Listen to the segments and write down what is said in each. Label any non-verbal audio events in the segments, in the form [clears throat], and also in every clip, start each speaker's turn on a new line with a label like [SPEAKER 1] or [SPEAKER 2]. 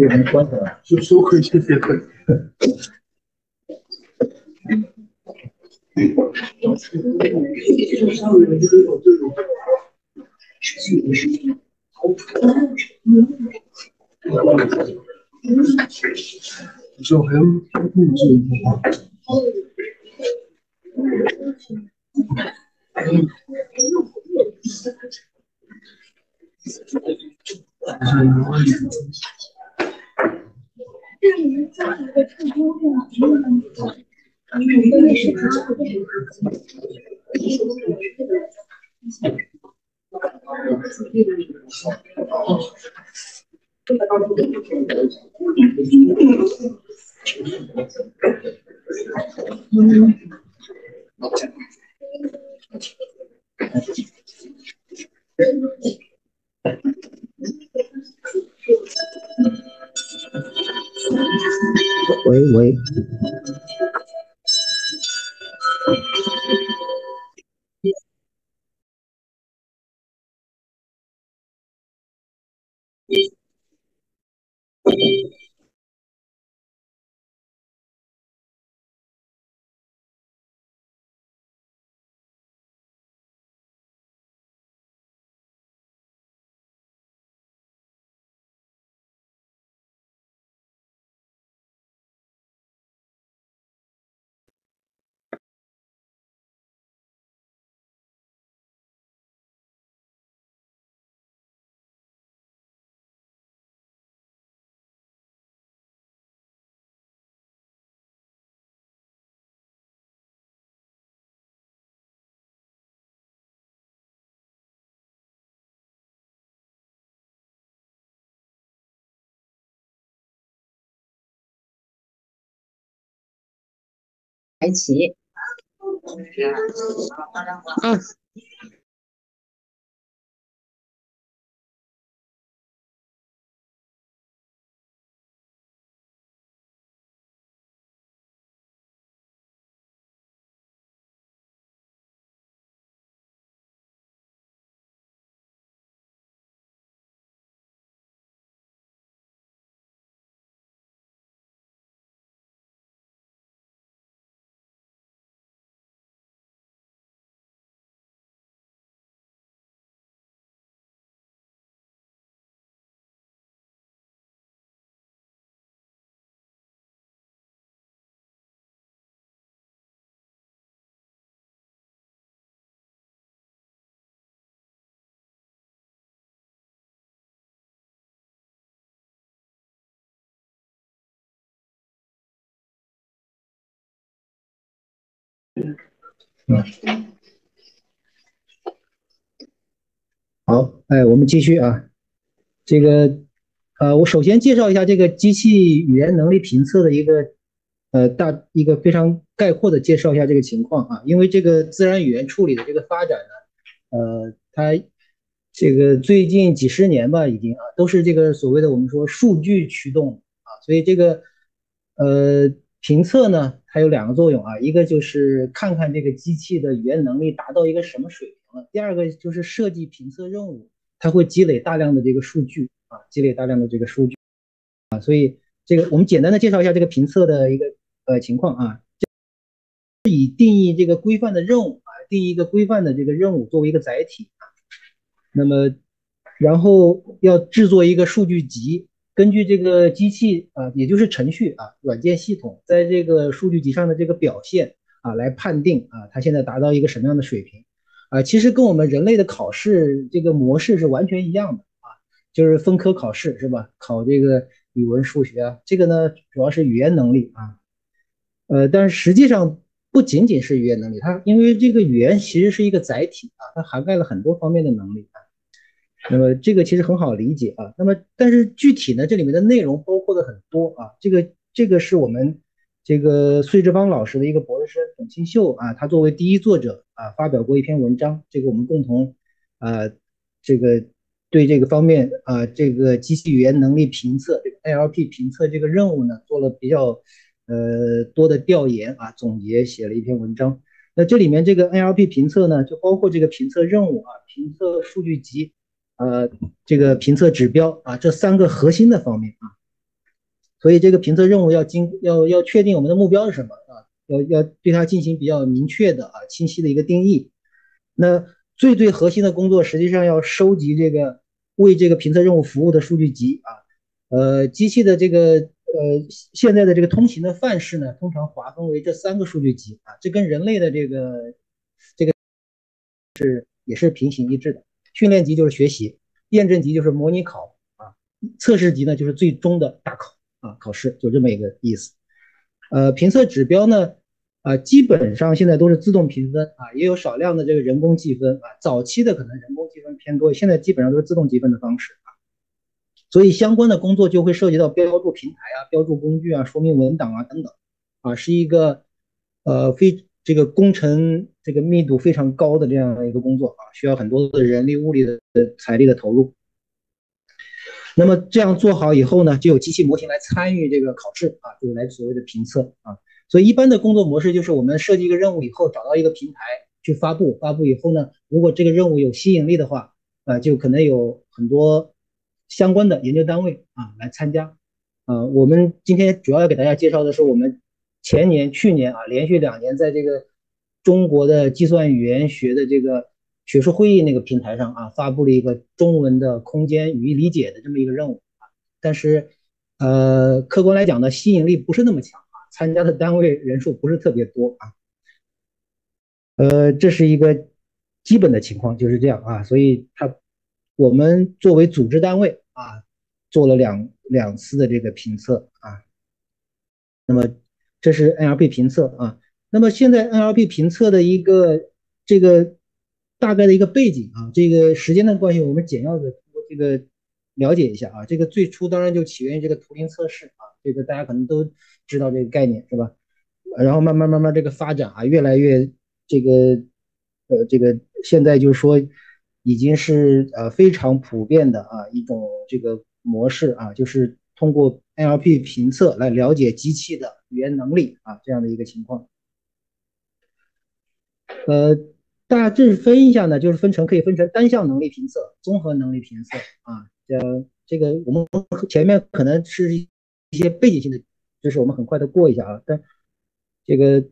[SPEAKER 1] 这个能关系了，
[SPEAKER 2] 就收回去别动。你说还要控制一下。
[SPEAKER 3] 开启。嗯。
[SPEAKER 1] 好，哎，我们继续啊。这个，呃，我首先介绍一下这个机器语言能力评测的一个，呃，大一个非常概括的介绍一下这个情况啊。因为这个自然语言处理的这个发展呢，呃，它这个最近几十年吧，已经啊，都是这个所谓的我们说数据驱动啊，所以这个，呃。评测呢，它有两个作用啊，一个就是看看这个机器的语言能力达到一个什么水平了，第二个就是设计评测任务，它会积累大量的这个数据啊，积累大量的这个数据啊，所以这个我们简单的介绍一下这个评测的一个呃情况啊，以定义这个规范的任务啊，定义一个规范的这个任务作为一个载体啊，那么然后要制作一个数据集。根据这个机器啊，也就是程序啊，软件系统在这个数据集上的这个表现啊，来判定啊，它现在达到一个什么样的水平啊？其实跟我们人类的考试这个模式是完全一样的啊，就是分科考试是吧？考这个语文、数学啊，这个呢主要是语言能力啊，呃，但是实际上不仅仅是语言能力，它因为这个语言其实是一个载体啊，它涵盖了很多方面的能力啊。那么这个其实很好理解啊。那么但是具体呢，这里面的内容包括的很多啊。这个这个是我们这个孙志芳老师的一个博士生董清秀啊，他作为第一作者啊，发表过一篇文章。这个我们共同啊，这个对这个方面啊，这个机器语言能力评测这个 NLP 评测这个任务呢，做了比较呃多的调研啊，总结写了一篇文章。那这里面这个 NLP 评测呢，就包括这个评测任务啊、评测数据集，呃，这个评测指标啊，这三个核心的方面啊。所以这个评测任务要经要要确定我们的目标是什么啊，要要对它进行比较明确的啊、清晰的一个定义。那最最核心的工作，实际上要收集这个为这个评测任务服务的数据集啊。呃，机器的这个。呃，现在的这个通行的范式呢，通常划分为这三个数据集啊，这跟人类的这个这个是也是平行一致的。训练集就是学习，验证集就是模拟考啊，测试集呢就是最终的大考啊，考试就这么一个意思。呃，评测指标呢，啊，基本上现在都是自动评分啊，也有少量的这个人工计分啊，早期的可能人工计分偏多，现在基本上都是自动计分的方式啊。所以相关的工作就会涉及到标注平台啊、标注工具啊、说明文档啊等等，啊，是一个呃非这个工程这个密度非常高的这样的一个工作啊，需要很多的人力、物力的财力的投入。那么这样做好以后呢，就有机器模型来参与这个考试啊，就是来所谓的评测啊。所以一般的工作模式就是我们设计一个任务以后，找到一个平台去发布，发布以后呢，如果这个任务有吸引力的话，啊，就可能有很多。相关的研究单位啊来参加，啊，我们今天主要要给大家介绍的是我们前年、去年啊连续两年在这个中国的计算语言学的这个学术会议那个平台上啊发布了一个中文的空间语义理解的这么一个任务啊，但是呃客观来讲呢吸引力不是那么强啊，参加的单位人数不是特别多啊，呃这是一个基本的情况就是这样啊，所以它。我们作为组织单位啊，做了两两次的这个评测啊，那么这是 NLP 评测啊，那么现在 NLP 评测的一个这个大概的一个背景啊，这个时间的关系，我们简要的这个了解一下啊，这个最初当然就起源于这个图灵测试啊，这个大家可能都知道这个概念是吧？然后慢慢慢慢这个发展啊，越来越这个呃这个现在就是说。已经是呃非常普遍的啊一种这个模式啊，就是通过 NLP 评测来了解机器的语言能力啊这样的一个情况。呃，大致分一下呢，就是分成可以分成单项能力评测、综合能力评测啊。这这个我们前面可能是一些背景性的知识，我们很快的过一下啊。但这个。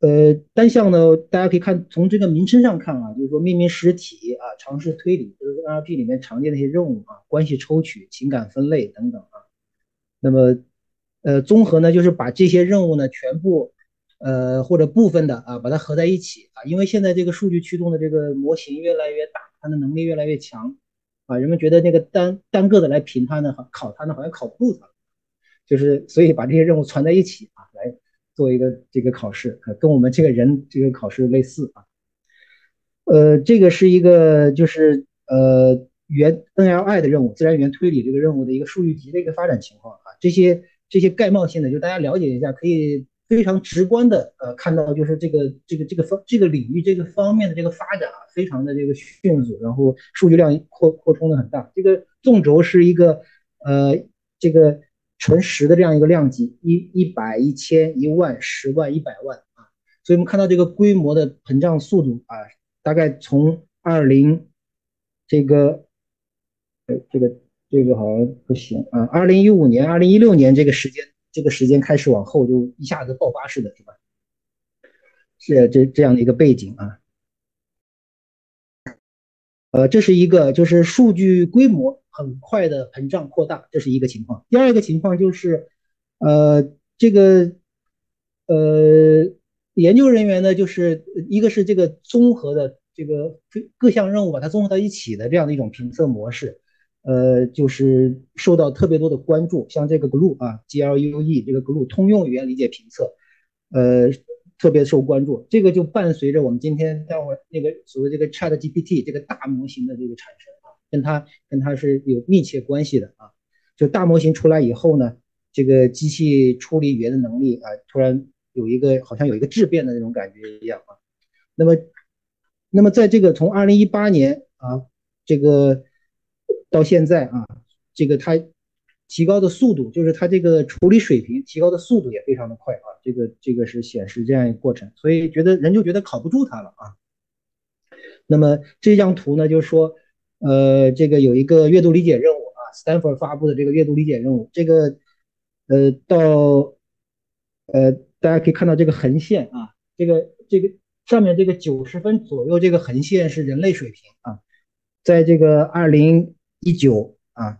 [SPEAKER 1] 呃，单项呢，大家可以看从这个名称上看啊，就是说命名实体啊，尝试推理，就是 NLP 里面常见的一些任务啊，关系抽取、情感分类等等啊。那么，呃，综合呢，就是把这些任务呢全部，呃或者部分的啊，把它合在一起啊，因为现在这个数据驱动的这个模型越来越大，它的能力越来越强啊，人们觉得那个单单个的来评它呢，考它呢好像考不住它，就是所以把这些任务串在一起啊，来。做一个这个考试，跟我们这个人这个考试类似啊。呃，这个是一个就是呃原 NLI 的任务，自然语言推理这个任务的一个数据集的一个发展情况啊。这些这些概貌性的，就大家了解一下，可以非常直观的呃看到，就是这个这个这个方这个领域这个方面的这个发展啊，非常的这个迅速，然后数据量扩扩充的很大。这个纵轴是一个呃这个。纯十的这样一个量级，一一百、一千、一万、十万、一百万啊，所以我们看到这个规模的膨胀速度啊，大概从二零这个，呃，这个这个好像不行啊，二零一五年、二零一六年这个时间，这个时间开始往后就一下子爆发式的是吧？是这这样的一个背景啊。呃，这是一个就是数据规模很快的膨胀扩大，这是一个情况。第二个情况就是，呃，这个呃研究人员呢，就是一个是这个综合的这个各项任务把它综合到一起的这样的一种评测模式，呃，就是受到特别多的关注。像这个 GLUE 啊，G-L-U-E 这个 GLUE 通用语言理解评测，呃。特别受关注，这个就伴随着我们今天待会儿那个所谓这个 Chat GPT 这个大模型的这个产生啊，跟它跟它是有密切关系的啊。就大模型出来以后呢，这个机器处理语言的能力啊，突然有一个好像有一个质变的那种感觉一样啊。那么，那么在这个从二零一八年啊，这个到现在啊，这个它提高的速度，就是它这个处理水平提高的速度也非常的快啊。这个这个是显示这样一个过程，所以觉得人就觉得考不住它了啊。那么这张图呢，就是说，呃，这个有一个阅读理解任务啊。Stanford 发布的这个阅读理解任务，这个呃到呃大家可以看到这个横线啊，这个这个上面这个九十分左右这个横线是人类水平啊，在这个二零一九啊，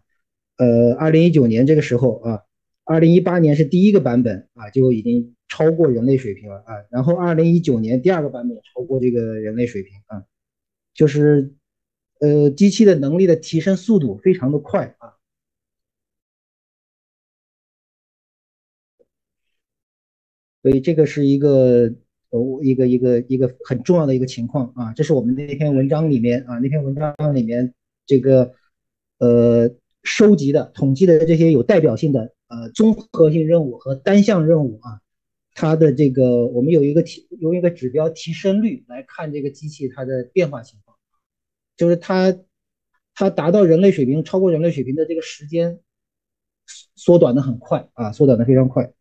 [SPEAKER 1] 呃二零一九年这个时候啊，二零一八年是第一个版本啊就已经超过人类水平了啊，然后二零一九年第二个版本超过这个人类水平啊，就是。呃，机器的能力的提升速度非常的快啊，所以这个是一个呃一个一个一个很重要的一个情况啊。这是我们那篇文章里面啊，那篇文章里面这个呃收集的统计的这些有代表性的呃综合性任务和单项任务啊，它的这个我们有一个提用一个指标提升率来看这个机器它的变化情况。就是它，它达到人类水平，超过人类水平的这个时间缩短的很快啊，缩短的非常快。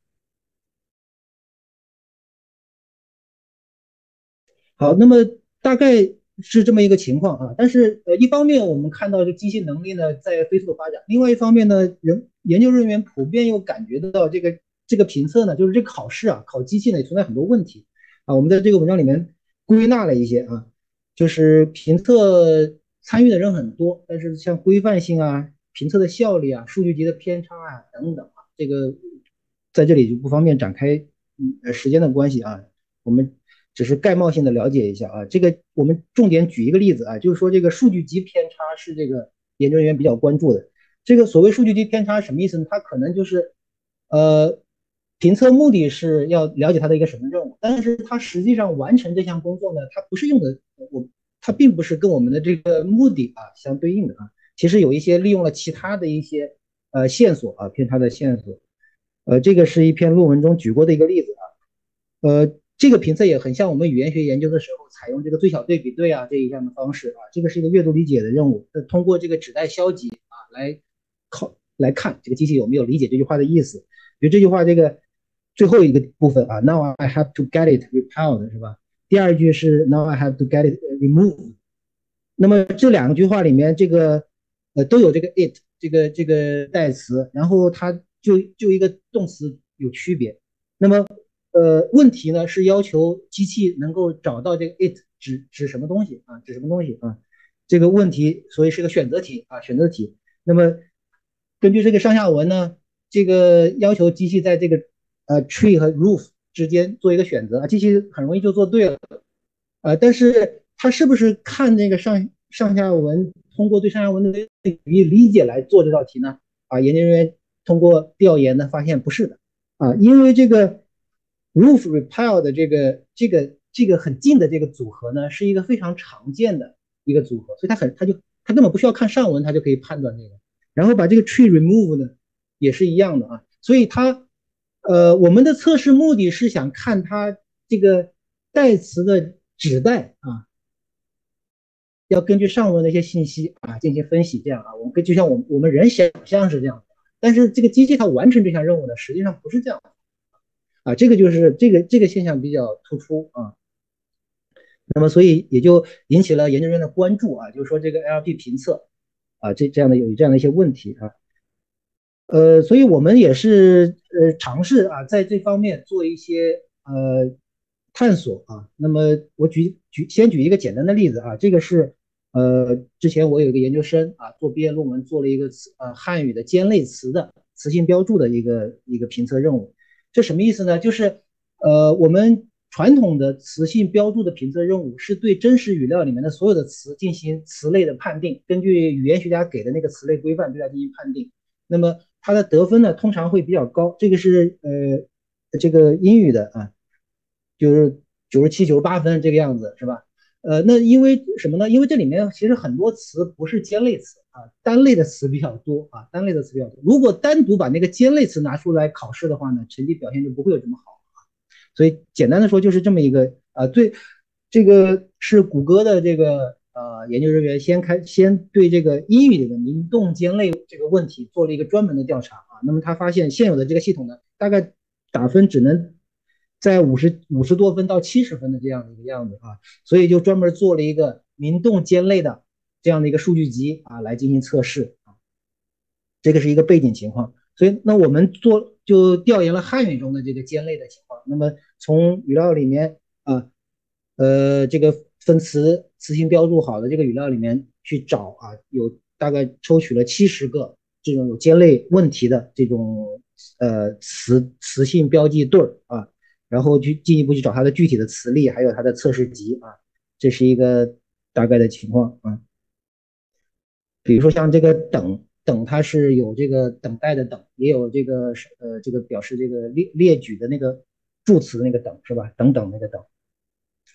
[SPEAKER 1] 好，那么大概是这么一个情况啊。但是呃，一方面我们看到这机器能力呢在飞速的发展，另外一方面呢，人研究人员普遍又感觉得到这个这个评测呢，就是这考试啊，考机器呢也存在很多问题啊。我们在这个文章里面归纳了一些啊。就是评测参与的人很多，但是像规范性啊、评测的效率啊、数据集的偏差啊等等啊，这个在这里就不方便展开，嗯，时间的关系啊，我们只是概貌性的了解一下啊。这个我们重点举一个例子啊，就是说这个数据集偏差是这个研究人员比较关注的。这个所谓数据集偏差什么意思呢？它可能就是，呃，评测目的是要了解它的一个什么任务，但是它实际上完成这项工作呢，它不是用的。我它并不是跟我们的这个目的啊相对应的啊，其实有一些利用了其他的一些呃线索啊偏差的线索，呃这个是一篇论文中举过的一个例子啊，呃这个评测也很像我们语言学研究的时候采用这个最小对比对啊这一样的方式啊，这个是一个阅读理解的任务，通过这个指代消极啊来考来看这个机器有没有理解这句话的意思，比如这句话这个最后一个部分啊，Now I have to get it repelled 是吧？第二句是 Now I have to get it removed。那么这两句话里面，这个呃都有这个 it 这个这个代词，然后它就就一个动词有区别。那么呃问题呢是要求机器能够找到这个 it 指指什么东西啊？指什么东西啊？这个问题所以是个选择题啊，选择题。那么根据这个上下文呢，这个要求机器在这个呃 tree 和 roof。之间做一个选择啊，机器很容易就做对了，啊，但是它是不是看那个上上下文，通过对上下文的语义理解来做这道题呢？啊，研究人员通过调研呢发现不是的，啊，因为这个 roof repel 的这个这个这个很近的这个组合呢，是一个非常常见的一个组合，所以它很它就它根本不需要看上文，它就可以判断这个，然后把这个 tree remove 呢也是一样的啊，所以它。呃，我们的测试目的是想看它这个代词的指代啊，要根据上文的一些信息啊进行分析，这样啊，我们跟就像我们我们人想象是这样，但是这个机器它完成这项任务呢，实际上不是这样啊，这个就是这个这个现象比较突出啊，那么所以也就引起了研究人的关注啊，就是说这个 LP 评测啊，这这样的有这样的一些问题啊。呃，所以我们也是呃尝试啊，在这方面做一些呃探索啊。那么我举举先举一个简单的例子啊，这个是呃之前我有一个研究生啊做毕业论文做了一个词呃汉语的尖类词的词性标注的一个一个评测任务。这什么意思呢？就是呃我们传统的词性标注的评测任务是对真实语料里面的所有的词进行词类的判定，根据语言学家给的那个词类规范对它进行判定。那么它的得分呢，通常会比较高。这个是呃，这个英语的啊，就是九十七、九十八分这个样子，是吧？呃，那因为什么呢？因为这里面其实很多词不是尖类词啊，单类的词比较多啊，单类的词比较多。如果单独把那个尖类词拿出来考试的话呢，成绩表现就不会有这么好啊。所以简单的说就是这么一个啊，对，这个是谷歌的这个呃研究人员先开先对这个英语里的名动尖类这个问题做了一个专门的调查啊。那么他发现现有的这个系统呢，大概打分只能。在五十五十多分到七十分的这样的一个样子啊，所以就专门做了一个名动尖类的这样的一个数据集啊，来进行测试啊。这个是一个背景情况，所以那我们做就调研了汉语中的这个尖类的情况。那么从语料里面啊，呃，这个分词词性标注好的这个语料里面去找啊，有大概抽取了七十个这种有尖类问题的这种呃词词性标记对儿啊。然后去进一步去找它的具体的词例，还有它的测试集啊，这是一个大概的情况啊。比如说像这个等等，它是有这个等待的等，也有这个呃这个表示这个列列举的那个助词那个等是吧？等等那个等，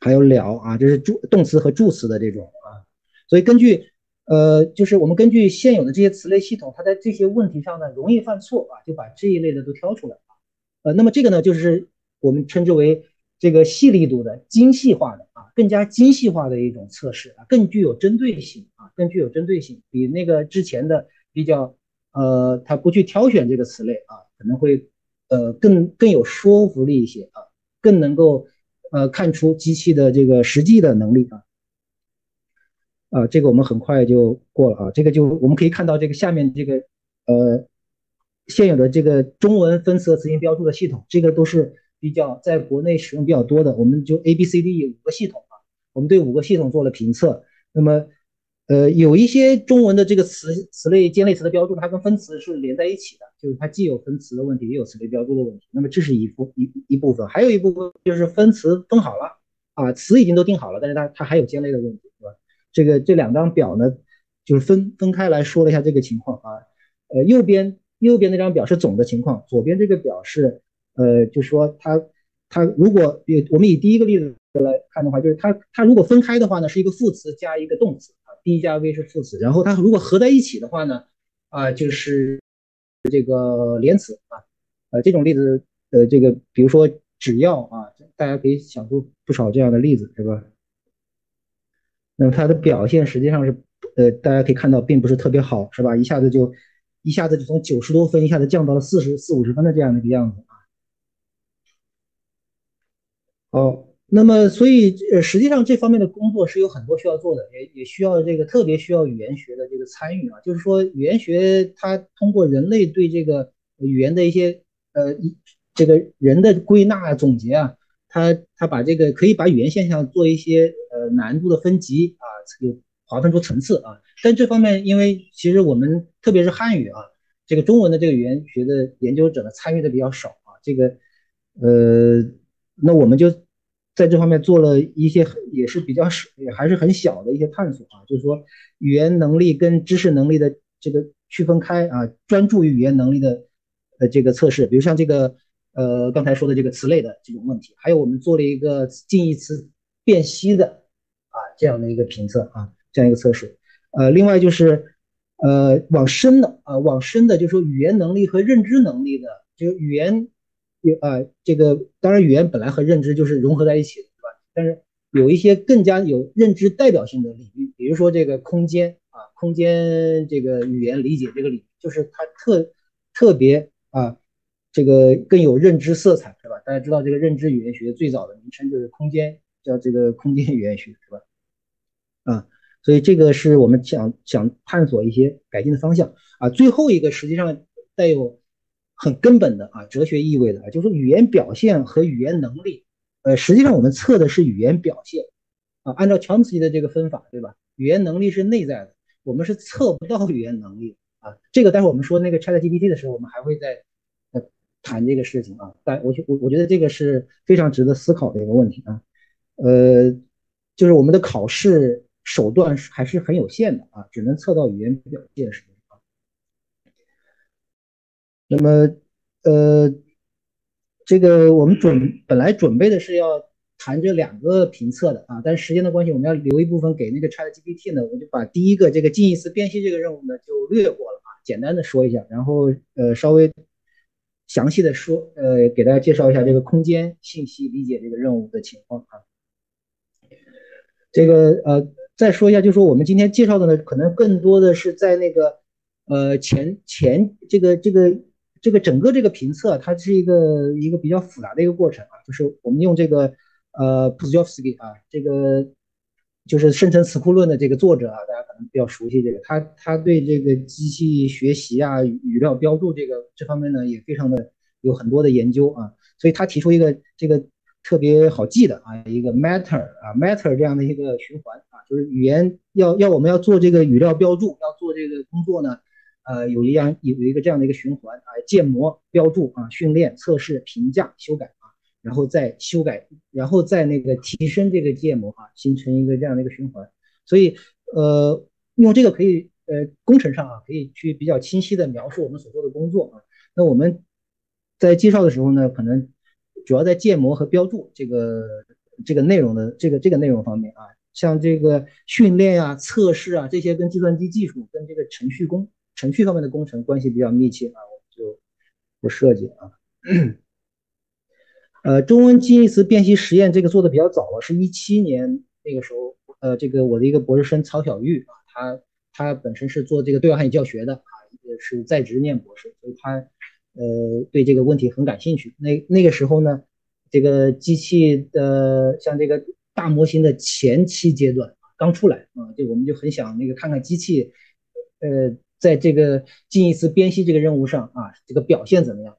[SPEAKER 1] 还有了啊，这是助动词和助词的这种啊。所以根据呃就是我们根据现有的这些词类系统，它在这些问题上呢容易犯错啊，就把这一类的都挑出来啊。呃，那么这个呢就是。我们称之为这个细力度的精细化的啊，更加精细化的一种测试啊，更具有针对性啊，更具有针对性，比那个之前的比较，呃，他不去挑选这个词类啊，可能会呃更更有说服力一些啊，更能够呃看出机器的这个实际的能力啊，啊，这个我们很快就过了啊，这个就我们可以看到这个下面这个呃现有的这个中文分词和词性标注的系统，这个都是。比较在国内使用比较多的，我们就 A B C D 五个系统啊，我们对五个系统做了评测。那么，呃，有一些中文的这个词词类尖类词的标注，它跟分词是连在一起的，就是它既有分词的问题，也有词类标注的问题。那么这是一部一一部分，还有一部分就是分词分好了啊，词已经都定好了，但是它它还有尖类的问题，是吧？这个这两张表呢，就是分分开来说了一下这个情况啊。呃，右边右边那张表是总的情况，左边这个表是。呃，就是说它，它如果以我们以第一个例子来看的话，就是它它如果分开的话呢，是一个副词加一个动词啊，D 加 V 是副词，然后它如果合在一起的话呢，啊，就是这个连词啊，呃，这种例子，呃，这个比如说只要啊，大家可以想出不少这样的例子，是吧？那么它的表现实际上是，呃，大家可以看到并不是特别好，是吧？一下子就一下子就从九十多分一下子降到了四十四五十分的这样的一个样子啊。哦，那么所以呃，实际上这方面的工作是有很多需要做的，也也需要这个特别需要语言学的这个参与啊。就是说，语言学它通过人类对这个语言的一些呃这个人的归纳总结啊，它它把这个可以把语言现象做一些呃难度的分级啊，有划分出层次啊。但这方面因为其实我们特别是汉语啊，这个中文的这个语言学的研究者呢参与的比较少啊，这个呃。那我们就在这方面做了一些也是比较少，也还是很小的一些探索啊，就是说语言能力跟知识能力的这个区分开啊，专注于语言能力的呃这个测试，比如像这个呃刚才说的这个词类的这种问题，还有我们做了一个近义词辨析的啊这样的一个评测啊这样一个测试，呃另外就是呃往深的啊往深的就是说语言能力和认知能力的，就语言。有啊，这个当然语言本来和认知就是融合在一起的，对吧？但是有一些更加有认知代表性的领域，比如说这个空间啊，空间这个语言理解这个领域，就是它特特别啊，这个更有认知色彩，是吧？大家知道这个认知语言学最早的名称就是空间，叫这个空间语言学，是吧？啊，所以这个是我们想想探索一些改进的方向啊。最后一个实际上带有。很根本的啊，哲学意味的啊，就是语言表现和语言能力，呃，实际上我们测的是语言表现啊。按照乔姆斯基的这个分法，对吧？语言能力是内在的，我们是测不到语言能力啊。这个待会儿我们说那个 ChatGPT 的时候，我们还会再呃谈这个事情啊。但我我我觉得这个是非常值得思考的一个问题啊。呃，就是我们的考试手段还是很有限的啊，只能测到语言表现是。那么，呃，这个我们准本来准备的是要谈这两个评测的啊，但是时间的关系，我们要留一部分给那个 ChatGPT 呢，我就把第一个这个近义词辨析这个任务呢就略过了啊，简单的说一下，然后呃稍微详细的说呃给大家介绍一下这个空间信息理解这个任务的情况啊。这个呃再说一下，就是说我们今天介绍的呢，可能更多的是在那个呃前前这个这个这个整个这个评测，它是一个一个比较复杂的一个过程啊，就是我们用这个。呃 p u z o v s k y 啊，这个就是生成词库论的这个作者啊，大家可能比较熟悉这个。他他对这个机器学习啊、语料标注这个这方面呢，也非常的有很多的研究啊。所以他提出一个这个特别好记的啊，一个 matter 啊 matter 这样的一个循环啊，就是语言要要我们要做这个语料标注，要做这个工作呢，呃，有一样有一个这样的一个循环啊，建模、标注啊、训练、测试、评价、修改啊。然后再修改，然后再那个提升这个建模啊，形成一个这样的一个循环。所以，呃，用这个可以，呃，工程上啊，可以去比较清晰的描述我们所做的工作啊。那我们在介绍的时候呢，可能主要在建模和标注这个这个内容的这个这个内容方面啊，像这个训练啊、测试啊这些跟计算机技术、跟这个程序工程序方面的工程关系比较密切啊，我们就不涉及啊。呃，中文近义词辨析实验这个做的比较早了，是一七年那个时候，呃，这个我的一个博士生曹小玉啊，他他本身是做这个对外汉语教学的啊，也是在职念博士，所以他呃对这个问题很感兴趣。那那个时候呢，这个机器的像这个大模型的前期阶段刚出来啊，就我们就很想那个看看机器，呃，在这个近义词辨析这个任务上啊，这个表现怎么样？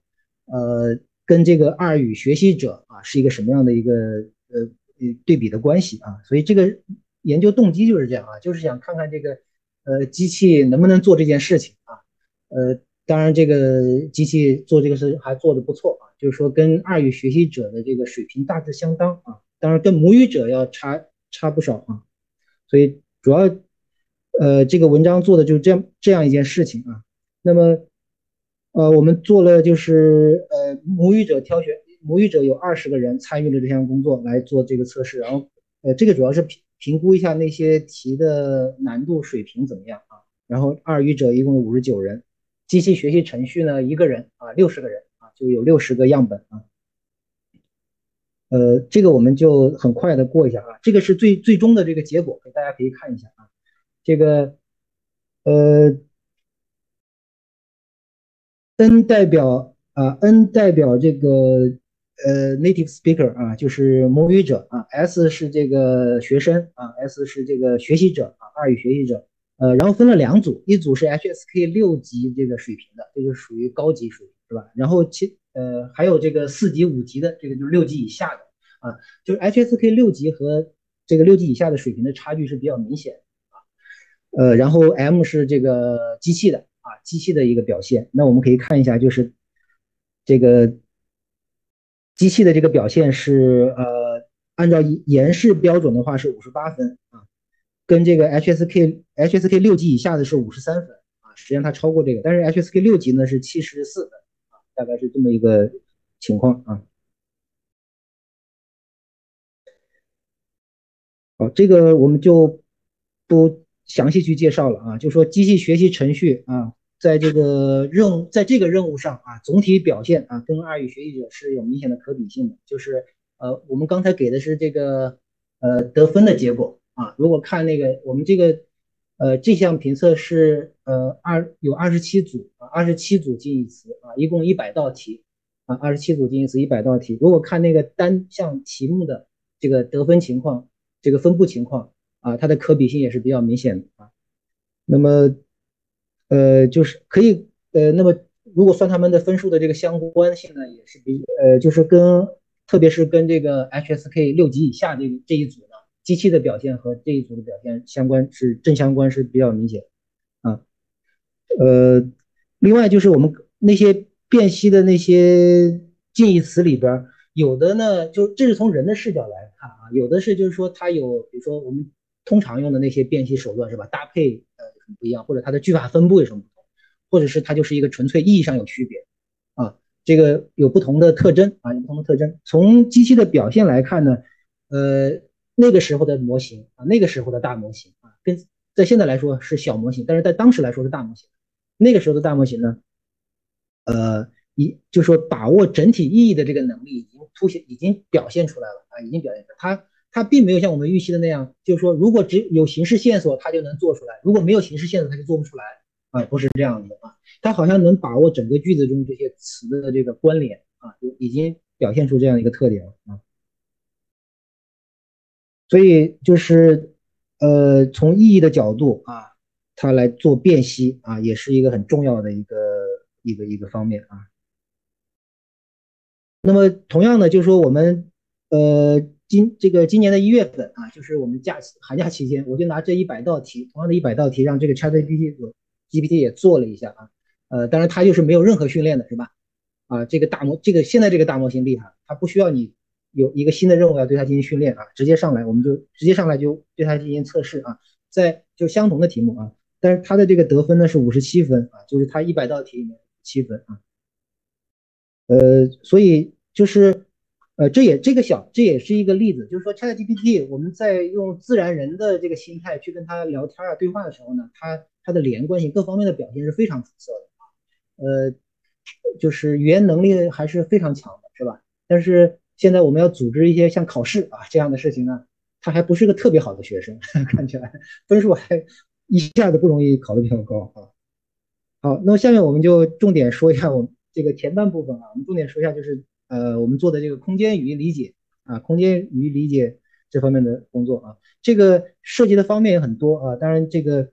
[SPEAKER 1] 呃。跟这个二语学习者啊是一个什么样的一个呃呃对比的关系啊？所以这个研究动机就是这样啊，就是想看看这个呃机器能不能做这件事情啊。呃，当然这个机器做这个事还做的不错啊，就是说跟二语学习者的这个水平大致相当啊，当然跟母语者要差差不少啊。所以主要呃这个文章做的就是这样这样一件事情啊。那么。呃，我们做了就是呃母语者挑选，母语者有二十个人参与了这项工作来做这个测试，然后呃这个主要是评评估一下那些题的难度水平怎么样啊，然后二语者一共有五十九人，机器学习程序呢一个人啊六十个人啊就有六十个样本啊，呃这个我们就很快的过一下啊，这个是最最终的这个结果，大家可以看一下啊，这个呃。N 代表啊，N 代表这个呃 native speaker 啊，就是母语者啊，S 是这个学生啊，S 是这个学习者啊，二语学习者。呃，然后分了两组，一组是 HSK 六级这个水平的，这就属于高级水平是吧？然后其呃还有这个四级、五级的，这个就是六级以下的啊，就是 HSK 六级和这个六级以下的水平的差距是比较明显啊。呃，然后 M 是这个机器的。啊，机器的一个表现，那我们可以看一下，就是这个机器的这个表现是，呃，按照延时标准的话是五十八分啊，跟这个 HSK HSK 六级以下的是五十三分啊，实际上它超过这个，但是 HSK 六级呢是七十四分啊，大概是这么一个情况啊。好，这个我们就不。详细去介绍了啊，就说机器学习程序啊，在这个任务在这个任务上啊，总体表现啊，跟二语学习者是有明显的可比性的。就是呃，我们刚才给的是这个呃得分的结果啊。如果看那个我们这个呃这项评测是呃二有二十七组啊，二十七组近义词啊，一共一百道题啊，二十七组近义词一百道题。如果看那个单项题目的这个得分情况，这个分布情况。啊，它的可比性也是比较明显的啊。那么，呃，就是可以，呃，那么如果算他们的分数的这个相关性呢，也是比，呃，就是跟，特别是跟这个 HSK 六级以下这这一组呢，机器的表现和这一组的表现相关是正相关是比较明显啊。呃，另外就是我们那些辨析的那些近义词里边，有的呢，就这是从人的视角来看啊，有的是就是说它有，比如说我们。通常用的那些辨析手段是吧？搭配呃不一样，或者它的句法分布有什么不同，或者是它就是一个纯粹意义上有区别啊？这个有不同的特征啊，有不同的特征。从机器的表现来看呢，呃，那个时候的模型啊，那个时候的大模型啊，跟在现在来说是小模型，但是在当时来说是大模型。那个时候的大模型呢，呃，一就是说把握整体意义的这个能力已经凸显，已经表现出来了啊，已经表现出来。它它并没有像我们预期的那样，就是说如果只有形式线索，它就能做出来；如果没有形式线索，它就做不出来啊，不是这样的啊。它好像能把握整个句子中这些词的这个关联啊，就已经表现出这样一个特点了啊。所以就是呃，从意义的角度啊。它来做辨析啊，也是一个很重要的一个一个一个方面啊。那么同样的，就是说我们呃今这个今年的一月份啊，就是我们假期寒假期间，我就拿这一百道题，同样的一百道题，让这个 ChatGPT GPT 也做了一下啊。呃，当然它就是没有任何训练的，是吧？啊，这个大模这个现在这个大模型厉害，它不需要你有一个新的任务要对它进行训练啊，直接上来我们就直接上来就对它进行测试啊，在就相同的题目啊。但是它的这个得分呢是五十七分啊，就是它一百道题里面七分啊，呃，所以就是呃，这也这个小这也是一个例子，就是说 ChatGPT 我们在用自然人的这个心态去跟他聊天啊对话的时候呢，它它的连贯性各方面的表现是非常出色的啊，呃，就是语言能力还是非常强的，是吧？但是现在我们要组织一些像考试啊这样的事情呢，他还不是个特别好的学生，[laughs] 看起来分数还。一下子不容易考得比较高啊。好，那么下面我们就重点说一下我们这个前半部分啊，我们重点说一下就是呃我们做的这个空间语义理解啊，空间语义理解这方面的工作啊，这个涉及的方面也很多啊。当然这个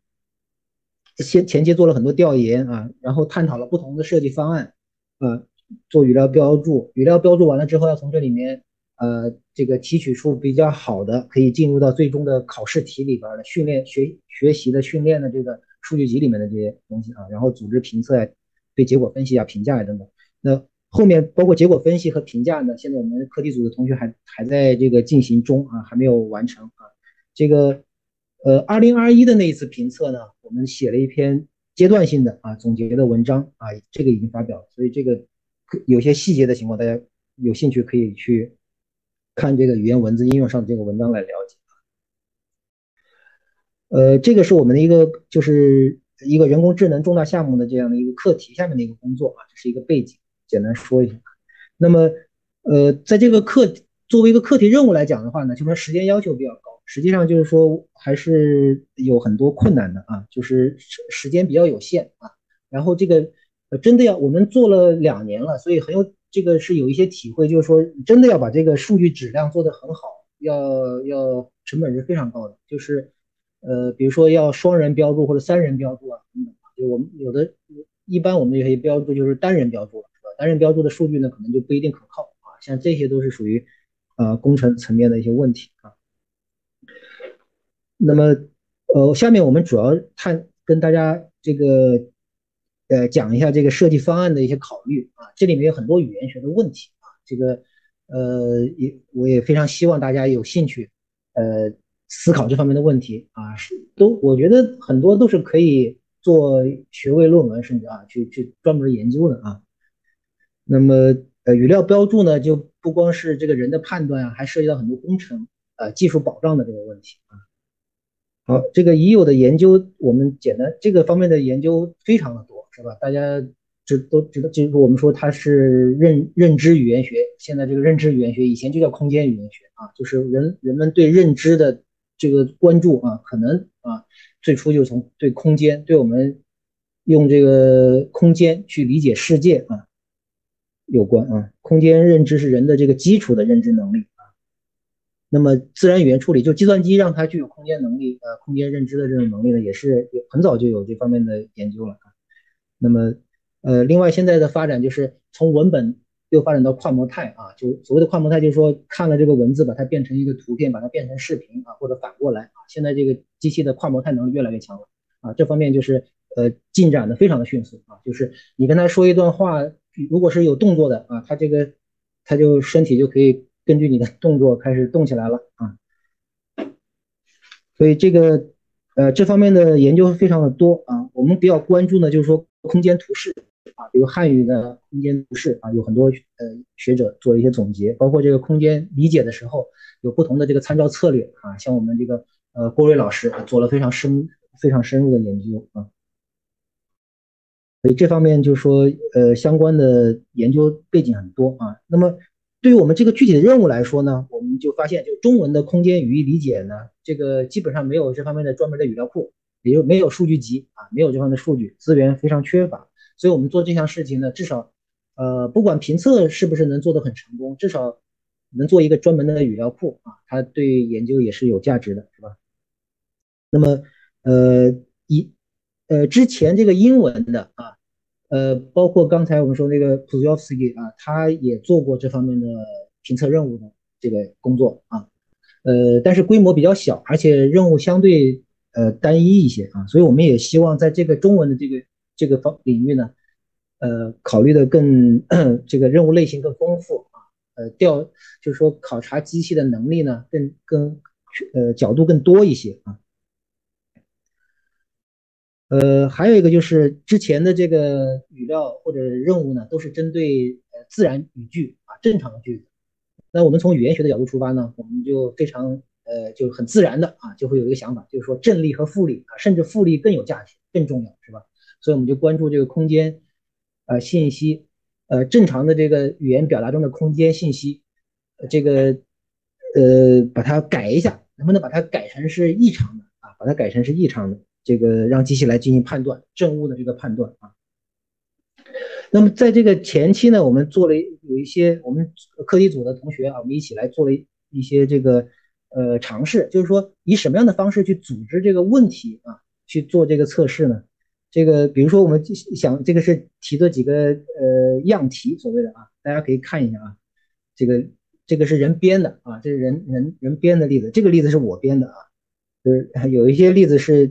[SPEAKER 1] 先前期做了很多调研啊，然后探讨了不同的设计方案啊，做语料标注，语料标注完了之后要从这里面。呃，这个提取出比较好的，可以进入到最终的考试题里边的训练学学习的训练的这个数据集里面的这些东西啊，然后组织评测呀，对结果分析啊、评价呀等等。那后面包括结果分析和评价呢，现在我们课题组的同学还还在这个进行中啊，还没有完成啊。这个呃，二零二一的那一次评测呢，我们写了一篇阶段性的啊总结的文章啊，这个已经发表了，所以这个有些细节的情况，大家有兴趣可以去。看这个语言文字应用上的这个文章来了解呃，这个是我们的一个就是一个人工智能重大项目的这样的一个课题下面的一个工作啊，这是一个背景，简单说一下。那么，呃，在这个课作为一个课题任务来讲的话呢，就说时间要求比较高，实际上就是说还是有很多困难的啊，就是时时间比较有限啊。然后这个呃，真的要我们做了两年了，所以很有。这个是有一些体会，就是说真的要把这个数据质量做得很好，要要成本是非常高的。就是呃，比如说要双人标注或者三人标注啊等等。就我们有的一般我们有些标注就是单人标注，单人标注的数据呢可能就不一定可靠啊。像这些都是属于呃工程层面的一些问题啊。那么呃，下面我们主要探跟大家这个。呃，讲一下这个设计方案的一些考虑啊，这里面有很多语言学的问题啊，这个呃也我也非常希望大家有兴趣呃思考这方面的问题啊，是都我觉得很多都是可以做学位论文甚至啊去去专门研究的啊。那么呃语料标注呢，就不光是这个人的判断啊，还涉及到很多工程呃技术保障的这个问题啊。好，这个已有的研究我们简单这个方面的研究非常的多。是吧？大家知都知道，就是我们说它是认认知语言学。现在这个认知语言学，以前就叫空间语言学啊，就是人人们对认知的这个关注啊，可能啊，最初就从对空间，对我们用这个空间去理解世界啊有关啊。空间认知是人的这个基础的认知能力啊。那么自然语言处理，就计算机让它具有空间能力，呃，空间认知的这种能力呢，也是很早就有这方面的研究了啊。那么，呃，另外现在的发展就是从文本又发展到跨模态啊，就所谓的跨模态，就是说看了这个文字，把它变成一个图片，把它变成视频啊，或者反过来啊。现在这个机器的跨模态能力越来越强了啊，这方面就是呃进展的非常的迅速啊，就是你跟他说一段话，如果是有动作的啊，他这个他就身体就可以根据你的动作开始动起来了啊，所以这个呃这方面的研究非常的多啊，我们比较关注呢，就是说。空间图示啊，比如汉语的空间图示啊，有很多呃学者做了一些总结，包括这个空间理解的时候有不同的这个参照策略啊，像我们这个呃郭瑞老师做了非常深非常深入的研究啊，所以这方面就是说呃相关的研究背景很多啊。那么对于我们这个具体的任务来说呢，我们就发现就中文的空间语义理解呢，这个基本上没有这方面的专门的语料库。也就没有数据集啊，没有这方面的数据资源非常缺乏，所以我们做这项事情呢，至少，呃，不管评测是不是能做得很成功，至少能做一个专门的语料库啊，它对研究也是有价值的，是吧？那么，呃，一，呃，之前这个英文的啊，呃，包括刚才我们说那个 p u z y o v s k y 啊，他也做过这方面的评测任务的这个工作啊，呃，但是规模比较小，而且任务相对。呃，单一一些啊，所以我们也希望在这个中文的这个这个方领域呢，呃，考虑的更 [clears throat] 这个任务类型更丰富啊，呃，调就是说考察机器的能力呢更更呃角度更多一些啊，呃，还有一个就是之前的这个语料或者任务呢，都是针对呃自然语句啊正常的句子，那我们从语言学的角度出发呢，我们就非常。呃，就很自然的啊，就会有一个想法，就是说正例和复例啊，甚至复例更有价值、更重要，是吧？所以我们就关注这个空间，呃，信息，呃，正常的这个语言表达中的空间信息，这个，呃，把它改一下，能不能把它改成是异常的啊？把它改成是异常的，这个让机器来进行判断正误的这个判断啊。那么在这个前期呢，我们做了有一些我们课题组的同学啊，我们一起来做了一些这个。呃，尝试就是说，以什么样的方式去组织这个问题啊，去做这个测试呢？这个，比如说，我们想，这个是提的几个呃样题，所谓的啊，大家可以看一下啊，这个这个是人编的啊，这是人人人编的例子，这个例子是我编的啊，就是有一些例子是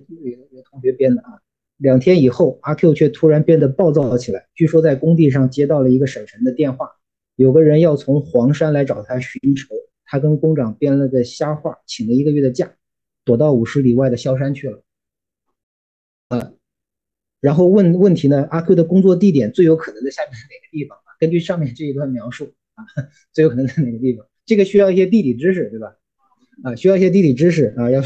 [SPEAKER 1] 同学编的啊。两天以后，阿 Q 却突然变得暴躁了起来，据说在工地上接到了一个婶婶的电话，有个人要从黄山来找他寻仇。他跟工长编了个瞎话，请了一个月的假，躲到五十里外的萧山去了。啊，然后问问题呢？阿 Q 的工作地点最有可能在下面是哪个地方？根据上面这一段描述啊，最有可能在哪个地方？这个需要一些地理知识，对吧？啊，需要一些地理知识啊，要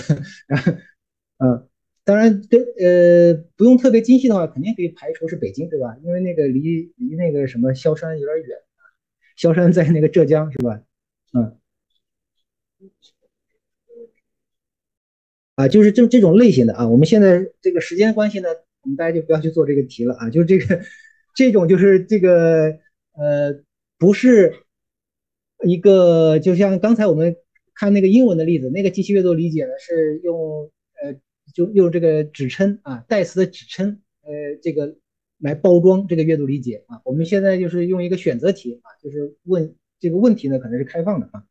[SPEAKER 1] 啊，当然跟呃不用特别精细的话，肯定可以排除是北京，对吧？因为那个离离那个什么萧山有点远，萧山在那个浙江，是吧？嗯。啊，就是这这种类型的啊，我们现在这个时间关系呢，我们大家就不要去做这个题了啊，就是这个这种就是这个呃，不是一个，就像刚才我们看那个英文的例子，那个机器阅读理解呢是用，就用这个指称啊，代词的指称呃，这个来包装这个阅读理解啊，我们现在就是用一个选择题啊，就是问这个问题呢可能是开放的啊。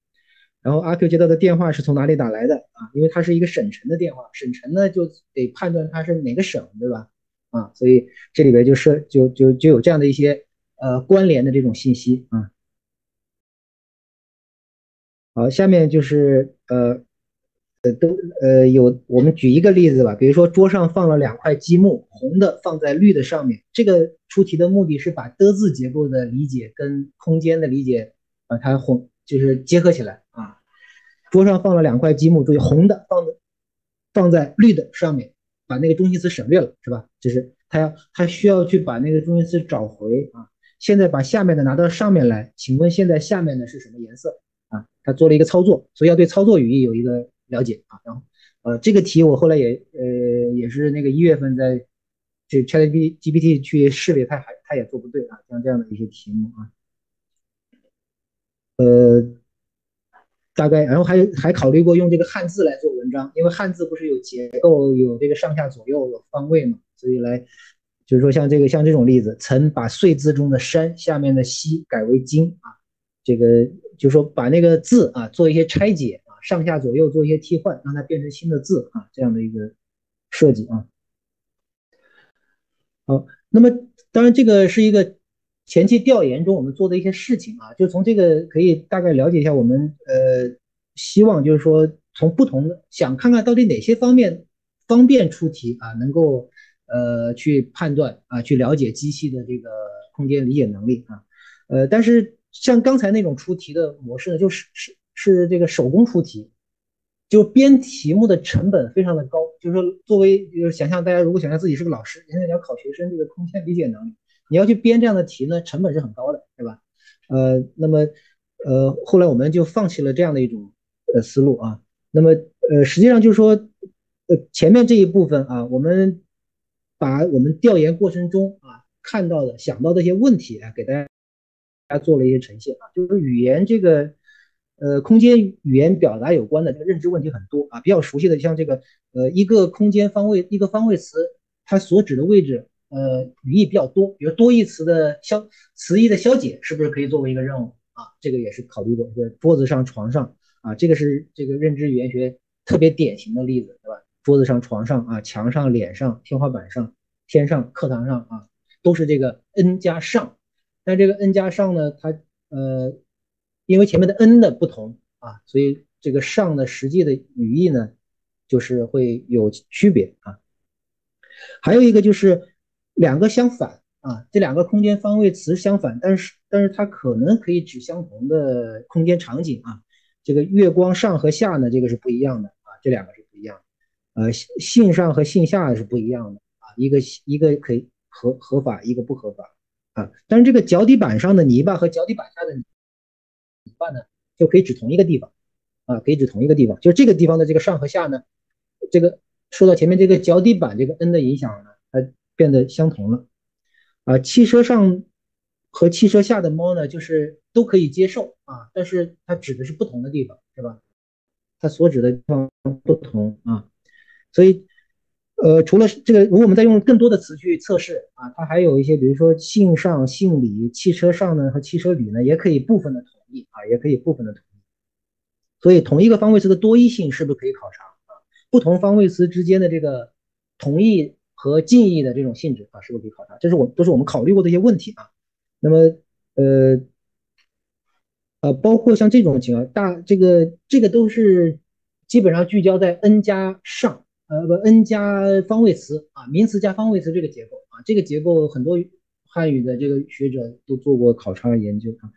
[SPEAKER 1] 然后阿 Q 接到的电话是从哪里打来的啊？因为它是一个省城的电话，省城呢就得判断它是哪个省，对吧？啊，所以这里边就是就就就有这样的一些呃关联的这种信息啊。好，下面就是呃呃都呃有我们举一个例子吧，比如说桌上放了两块积木，红的放在绿的上面，这个出题的目的是把的字结构的理解跟空间的理解把它混就是结合起来啊。桌上放了两块积木，注意红的放在放在绿的上面，把那个中心词省略了，是吧？就是他要他需要去把那个中心词找回啊。现在把下面的拿到上面来，请问现在下面的是什么颜色啊？他做了一个操作，所以要对操作语义有一个了解啊。然后呃，这个题我后来也呃也是那个一月份在这 ChatGPT 去试了，他还他也做不对啊，像这样的一些题目啊，呃。大概，然后还还考虑过用这个汉字来做文章，因为汉字不是有结构、有这个上下左右、有方位嘛，所以来就是说像这个像这种例子，曾把岁字中的山下面的西改为金啊，这个就是说把那个字啊做一些拆解，上下左右做一些替换，让它变成新的字啊，这样的一个设计啊。好，那么当然这个是一个。前期调研中我们做的一些事情啊，就从这个可以大概了解一下我们呃希望就是说从不同的想看看到底哪些方面方便出题啊，能够呃去判断啊去了解机器的这个空间理解能力啊。呃，但是像刚才那种出题的模式呢，就是是是这个手工出题，就编题目的成本非常的高。就是说，作为就是想象大家如果想象自己是个老师，现在要考学生这个空间理解能力，你要去编这样的题呢，成本是很高的，对吧？呃，那么呃，后来我们就放弃了这样的一种呃思路啊。那么呃，实际上就是说，呃，前面这一部分啊，我们把我们调研过程中啊看到的、想到的一些问题啊，给大家。他做了一些呈现啊，就是语言这个，呃，空间语言表达有关的这个认知问题很多啊，比较熟悉的像这个，呃，一个空间方位，一个方位词，它所指的位置，呃，语义比较多，比如多义词的消词义的消解，是不是可以作为一个任务啊？这个也是考虑过，就是桌子上、床上啊，这个是这个认知语言学特别典型的例子，对吧？桌子上、床上啊，墙上、脸上、天花板上、天上、课堂上啊，都是这个 n 加上。但这个 n 加上呢，它呃，因为前面的 n 的不同啊，所以这个上的实际的语义呢，就是会有区别啊。还有一个就是两个相反啊，这两个空间方位词相反，但是但是它可能可以指相同的空间场景啊。这个月光上和下呢，这个是不一样的啊，这两个是不一样的。呃，性上和性下是不一样的啊，一个一个可以合合法，一个不合法。啊，但是这个脚底板上的泥巴和脚底板下的泥办呢，就可以指同一个地方，啊，可以指同一个地方，就这个地方的这个上和下呢，这个受到前面这个脚底板这个 n 的影响呢，它变得相同了，啊，汽车上和汽车下的猫呢，就是都可以接受啊，但是它指的是不同的地方，是吧？它所指的地方不同啊，所以。呃，除了这个，如果我们再用更多的词去测试啊，它还有一些，比如说性上、性里、汽车上呢和汽车里呢，也可以部分的同一啊，也可以部分的同意。所以同一个方位词的多义性是不是可以考察啊？不同方位词之间的这个同义和近义的这种性质啊，是不是可以考察？这是我都是我们考虑过的一些问题啊。那么呃呃，包括像这种情况，大这个这个都是基本上聚焦在 n 加上。呃不，n 加方位词啊，名词加方位词这个结构啊，这个结构很多汉语的这个学者都做过考察和研究啊。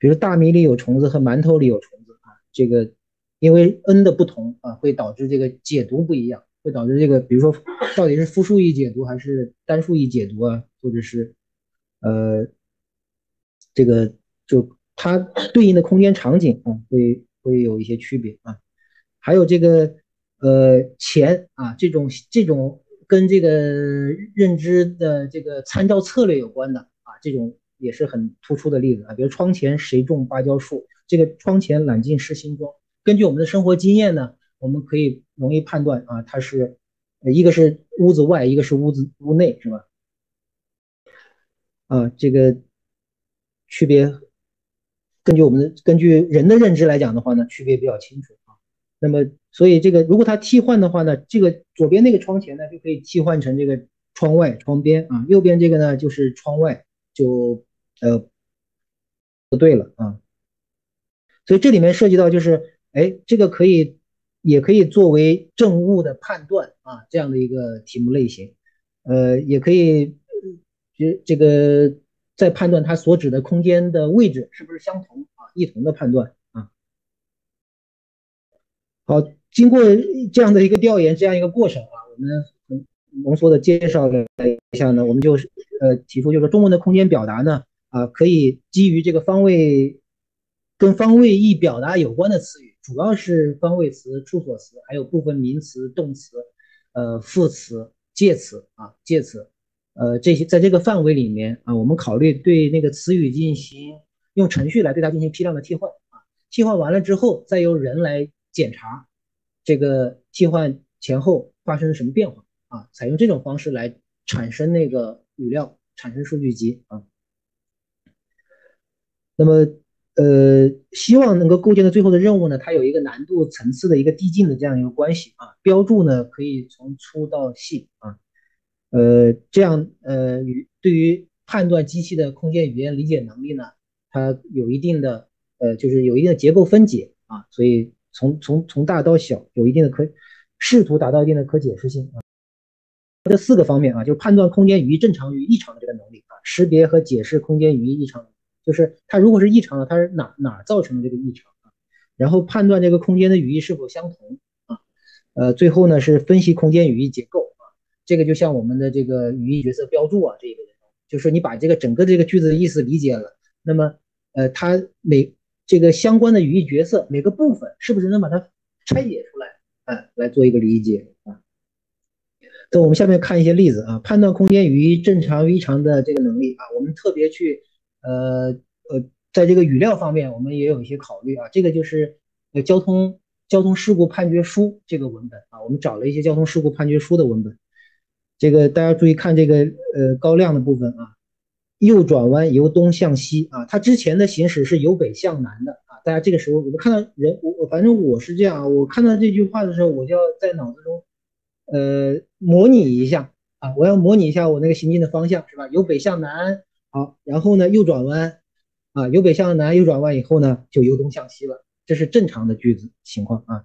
[SPEAKER 1] 比如大米里有虫子和馒头里有虫子啊，这个因为 n 的不同啊，会导致这个解读不一样，会导致这个比如说到底是复数义解读还是单数义解读啊，或者是呃这个就它对应的空间场景啊，会会有一些区别啊，还有这个。呃，钱啊，这种这种跟这个认知的这个参照策略有关的啊，这种也是很突出的例子啊。比如窗前谁种芭蕉树？这个窗前揽镜是新妆。根据我们的生活经验呢，我们可以容易判断啊，它是一个是屋子外，一个是屋子屋内，是吧？啊，这个区别，根据我们的根据人的认知来讲的话呢，区别比较清楚啊。那么。所以这个如果它替换的话呢，这个左边那个窗前呢就可以替换成这个窗外、窗边啊，右边这个呢就是窗外，就呃不对了啊。所以这里面涉及到就是，哎，这个可以也可以作为正物的判断啊，这样的一个题目类型，呃，也可以这这个在判断它所指的空间的位置是不是相同啊，异同的判断啊。好。经过这样的一个调研，这样一个过程啊，我们浓缩的介绍了一下呢，我们就是呃提出，就是中文的空间表达呢，啊，可以基于这个方位跟方位意表达有关的词语，主要是方位词、处所词，还有部分名词、动词、呃副词、介词啊介词，呃这些在这个范围里面啊，我们考虑对那个词语进行用程序来对它进行批量的替换啊，替换完了之后，再由人来检查。这个替换前后发生什么变化啊？采用这种方式来产生那个语料，产生数据集啊。那么，呃，希望能够构建的最后的任务呢，它有一个难度层次的一个递进的这样一个关系啊。标注呢，可以从粗到细啊，呃，这样呃，与对于判断机器的空间语言理解能力呢，它有一定的呃，就是有一定的结构分解啊，所以。从从从大到小有一定的可试图达到一定的可解释性啊，这四个方面啊，就是判断空间语义正常与异常的这个能力啊，识别和解释空间语义异常，就是它如果是异常的，它是哪哪造成的这个异常啊？然后判断这个空间的语义是否相同啊？呃，最后呢是分析空间语义结构啊，这个就像我们的这个语义角色标注啊，这个就是你把这个整个这个句子的意思理解了，那么呃，它每这个相关的语义角色每个部分是不是能把它拆解出来啊，来做一个理解啊？那我们下面看一些例子啊，判断空间语义正常与异常的这个能力啊，我们特别去呃呃，在这个语料方面，我们也有一些考虑啊。这个就是呃交通交通事故判决书这个文本啊，我们找了一些交通事故判决书的文本。这个大家注意看这个呃高亮的部分啊，右转弯由东向西啊，它之前的行驶是由北向南的啊。大家这个时候我们看到人我我反正我是这样啊，我看到这句话的时候，我就要在脑子中。呃，模拟一下啊，我要模拟一下我那个行进的方向是吧？由北向南，好，然后呢右转弯，啊，由北向南右转弯以后呢就由东向西了，这是正常的句子情况啊。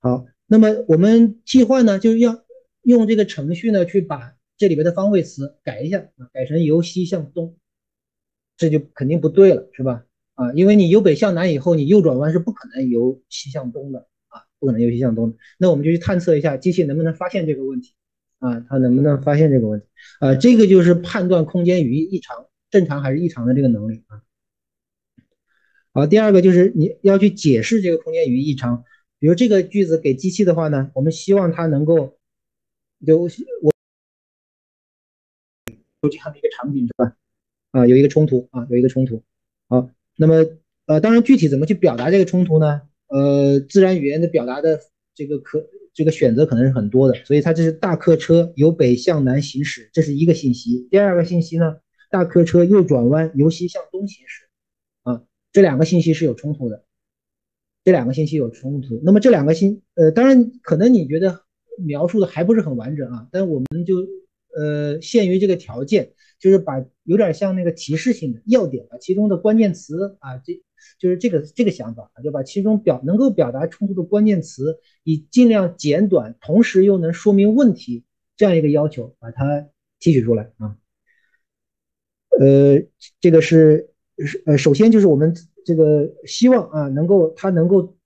[SPEAKER 1] 好，那么我们替换呢，就是要用这个程序呢去把这里边的方位词改一下啊，改成由西向东，这就肯定不对了是吧？啊，因为你由北向南以后，你右转弯是不可能由西向东的啊。不可能由西向东的，那我们就去探测一下机器能不能发现这个问题啊？它能不能发现这个问题啊？这个就是判断空间语义异常、正常还是异常的这个能力啊。好，第二个就是你要去解释这个空间语义异常，比如这个句子给机器的话呢，我们希望它能够就我有这样的一个场景是吧？啊，有一个冲突啊，有一个冲突。好，那么呃，当然具体怎么去表达这个冲突呢？呃，自然语言的表达的这个可这个选择可能是很多的，所以它这是大客车由北向南行驶，这是一个信息。第二个信息呢，大客车右转弯由西向东行驶，啊，这两个信息是有冲突的，这两个信息有冲突。那么这两个信，呃，当然可能你觉得描述的还不是很完整啊，但我们就呃限于这个条件，就是把有点像那个提示性的要点啊，其中的关键词啊这。就是这个这个想法啊，就把其中表能够表达冲突的关键词，以尽量简短，同时又能说明问题这样一个要求，把它提取出来啊。呃，这个是呃，首先就是我们这个希望啊，能够它能够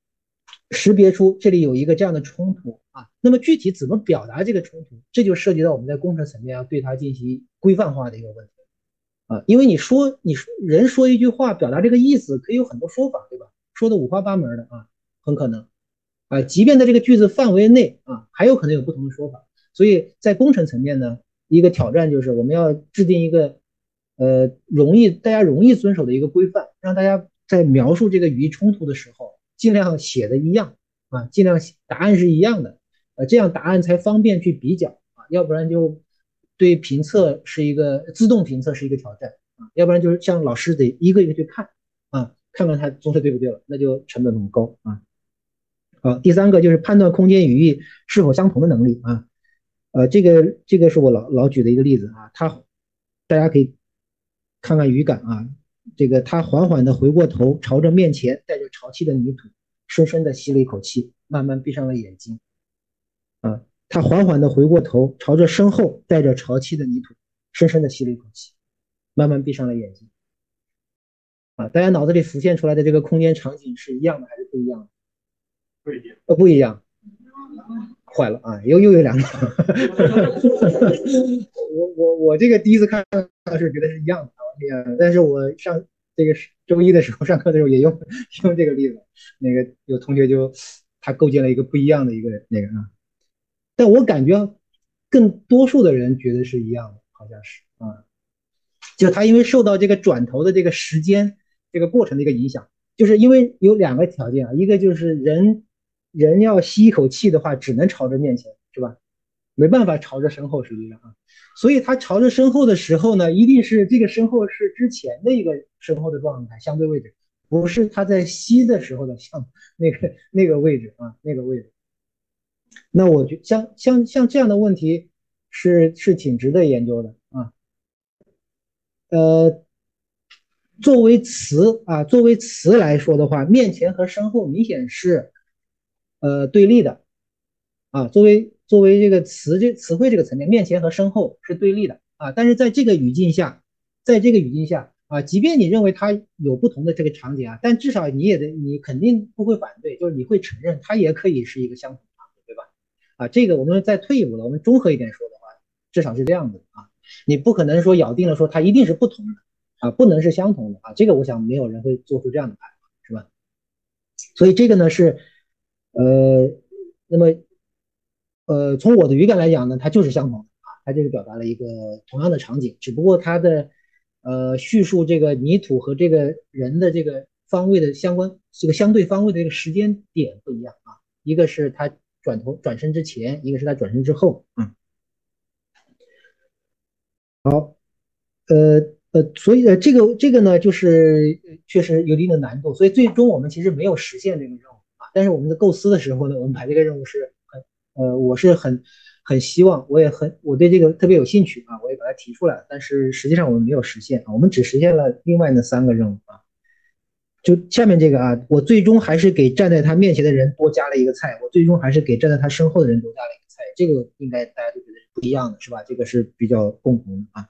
[SPEAKER 1] 识别出这里有一个这样的冲突啊。那么具体怎么表达这个冲突，这就涉及到我们在工程层面要对它进行规范化的一个问题。啊，因为你说你说人说一句话表达这个意思，可以有很多说法，对吧？说的五花八门的啊，很可能啊，即便在这个句子范围内啊，还有可能有不同的说法。所以在工程层面呢，一个挑战就是我们要制定一个呃容易大家容易遵守的一个规范，让大家在描述这个语义冲突的时候，尽量写的一样啊，尽量写答案是一样的，呃，这样答案才方便去比较啊，要不然就。对评测是一个自动评测是一个挑战啊，要不然就是像老师得一个一个去看啊，看看他做的对不对了，那就成本很高啊。好，第三个就是判断空间语义是否相同的能力啊，呃，这个这个是我老老举的一个例子啊，他大家可以看看语感啊，这个他缓缓的回过头，朝着面前带着潮气的泥土，深深的吸了一口气，慢慢闭上了眼睛啊。他缓缓地回过头，朝着身后带着潮气的泥土，深深地吸了一口气，慢慢闭上了眼睛。啊，大家脑子里浮现出来的这个空间场景是一样的还是不一样的？
[SPEAKER 2] 不一样。
[SPEAKER 1] 呃，不一样。坏了啊，又又有两种。[laughs] 我我我这个第一次看到是觉得是一样的啊，但是我上这个周一的时候上课的时候也用用这个例子，那个有同学就他构建了一个不一样的一个那个啊。但我感觉更多数的人觉得是一样的，好像是啊，就他因为受到这个转头的这个时间这个过程的一个影响，就是因为有两个条件啊，一个就是人人要吸一口气的话，只能朝着面前，是吧？没办法朝着身后，实际上啊，所以他朝着身后的时候呢，一定是这个身后是之前的一个身后的状态相对位置，不是他在吸的时候的像那个那个位置啊，那个位置。那我觉像像像这样的问题是是挺值得研究的啊。呃，作为词啊，作为词来说的话，面前和身后明显是呃对立的啊。作为作为这个词这词汇这个层面，面前和身后是对立的啊。但是在这个语境下，在这个语境下啊，即便你认为它有不同的这个场景啊，但至少你也得你肯定不会反对，就是你会承认它也可以是一个相同场景，对吧？啊，这个我们再退一步了，我们综合一点说的话，至少是这样的啊，你不可能说咬定了说它一定是不同的啊，不能是相同的啊，这个我想没有人会做出这样的判断，是吧？所以这个呢是呃，那么呃，从我的语感来讲呢，它就是相同的啊，它就是表达了一个同样的场景，只不过它的呃叙述这个泥土和这个人的这个方位的相关这个相对方位的这个时间点不一样啊，一个是他转头转身之前，一个是他转身之后，嗯，好，呃呃，所以呃这个这个呢就是确实有一定的难度，所以最终我们其实没有实现这个任务啊，但是我们在构思的时候呢，我们把这个任务是。呃，我是很很希望，我也很我对这个特别有兴趣啊，我也把它提出来，但是实际上我们没有实现啊，我们只实现了另外那三个任务啊，就下面这个啊，我最终还是给站在他面前的人多加了一个菜，我最终还是给站在他身后的人多加了一个菜，这个应该大家都觉得是不一样的，是吧？这个是比较共同的啊，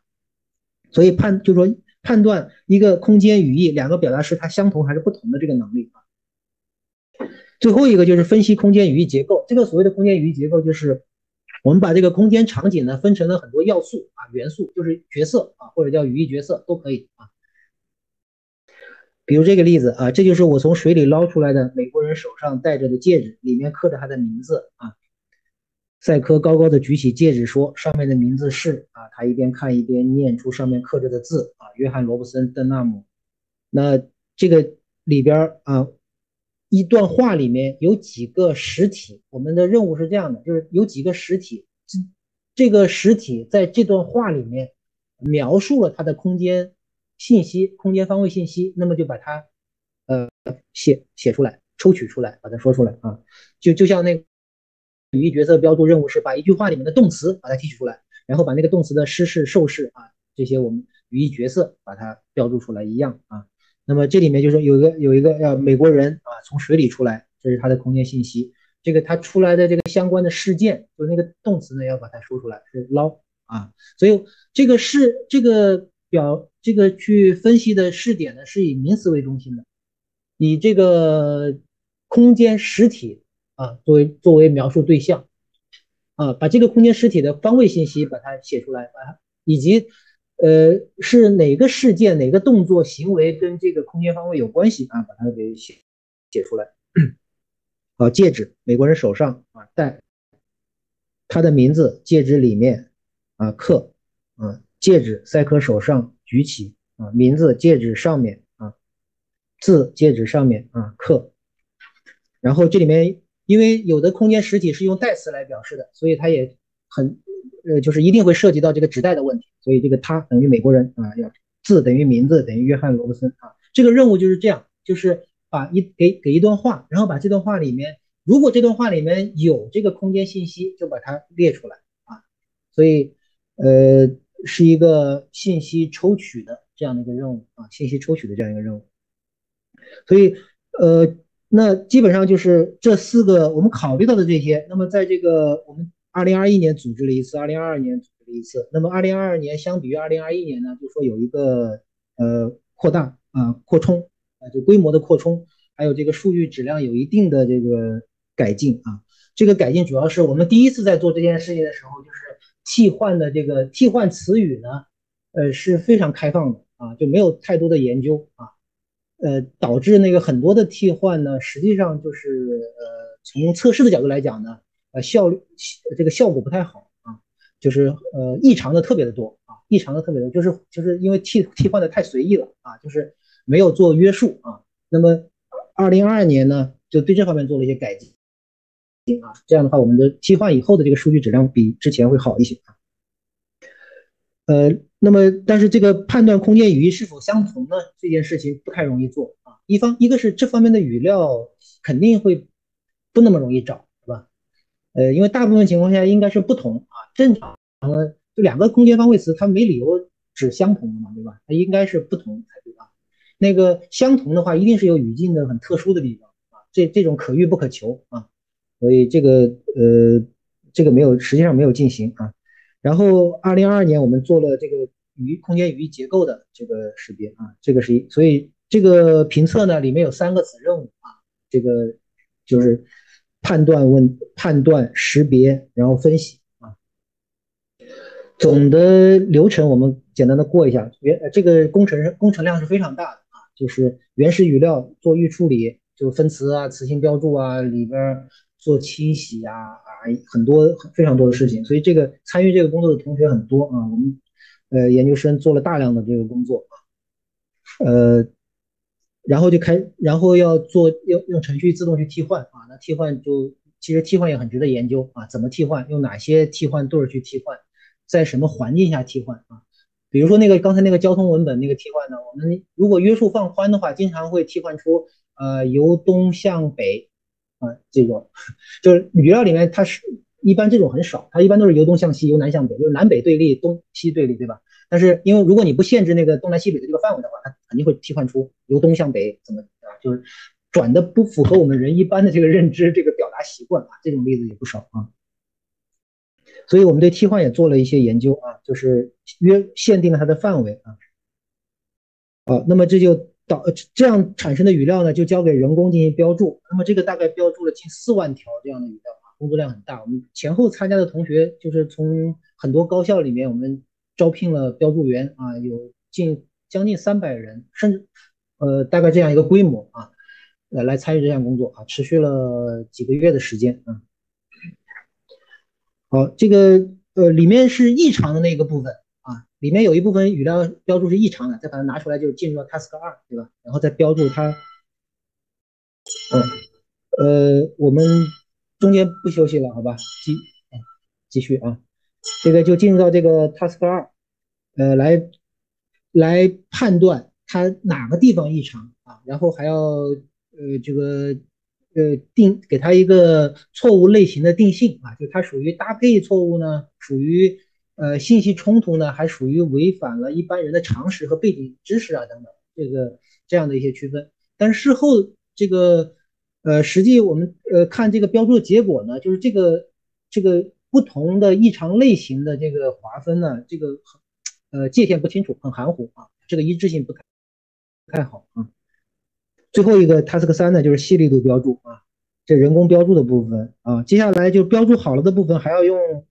[SPEAKER 1] 所以判就是说判断一个空间语义两个表达式它相同还是不同的这个能力啊。最后一个就是分析空间语义结构。这个所谓的空间语义结构，就是我们把这个空间场景呢分成了很多要素啊元素，就是角色啊或者叫语义角色都可以啊。比如这个例子啊，这就是我从水里捞出来的美国人手上戴着的戒指，里面刻着他的名字啊。赛科高高的举起戒指说：“上面的名字是啊。”他一边看一边念出上面刻着的字啊，约翰罗伯森邓纳姆。那这个里边啊。一段话里面有几个实体，我们的任务是这样的，就是有几个实体，这这个实体在这段话里面描述了它的空间信息、空间方位信息，那么就把它呃写写出来、抽取出来，把它说出来啊，就就像那个语义角色标注任务是把一句话里面的动词把它提取出来，然后把那个动词的施事、受事啊这些我们语义角色把它标注出来一样啊。那么这里面就是有一个有一个要美国人啊从水里出来，这是他的空间信息。这个他出来的这个相关的事件，就那个动词呢要把它说出来，是捞啊。所以这个是这个表这个去分析的试点呢是以名词为中心的，以这个空间实体啊作为作为描述对象啊，把这个空间实体的方位信息把它写出来把它，以及。呃，是哪个事件、哪个动作、行为跟这个空间方位有关系啊？把它给写写出来。好，戒指，美国人手上啊戴，他的名字，戒指里面啊刻啊，戒指赛克手上举起啊，名字戒指上面啊，字戒指上面啊刻。然后这里面因为有的空间实体是用代词来表示的，所以它也很。呃，就是一定会涉及到这个指代的问题，所以这个他等于美国人啊，要字等于名字等于约翰罗伯森啊，这个任务就是这样，就是把一给给一段话，然后把这段话里面，如果这段话里面有这个空间信息，就把它列出来啊，所以呃是一个信息抽取的这样的一个任务啊，信息抽取的这样一个任务，所以呃那基本上就是这四个我们考虑到的这些，那么在这个我们。二零二一年组织了一次，二零二二年组织了一次。那么二零二二年相比于二零二一年呢，就说有一个呃扩大啊扩充啊就规模的扩充，还有这个数据质量有一定的这个改进啊。这个改进主要是我们第一次在做这件事情的时候，就是替换的这个替换词语呢，呃是非常开放的啊，就没有太多的研究啊，呃导致那个很多的替换呢，实际上就是呃从测试的角度来讲呢。呃，效率这个效果不太好啊，就是呃异常的特别的多啊，异常的特别多，就是就是因为替替换的太随意了啊，就是没有做约束啊。那么二零二二年呢，就对这方面做了一些改进啊，这样的话，我们的替换以后的这个数据质量比之前会好一些啊。呃，那么但是这个判断空间语义是否相同呢？这件事情不太容易做啊。一方一个是这方面的语料肯定会不那么容易找。呃，因为大部分情况下应该是不同啊，正常的就两个空间方位词，它没理由指相同的嘛，对吧？它应该是不同才对吧？那个相同的话，一定是有语境的很特殊的地方啊，这这种可遇不可求啊，所以这个呃，这个没有，实际上没有进行啊。然后二零二二年我们做了这个语义空间语义结构的这个识别啊，这个是一，所以这个评测呢里面有三个子任务啊，这个就是判断问判断识别，然后分析啊。总的流程我们简单的过一下，原这个工程工程量是非常大的啊，就是原始语料做预处理，就是分词啊、词性标注啊里边做清洗啊啊很多非常多的事情，所以这个参与这个工作的同学很多啊，我们呃研究生做了大量的这个工作啊，呃，然后就开，然后要做用用程序自动去替换啊，那替换就其实替换也很值得研究啊，怎么替换，用哪些替换对去替换，在什么环境下替换啊？比如说那个刚才那个交通文本那个替换呢，我们如果约束放宽的话，经常会替换出呃由东向北。啊，这种就是语料里面，它是一般这种很少，它一般都是由东向西，由南向北，就是南北对立、东西对立，对吧？但是因为如果你不限制那个东南西北的这个范围的话，它肯定会替换出由东向北怎么啊？就是转的不符合我们人一般的这个认知、这个表达习惯啊，这种例子也不少啊。所以我们对替换也做了一些研究啊，就是约限定了它的范围啊。好，那么这就。导这样产生的语料呢，就交给人工进行标注。那么这个大概标注了近四万条这样的语料啊，工作量很大。我们前后参加的同学，就是从很多高校里面，我们招聘了标注员啊，有近将近三百人，甚至呃大概这样一个规模啊，来来参与这项工作啊，持续了几个月的时间啊。好，这个呃里面是异常的那个部分啊。里面有一部分语料标注是异常的，再把它拿出来就进入了 task 二，对吧？然后再标注它。嗯，呃，我们中间不休息了，好吧？继，继续啊，这个就进入到这个 task 二，呃，来来判断它哪个地方异常啊，然后还要呃这个呃定给它一个错误类型的定性啊，就它属于搭配错误呢，属于。呃，信息冲突呢，还属于违反了一般人的常识和背景知识啊，等等，这个这样的一些区分。但事后这个，呃，实际我们呃看这个标注的结果呢，就是这个这个不同的异常类型的这个划分呢，这个呃界限不清楚，很含糊啊，这个一致性不太不太好啊。最后一个 task 三呢，就是细粒度标注啊，这人工标注的部分啊，接下来就标注好了的部分还要用。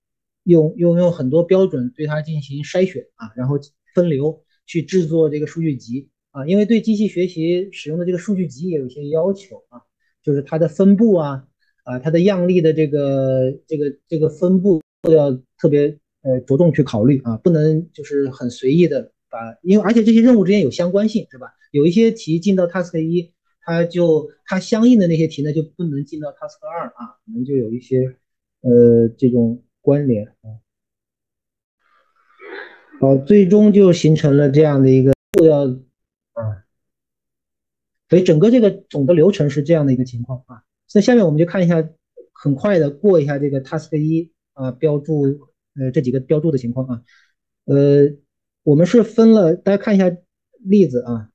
[SPEAKER 1] 用用用很多标准对它进行筛选啊，然后分流去制作这个数据集啊，因为对机器学习使用的这个数据集也有一些要求啊，就是它的分布啊啊，它的样例的这个这个这个分布都要特别呃着重去考虑啊，不能就是很随意的把，因为而且这些任务之间有相关性是吧？有一些题进到 task 一，它就它相应的那些题呢就不能进到 task 二啊，可能就有一些呃这种。关联啊，好，最终就形成了这样的一个要啊，所以整个这个总的流程是这样的一个情况啊。那下面我们就看一下，很快的过一下这个 task 一啊标注呃这几个标注的情况啊，呃，我们是分了，大家看一下例子啊，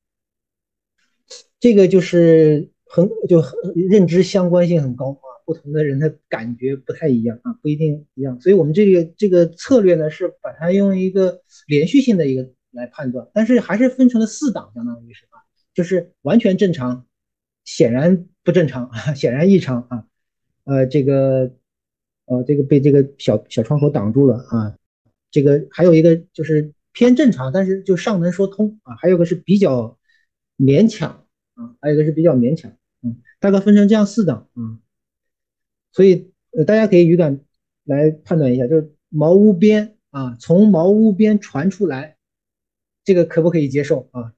[SPEAKER 1] 这个就是很就很认知相关性很高啊。不同的人的感觉不太一样啊，不一定一样，所以我们这个这个策略呢是把它用一个连续性的一个来判断，但是还是分成了四档，相当于是啊，就是完全正常，显然不正常 [laughs] 啊，显然异常啊，呃，这个呃这个被这个小小窗口挡住了啊，这个还有一个就是偏正常，但是就尚能说通啊，还有个是比较勉强啊，还有个是比较勉强，嗯，大概分成这样四档啊。所以，呃，大家可以语感来判断一下，就是茅屋边啊，从茅屋边传出来，这个可不可以接受啊？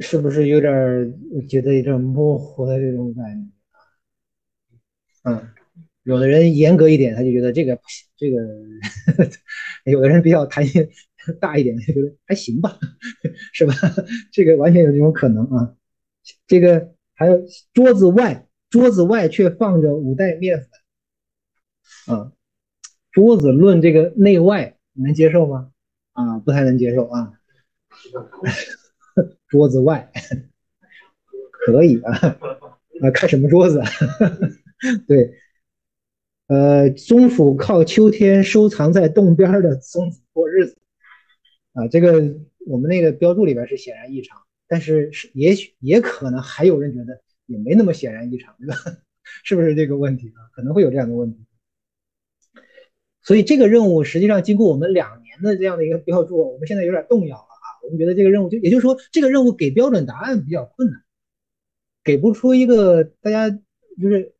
[SPEAKER 1] 是不是有点觉得有点模糊的这种感觉啊？嗯，有的人严格一点，他就觉得这个不行，这个；[laughs] 有的人比较弹性大一点，觉得还行吧，[laughs] 是吧？这个完全有这种可能啊。这个还有桌子外。桌子外却放着五袋面粉，啊，桌子论这个内外能接受吗？啊，不太能接受啊。[laughs] 桌子外 [laughs] 可以啊，啊，看什么桌子？[laughs] 对，呃，松鼠靠秋天收藏在洞边的松子过日子，啊，这个我们那个标注里边是显然异常，但是是也许也可能还有人觉得也没那么显然异常，对吧？[laughs] 是不是这个问题啊？可能会有这样的问题。所以这个任务实际上经过我们两年的这样的一个标注，我们现在有点动摇。我们觉得这个任务就也就是说，这个任务给标准答案比较困难，给不出一个大家就是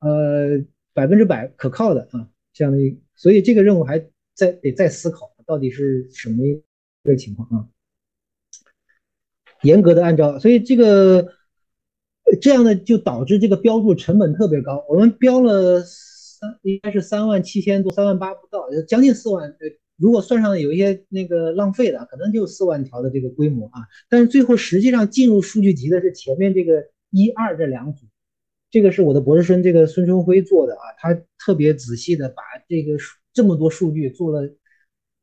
[SPEAKER 1] 呃百分之百可靠的啊这样的，所以这个任务还在得再思考到底是什么一个情况啊。严格的按照，所以这个这样的就导致这个标注成本特别高，我们标了。三应该是三万七千多，三万八不到，将近四万。如果算上有一些那个浪费的，可能就四万条的这个规模啊。但是最后实际上进入数据集的是前面这个一二这两组，这个是我的博士生这个孙春辉做的啊，他特别仔细的把这个这么多数据做了，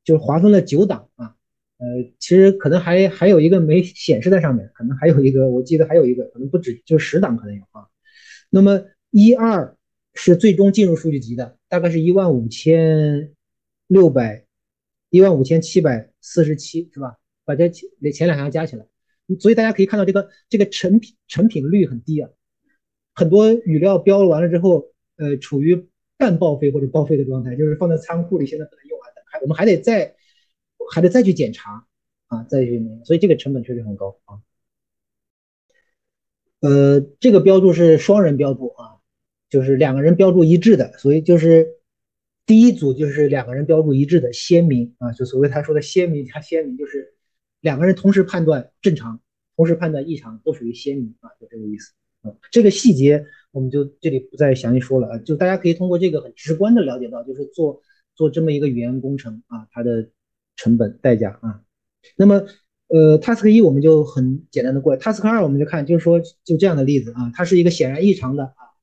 [SPEAKER 1] 就是划分了九档啊。呃，其实可能还还有一个没显示在上面，可能还有一个，我记得还有一个，可能不止，就十档可能有啊。那么一二。是最终进入数据集的，大概是一万五千六百，一万五千七百四十七，是吧？把这前前两行加起来，所以大家可以看到这个这个成品成品率很低啊，很多语料标完了之后，呃，处于半报废或者报废的状态，就是放在仓库里，现在不能用完的，还我们还得再还得再去检查啊，再去，所以这个成本确实很高啊。呃，这个标注是双人标注啊。就是两个人标注一致的，所以就是第一组就是两个人标注一致的鲜明啊，就所谓他说的鲜明加鲜明，就是两个人同时判断正常，同时判断异常，都属于鲜明啊，就这个意思啊。这个细节我们就这里不再详细说了啊，就大家可以通过这个很直观的了解到，就是做做这么一个语言工程啊，它的成本代价啊。那么呃，task 一我们就很简单的过，task 二我们就看，就是说就这样的例子啊，它是一个显然异常的啊。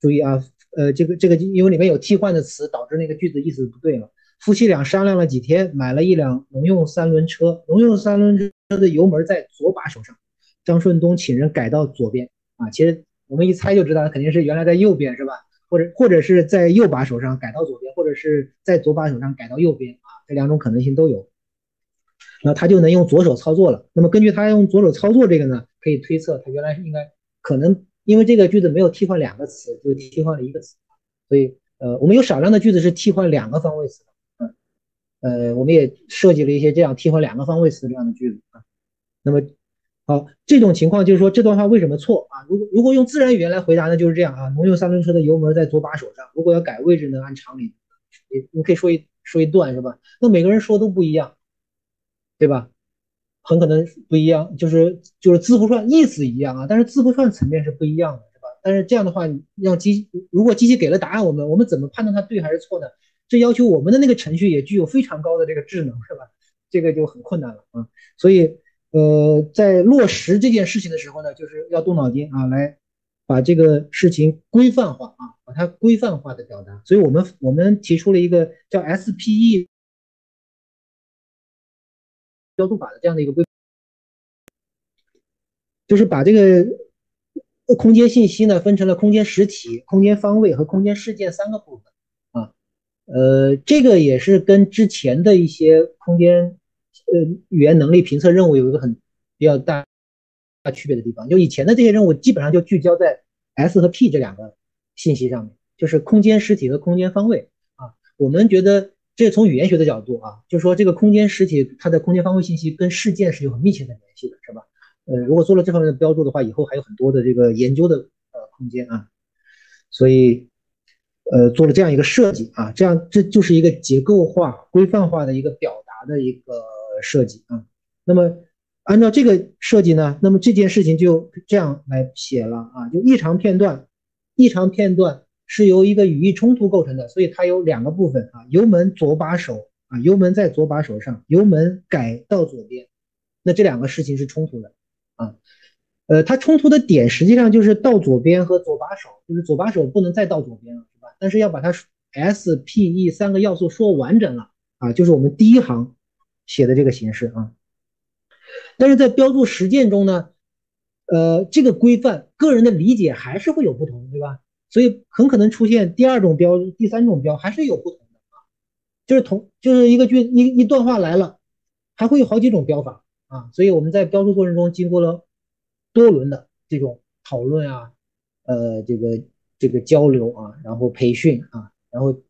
[SPEAKER 1] 注意啊，呃，这个这个，因为里面有替换的词，导致那个句子意思不对了。夫妻俩商量了几天，买了一辆农用三轮车，农用三轮车的油门在左把手上，张顺东请人改到左边啊。其实我们一猜就知道，肯定是原来在右边是吧？或者或者是在右把手上改到左边，或者是在左把手上改到右边啊，这两种可能性都有。那他就能用左手操作了。那么根据他用左手操作这个呢，可以推测他原来应该可能。因为这个句子没有替换两个词，就替换了一个词，所以呃，我们有少量的句子是替换两个方位词的，嗯，呃，我们也设计了一些这样替换两个方位词这样的句子啊。那么好，这种情况就是说这段话为什么错啊？如果如果用自然语言来回答呢，就是这样啊。农用三轮车的油门在左把手上，如果要改位置呢，按常理，你你可以说一说一段是吧？那每个人说都不一样，对吧？很可能不一样，就是就是字符串意思一样啊，但是字符串层面是不一样的，是吧？但是这样的话，让机如果机器给了答案，我们我们怎么判断它对还是错呢？这要求我们的那个程序也具有非常高的这个智能，是吧？这个就很困难了啊。所以呃，在落实这件事情的时候呢，就是要动脑筋啊，来把这个事情规范化啊，把它规范化的表达。所以我们我们提出了一个叫 SPE。标注法的这样的一个规，就是把这个空间信息呢分成了空间实体、空间方位和空间事件三个部分啊。呃，这个也是跟之前的一些空间呃语言能力评测任务有一个很比较大大区别的地方。就以前的这些任务基本上就聚焦在 S 和 P 这两个信息上面，就是空间实体和空间方位啊。我们觉得。这从语言学的角度啊，就是说这个空间实体它的空间方位信息跟事件是有很密切的联系的，是吧？呃，如果做了这方面的标注的话，以后还有很多的这个研究的呃空间啊，所以呃做了这样一个设计啊，这样这就是一个结构化、规范化的一个表达的一个设计啊。那么按照这个设计呢，那么这件事情就这样来写了啊，就异常片段，异常片段。是由一个语义冲突构成的，所以它有两个部分啊，油门左把手啊，油门在左把手上，油门改到左边，那这两个事情是冲突的啊，呃，它冲突的点实际上就是到左边和左把手，就是左把手不能再到左边了，是吧？但是要把它 S P E 三个要素说完整了啊，就是我们第一行写的这个形式啊，但是在标注实践中呢，呃，这个规范个人的理解还是会有不同，对吧？所以很可能出现第二种标、第三种标，还是有不同的啊。就是同就是一个句一一段话来了，还会有好几种标法啊，所以我们在标注过程中经过了多轮的这种讨论啊，呃，这个这个交流啊，然后培训啊，然后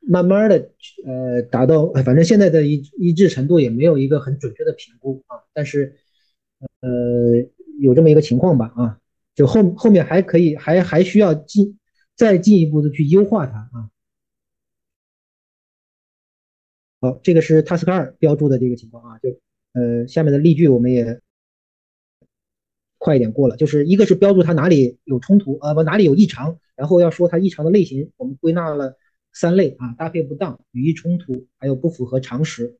[SPEAKER 1] 慢慢的呃达到，反正现在的一一致程度也没有一个很准确的评估啊，但是呃有这么一个情况吧啊，就后后面还可以还还需要进再进一步的去优化它啊。好，这个是 task 二标注的这个情况啊，就呃下面的例句我们也快一点过了，就是一个是标注它哪里有冲突啊不哪里有异常，然后要说它异常的类型，我们归纳了三类啊，搭配不当、语义冲突，还有不符合常识。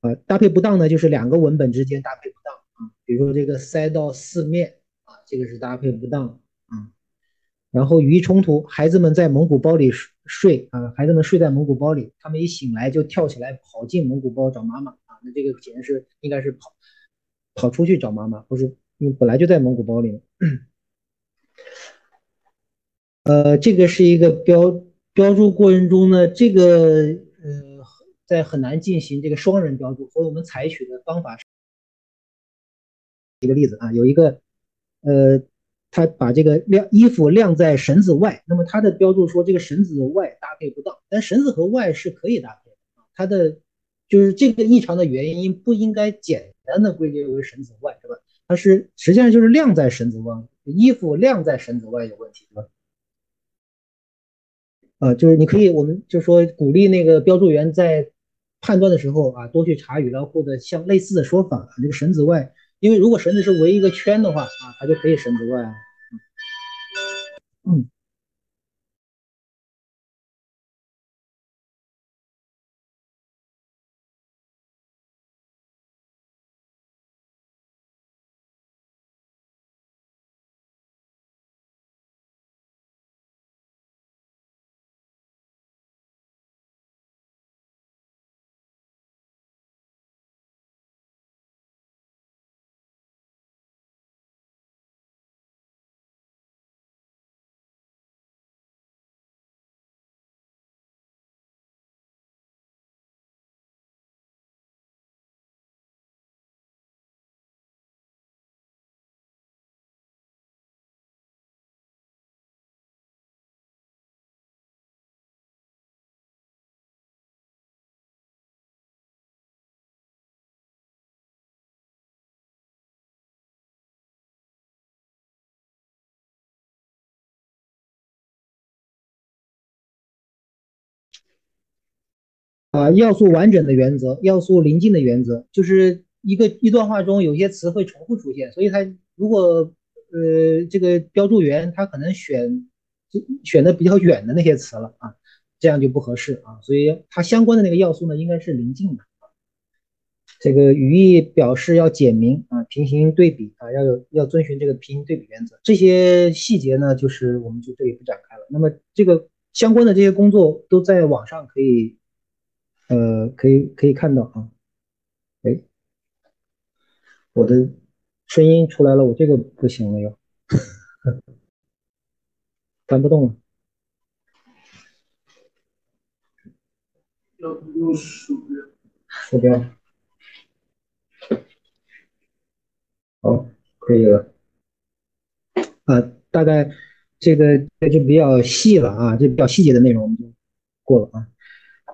[SPEAKER 1] 啊，搭配不当呢，就是两个文本之间搭配不当啊，比如说这个塞到四面啊，这个是搭配不当啊。然后语义冲突，孩子们在蒙古包里睡啊，孩子们睡在蒙古包里，他们一醒来就跳起来跑进蒙古包找妈妈啊，那这个显然是应该是跑跑出去找妈妈，不是因为本来就在蒙古包里。呃，这个是一个标标注过程中呢，这个呃在很难进行这个双人标注，所以我们采取的方法是一个例子啊，有一个呃。他把这个晾衣服晾在绳子外，那么他的标注说这个绳子外搭配不当，但绳子和外是可以搭配的啊。它的就是这个异常的原因不应该简单的归结为绳子外，是吧？它是实际上就是晾在绳子外，衣服晾在绳子外有问题，是吧？啊，就是你可以，我们就说鼓励那个标注员在判断的时候啊，多去查语料库的像类似的说法，这个绳子外。因为如果绳子是围一个圈的话啊，它就可以绳子外啊。嗯。啊，要素完整的原则，要素临近的原则，就是一个一段话中有些词会重复出现，所以它如果呃这个标注员他可能选选的比较远的那些词了啊，这样就不合适啊，所以它相关的那个要素呢应该是临近的。这个语义表示要简明啊，平行对比啊，要有要遵循这个平行对比原则，这些细节呢就是我们就这里不展开了。那么这个相关的这些工作都在网上可以。呃，可以可以看到啊，哎，我的声音出来了，我这个不行了又，翻不动了。
[SPEAKER 2] 要不用鼠标？
[SPEAKER 1] 鼠标。好，可以了。啊，大概这个这就比较细了啊，这比较细节的内容我们就过了啊。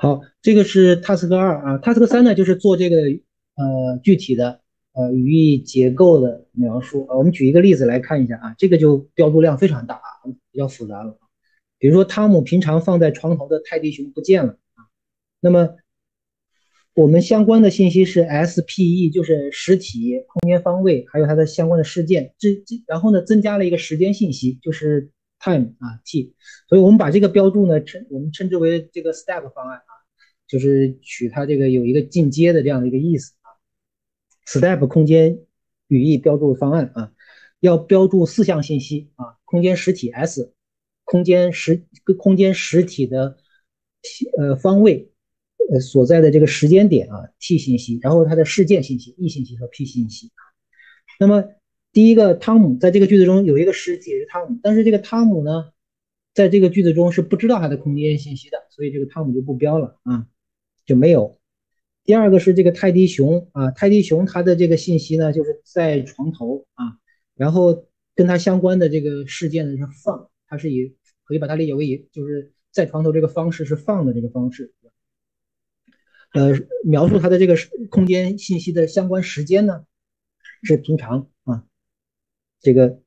[SPEAKER 1] 好，这个是 task 二啊，task 三呢就是做这个呃具体的呃语义结构的描述啊。我们举一个例子来看一下啊，这个就标注量非常大啊，比较复杂了。比如说汤姆平常放在床头的泰迪熊不见了啊，那么我们相关的信息是 SPE，就是实体、空间方位，还有它的相关的事件。这这然后呢增加了一个时间信息，就是 time 啊 t，所以我们把这个标注呢称我们称之为这个 step 方案啊。就是取它这个有一个进阶的这样的一个意思啊，step 空间语义标注方案啊，要标注四项信息啊，空间实体 s，空间实空间实体的呃方位呃所在的这个时间点啊 t 信息，然后它的事件信息 e 信息和 p 信息。那么第一个汤姆在这个句子中有一个实体是汤姆，但是这个汤姆呢，在这个句子中是不知道它的空间信息的，所以这个汤姆就不标了啊。就没有。第二个是这个泰迪熊啊，泰迪熊它的这个信息呢，就是在床头啊，然后跟它相关的这个事件呢是放，它是以可以把它理解为以就是在床头这个方式是放的这个方式，呃，描述它的这个空间信息的相关时间呢是平常啊，这个，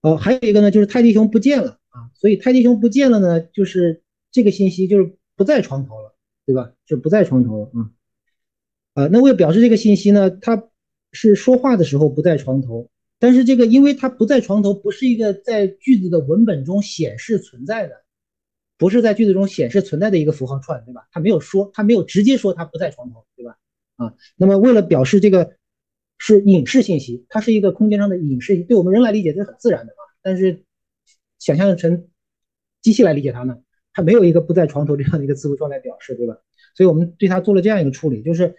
[SPEAKER 1] 哦，还有一个呢就是泰迪熊不见了啊，所以泰迪熊不见了呢，就是这个信息就是不在床头了。对吧？就不在床头了啊，啊，那为了表示这个信息呢，它是说话的时候不在床头，但是这个因为它不在床头，不是一个在句子的文本中显示存在的，不是在句子中显示存在的一个符号串，对吧？它没有说，它没有直接说它不在床头，对吧？啊，那么为了表示这个是隐式信息，它是一个空间上的隐式，对我们人来理解这是很自然的啊，但是想象成机器来理解它呢？它没有一个不在床头这样的一个字符状态表示，对吧？所以我们对它做了这样一个处理，就是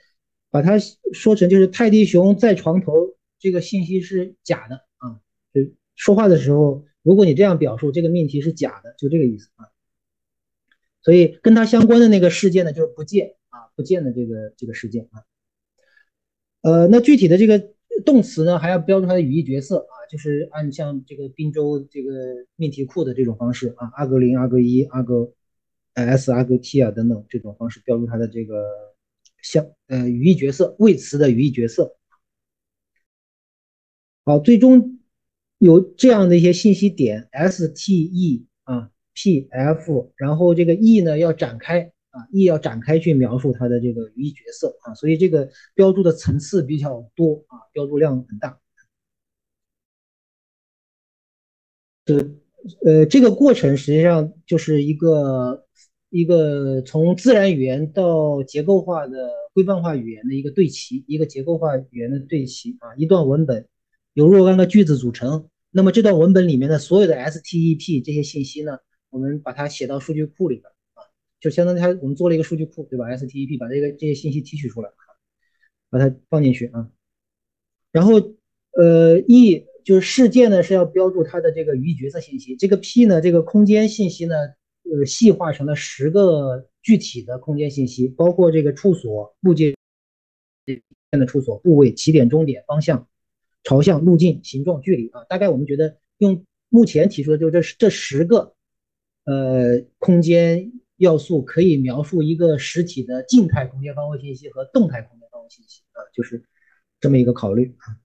[SPEAKER 1] 把它说成就是泰迪熊在床头这个信息是假的啊，就说话的时候，如果你这样表述，这个命题是假的，就这个意思啊。所以跟它相关的那个事件呢，就是不见啊，不见的这个这个事件啊。呃，那具体的这个动词呢，还要标注它的语义角色啊。就是按像这个滨州这个命题库的这种方式啊，阿格零、阿格一、阿格 S、阿格 T 啊等等这种方式标注它的这个像呃语义角色谓词的语义角色。好，最终有这样的一些信息点 S、T、E 啊、P、F，然后这个 E 呢要展开啊，E 要展开去描述它的这个语义角色啊，所以这个标注的层次比较多啊，标注量很大。是，呃，这个过程实际上就是一个一个从自然语言到结构化的规范化语言的一个对齐，一个结构化语言的对齐啊。一段文本由若干个句子组成，那么这段文本里面的所有的 STEP 这些信息呢，我们把它写到数据库里边，就相当于它我们做了一个数据库，对吧？STEP 把这个这些信息提取出来，把它放进去啊，然后呃 E。就是事件呢是要标注它的这个语义角色信息，这个 P 呢这个空间信息呢，呃细化成了十个具体的空间信息，包括这个处所、部件的处所、部位、起点、终点、方向、朝向、路径、形状、距离啊。大概我们觉得用目前提出的就这这十个呃空间要素可以描述一个实体的静态空间方位信息和动态空间方位信息啊，就是这么一个考虑啊。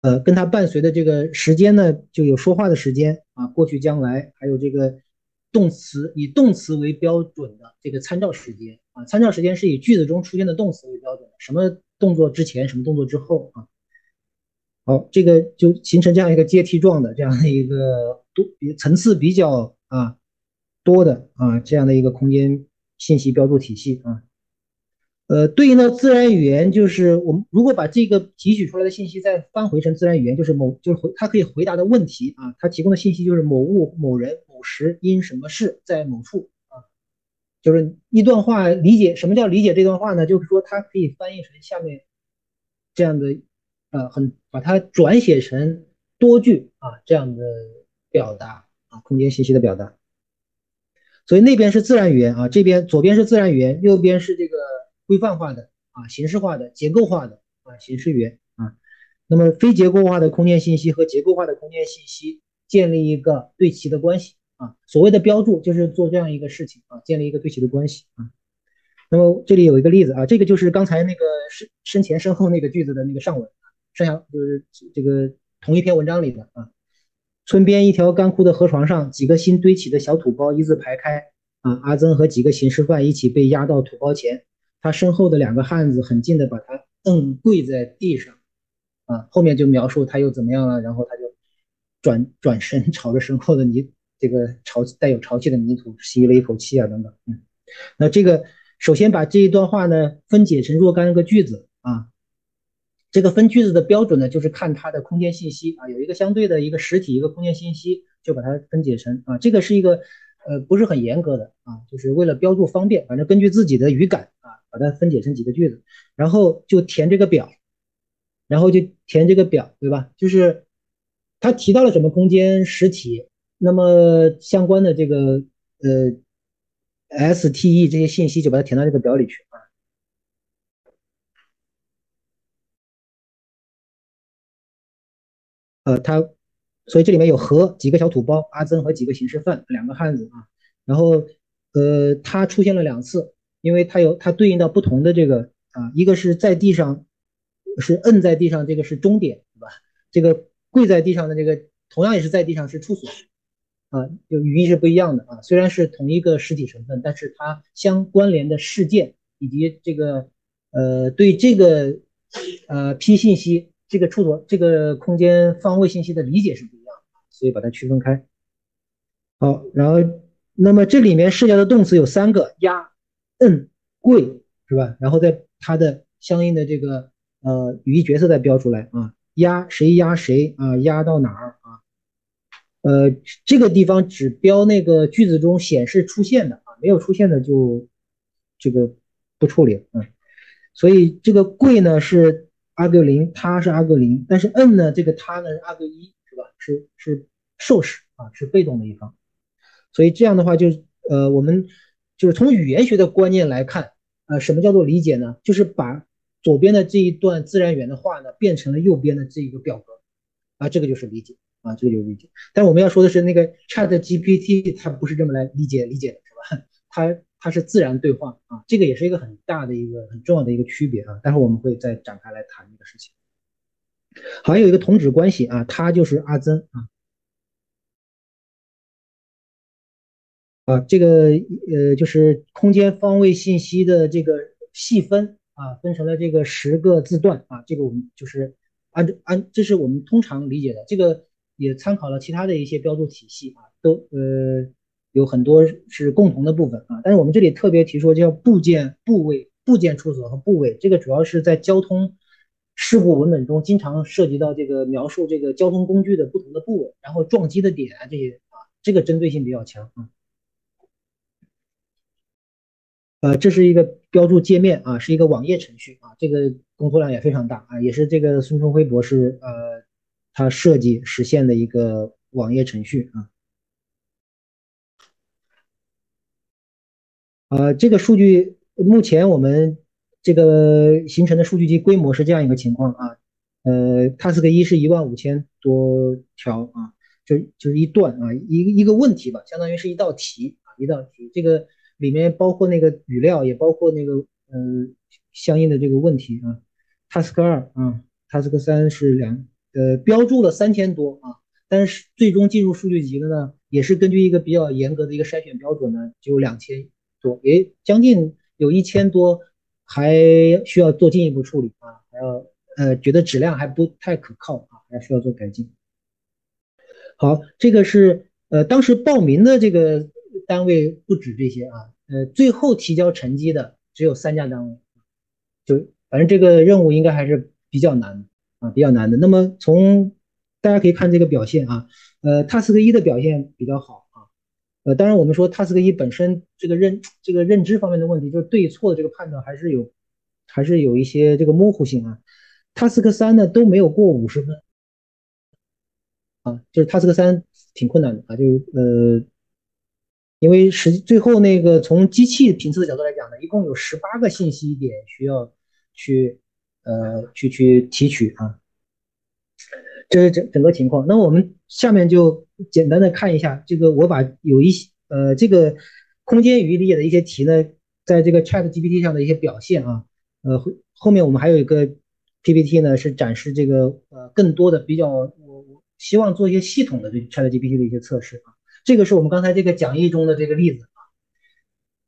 [SPEAKER 1] 呃，跟它伴随的这个时间呢，就有说话的时间啊，过去、将来，还有这个动词以动词为标准的这个参照时间啊，参照时间是以句子中出现的动词为标准，什么动作之前，什么动作之后啊。好，这个就形成这样一个阶梯状的这样的一个多层次比较啊多的啊这样的一个空间信息标注体系啊。呃，对应的自然语言就是我们如果把这个提取出来的信息再翻回成自然语言，就是某就是回它可以回答的问题啊，它提供的信息就是某物、某人、某时因什么事在某处啊，就是一段话理解什么叫理解这段话呢？就是说它可以翻译成下面这样的呃，很把它转写成多句啊这样的表达啊，空间信息的表达。所以那边是自然语言啊，这边左边是自然语言，右边是这个。规范化的啊，形式化的、结构化的啊，形式语言啊，那么非结构化的空间信息和结构化的空间信息建立一个对齐的关系啊。所谓的标注就是做这样一个事情啊，建立一个对齐的关系啊。那么这里有一个例子啊，这个就是刚才那个身身前身后那个句子的那个上文，剩下就是这个同一篇文章里的啊。村边一条干枯的河床上，几个新堆起的小土包一字排开啊，阿曾和几个刑事犯一起被押到土包前。他身后的两个汉子很近的把他摁跪在地上，啊，后面就描述他又怎么样了，然后他就转转身朝着身后的泥这个潮带有潮气的泥土吸了一口气啊，等等，嗯，那这个首先把这一段话呢分解成若干个句子啊，这个分句子的标准呢就是看它的空间信息啊，有一个相对的一个实体一个空间信息，就把它分解成啊，这个是一个呃不是很严格的啊，就是为了标注方便，反正根据自己的语感啊。把它分解成几个句子，然后就填这个表，然后就填这个表，对吧？就是他提到了什么空间实体，那么相关的这个呃 S T E 这些信息就把它填到这个表里去啊。呃，他，所以这里面有和几个小土包，阿曾和几个刑事犯，两个汉子啊。然后，呃，他出现了两次，因为他有他对应到不同的这个啊，一个是在地上是摁在地上，这个是终点，对吧？这个跪在地上的这个同样也是在地上是处所。啊，就语义是不一样的啊。虽然是同一个实体成分，但是它相关联的事件以及这个呃对这个呃批信息这个处所这个空间方位信息的理解是不一样的，所以把它区分开。好，然后那么这里面涉及的动词有三个：压、摁、跪，是吧？然后在它的相应的这个呃语义角色再标出来啊，压谁压谁啊，压到哪儿啊？呃，这个地方只标那个句子中显示出现的啊，没有出现的就这个不处理。嗯，所以这个贵呢是阿格林，他是阿格林，但是 n 呢这个他呢是阿格一，是吧？是是受使啊，是被动的一方。所以这样的话就呃，我们就是从语言学的观念来看，呃，什么叫做理解呢？就是把左边的这一段自然语言的话呢变成了右边的这一个表格啊，这个就是理解。啊，这个就是理解。但我们要说的是，那个 Chat GPT 它不是这么来理解理解的，是吧？它它是自然对话啊，这个也是一个很大的一个很重要的一个区别啊。待会我们会再展开来谈这个事情。还有一个同质关系啊，它就是阿曾啊。啊，这个呃就是空间方位信息的这个细分啊，分成了这个十个字段啊，这个我们就是按按这是我们通常理解的这个。也参考了其他的一些标注体系啊，都呃有很多是共同的部分啊，但是我们这里特别提出叫部件部位、部件处所和部位，这个主要是在交通事故文本中经常涉及到这个描述这个交通工具的不同的部位，然后撞击的点这些啊，这个针对性比较强啊。呃，这是一个标注界面啊，是一个网页程序啊，这个工作量也非常大啊，也是这个孙春辉博士呃。他设计实现的一个网页程序啊，呃，这个数据目前我们这个形成的数据集规模是这样一个情况啊，呃，task 一是一万五千多条啊，就就是一段啊，一一个问题吧，相当于是一道题啊，一道题，这个里面包括那个语料，也包括那个呃相应的这个问题啊，task 二啊，task 三是两。呃，标注了三千多啊，但是最终进入数据集的呢，也是根据一个比较严格的一个筛选标准呢，只有两千多，也将近有一千多，还需要做进一步处理啊，还要呃觉得质量还不太可靠啊，还需要做改进。好，这个是呃当时报名的这个单位不止这些啊，呃最后提交成绩的只有三家单位，就反正这个任务应该还是比较难的。啊，比较难的。那么从大家可以看这个表现啊，呃，task 一的表现比较好，呃，当然我们说 task 一本身这个认这个认知方面的问题，就是对错的这个判断还是有还是有一些这个模糊性啊。task 三呢都没有过五十分啊，就是 task 三挺困难的啊，就是呃，因为实最后那个从机器评测的角度来讲呢，一共有十八个信息点需要去。呃，去去提取啊，这是整整个情况。那我们下面就简单的看一下这个，我把有一些呃这个空间语义理解的一些题呢，在这个 Chat GPT 上的一些表现啊，呃后后面我们还有一个 PPT 呢，是展示这个呃更多的比较，我我希望做一些系统的对 Chat GPT 的一些测试啊。这个是我们刚才这个讲义中的这个例子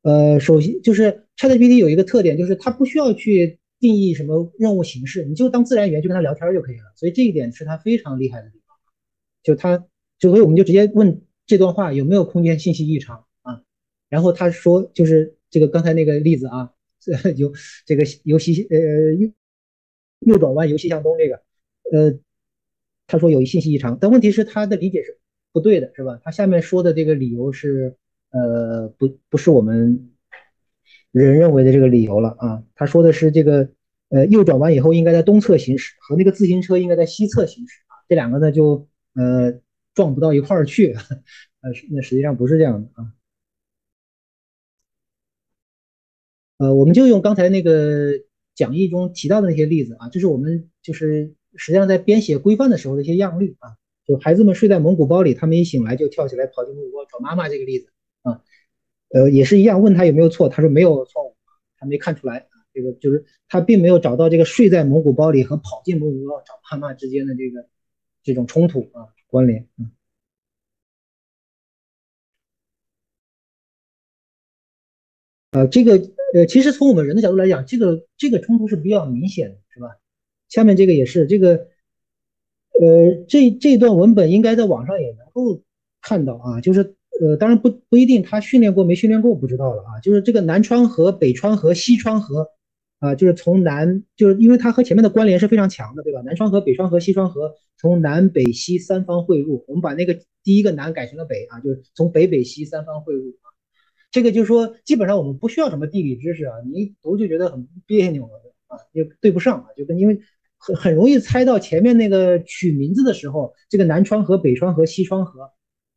[SPEAKER 1] 啊，呃，首先就是 Chat GPT 有一个特点，就是它不需要去。定义什么任务形式，你就当自然语言，就跟它聊天就可以了。所以这一点是它非常厉害的地方。就它，所以我们就直接问这段话有没有空间信息异常啊？然后他说就是这个刚才那个例子啊，[laughs] 有这个游戏呃右右转弯由西向东这个，呃，他说有信息异常，但问题是他的理解是不对的，是吧？他下面说的这个理由是呃不不是我们。人认为的这个理由了啊，他说的是这个，呃，右转弯以后应该在东侧行驶，和那个自行车应该在西侧行驶啊，这两个呢就呃撞不到一块儿去，[laughs] 呃，那实际上不是这样的啊。呃，我们就用刚才那个讲义中提到的那些例子啊，就是我们就是实际上在编写规范的时候的一些样例啊，就孩子们睡在蒙古包里，他们一醒来就跳起来跑进蒙古包找妈妈这个例子啊，呃，也是一样，问他有没有错，他说没有错误，他没看出来啊，这个就是他并没有找到这个睡在蒙古包里和跑进蒙古包找妈妈之间的这个这种冲突啊关联，嗯。呃，这个呃，其实从我们人的角度来讲，这个这个冲突是比较明显的，是吧？下面这个也是这个，呃，这这段文本应该在网上也能够看到啊，就是呃，当然不不一定他训练过没训练过不知道了啊，就是这个南川河、北川河、西川河啊，就是从南，就是因为它和前面的关联是非常强的，对吧？南川河、北川河、西川河从南北西三方汇入，我们把那个第一个南改成了北啊，就是从北北西三方汇入啊。这个就是说，基本上我们不需要什么地理知识啊，你一读就觉得很别扭了啊，就对不上啊，就跟因为很很容易猜到前面那个取名字的时候，这个南川河、北川河、西川河，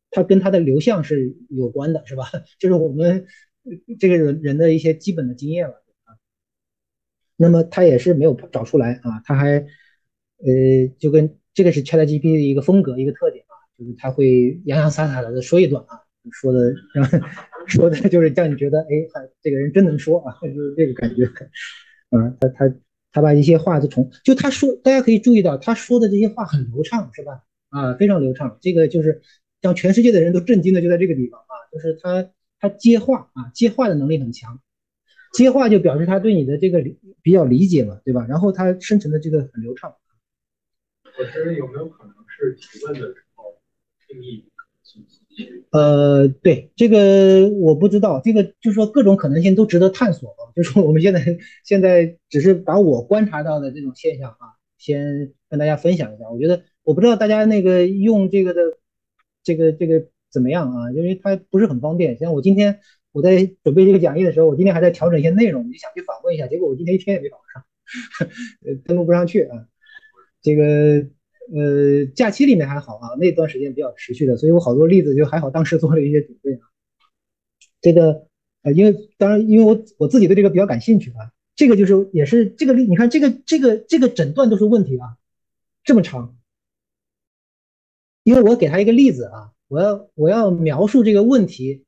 [SPEAKER 1] 它跟它的流向是有关的，是吧？[laughs] 就是我们这个人人的一些基本的经验了。那么他也是没有找出来啊，他还呃，就跟这个是 ChatGPT 的一个风格一个特点啊，就是他会洋洋洒洒的说一段啊。说的说的就是让你觉得，哎，这个人真能说啊，[laughs] 就是这个感觉。啊，他他他把一些话都从就他说，大家可以注意到他说的这些话很流畅，是吧？啊，非常流畅。这个就是让全世界的人都震惊的就在这个地方啊，就是他他接话啊，接话的能力很强。接话就表示他对你的这个理比较理解嘛，对吧？然后他生成的这个很流畅。
[SPEAKER 2] 老师有没有可能是提问的时候定义？
[SPEAKER 1] 呃，对这个我不知道，这个就是说各种可能性都值得探索啊。就是我们现在现在只是把我观察到的这种现象啊，先跟大家分享一下。我觉得我不知道大家那个用这个的这个这个怎么样啊？因为它不是很方便。像我今天我在准备这个讲义的时候，我今天还在调整一些内容，我就想去访问一下，结果我今天一天也没访上，[laughs] 登录不上去啊。这个。呃，假期里面还好啊，那段时间比较持续的，所以我好多例子就还好，当时做了一些准备啊。这个呃，因为当然，因为我我自己对这个比较感兴趣啊。这个就是也是这个例，你看这个这个这个诊断都是问题啊，这么长。因为我给他一个例子啊，我要我要描述这个问题。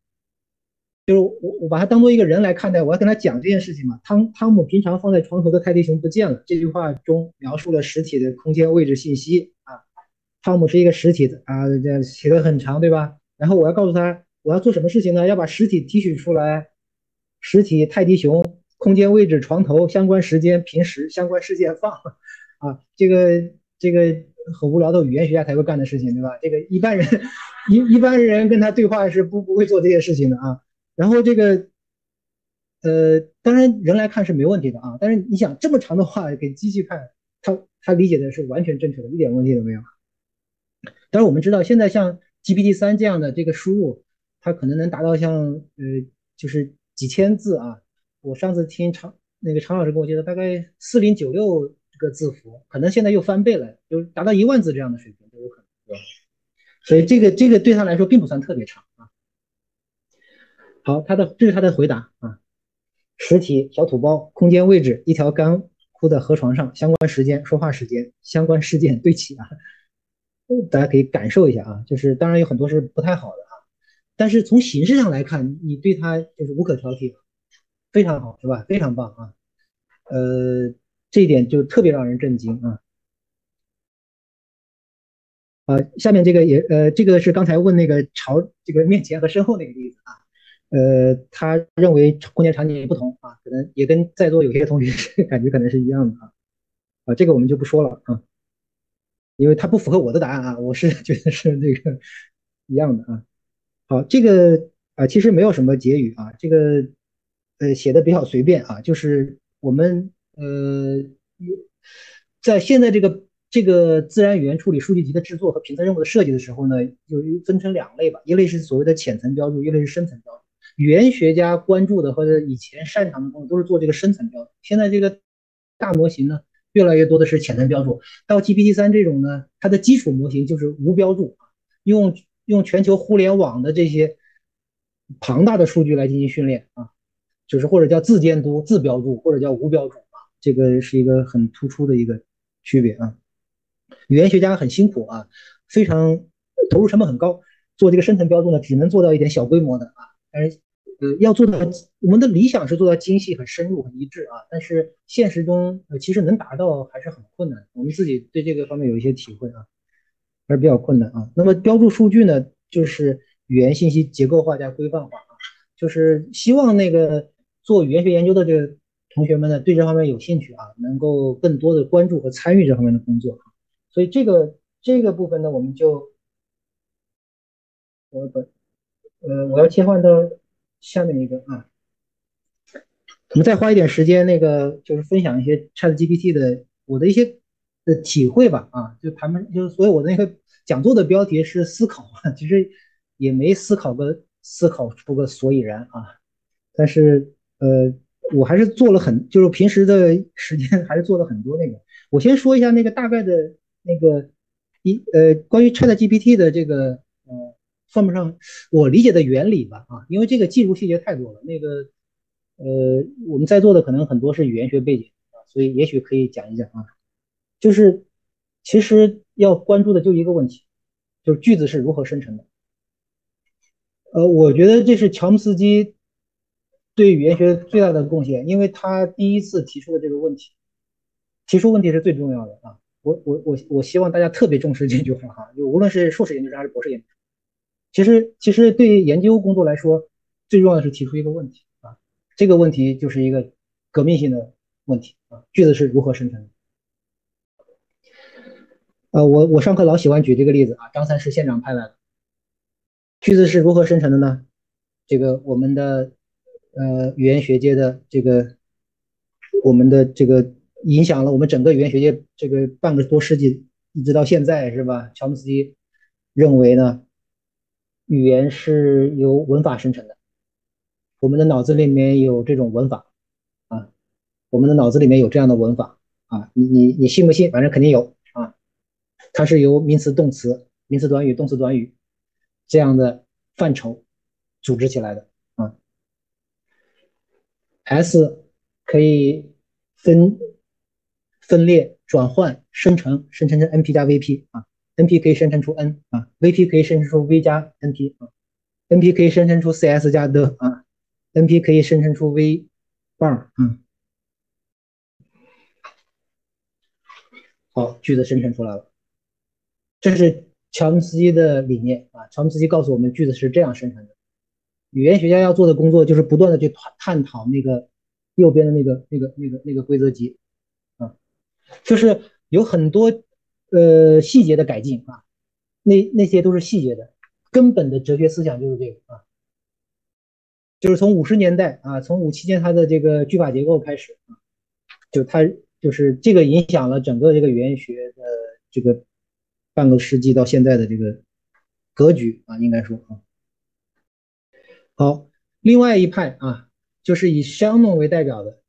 [SPEAKER 1] 就是我我把它当做一个人来看待，我要跟他讲这件事情嘛。汤汤姆平常放在床头的泰迪熊不见了。这句话中描述了实体的空间位置信息啊。汤姆是一个实体的啊，这写的很长，对吧？然后我要告诉他我要做什么事情呢？要把实体提取出来，实体泰迪熊空间位置床头相关时间平时相关事件放啊。这个这个很无聊的语言学家才会干的事情，对吧？这个一般人 [laughs] 一一般人跟他对话是不不会做这些事情的啊。然后这个，呃，当然人来看是没问题的啊，但是你想这么长的话给机器看，它它理解的是完全正确的，一点问题都没有。但是我们知道现在像 GPT 三这样的这个输入，它可能能达到像呃就是几千字啊。我上次听常那个常老师跟我介绍，大概四零九六这个字符，可能现在又翻倍了，就达到一万字这样的水平都有可能，对吧？所以这个这个对他来说并不算特别长。好，他的这是他的回答啊，实体小土包，空间位置一条干枯的河床上，相关时间说话时间，相关事件对齐啊，大家可以感受一下啊，就是当然有很多是不太好的啊，但是从形式上来看，你对他就是无可挑剔，非常好是吧？非常棒啊，呃，这一点就特别让人震惊啊。啊，下面这个也呃，这个是刚才问那个朝这个面前和身后那个例子啊。呃，他认为空间场景也不同啊，可能也跟在座有些同学 [laughs] 感觉可能是一样的啊，啊，这个我们就不说了啊，因为它不符合我的答案啊，我是 [laughs] 觉得是这个一样的啊。好，这个啊其实没有什么结语啊，这个呃写的比较随便啊，就是我们呃在现在这个这个自然语言处理数据集的制作和评测任务的设计的时候呢，就分成两类吧，一类是所谓的浅层标注，一类是深层标注。语言学家关注的或者以前擅长的工作都是做这个深层标注，现在这个大模型呢，越来越多的是浅层标注。到 GPT 三这种呢，它的基础模型就是无标注，用用全球互联网的这些庞大的数据来进行训练啊。就是或者叫自监督、自标注，或者叫无标注啊，这个是一个很突出的一个区别啊。语言学家很辛苦啊，非常投入成本很高，做这个深层标注呢，只能做到一点小规模的啊，但是呃要做到我们的理想是做到精细、很深入、很一致啊，但是现实中呃其实能达到还是很困难，我们自己对这个方面有一些体会啊，还是比较困难啊。那么标注数据呢，就是语言信息结构化加规范化啊，就是希望那个做语言学研究的这个同学们呢，对这方面有兴趣啊，能够更多的关注和参与这方面的工作。所以这个这个部分呢，我们就，我不，呃，我要切换到下面一个啊，我们再花一点时间，那个就是分享一些 ChatGPT 的我的一些的体会吧啊，就他们就，所以我的那个讲座的标题是思考，[laughs] 其实也没思考个思考出个所以然啊，但是呃，我还是做了很，就是平时的时间还是做了很多那个，我先说一下那个大概的。那个一呃，关于 ChatGPT 的这个，算不上我理解的原理吧啊，因为这个技术细节太多了。那个呃，我们在座的可能很多是语言学背景啊，所以也许可以讲一讲啊。就是其实要关注的就一个问题，就是句子是如何生成的。呃，我觉得这是乔姆斯基对语言学最大的贡献，因为他第一次提出的这个问题，提出问题是最重要的啊。我我我我希望大家特别重视这句话哈，就无论是硕士研究生还是博士研究生，其实其实对研究工作来说，最重要的是提出一个问题啊，这个问题就是一个革命性的问题啊，句子是如何生成的？呃，我我上课老喜欢举这个例子啊，张三是县长派来的，句子是如何生成的呢？这个我们的呃语言学界的这个我们的这个。影响了我们整个语言学界这个半个多世纪，一直到现在是吧？乔姆斯基认为呢，语言是由文法生成的，我们的脑子里面有这种文法啊，我们的脑子里面有这样的文法啊，你你你信不信？反正肯定有啊，它是由名词、动词、名词短语、动词短语这样的范畴组织起来的啊，S 可以分。分裂、转换、生成，生成成 NP 加 VP 啊，NP 可以生成出 N 啊，VP 可以生成出 V 加 NP 啊，NP 可以生成出 CS 加的啊，NP 可以生成出 V 棒嗯，好，句子生成出来了，这是乔姆斯基的理念啊，乔姆斯基告诉我们句子是这样生成的，语言学家要做的工作就是不断的去探探讨那个右边的那个那个那个那个规则集啊。就是有很多呃细节的改进啊，那那些都是细节的，根本的哲学思想就是这个啊，就是从五十年代啊，从五七年它的这个句法结构开始啊，就它就是这个影响了整个这个语言学的这个半个世纪到现在的这个格局啊，应该说啊，好，另外一派啊，就是以香农为代表的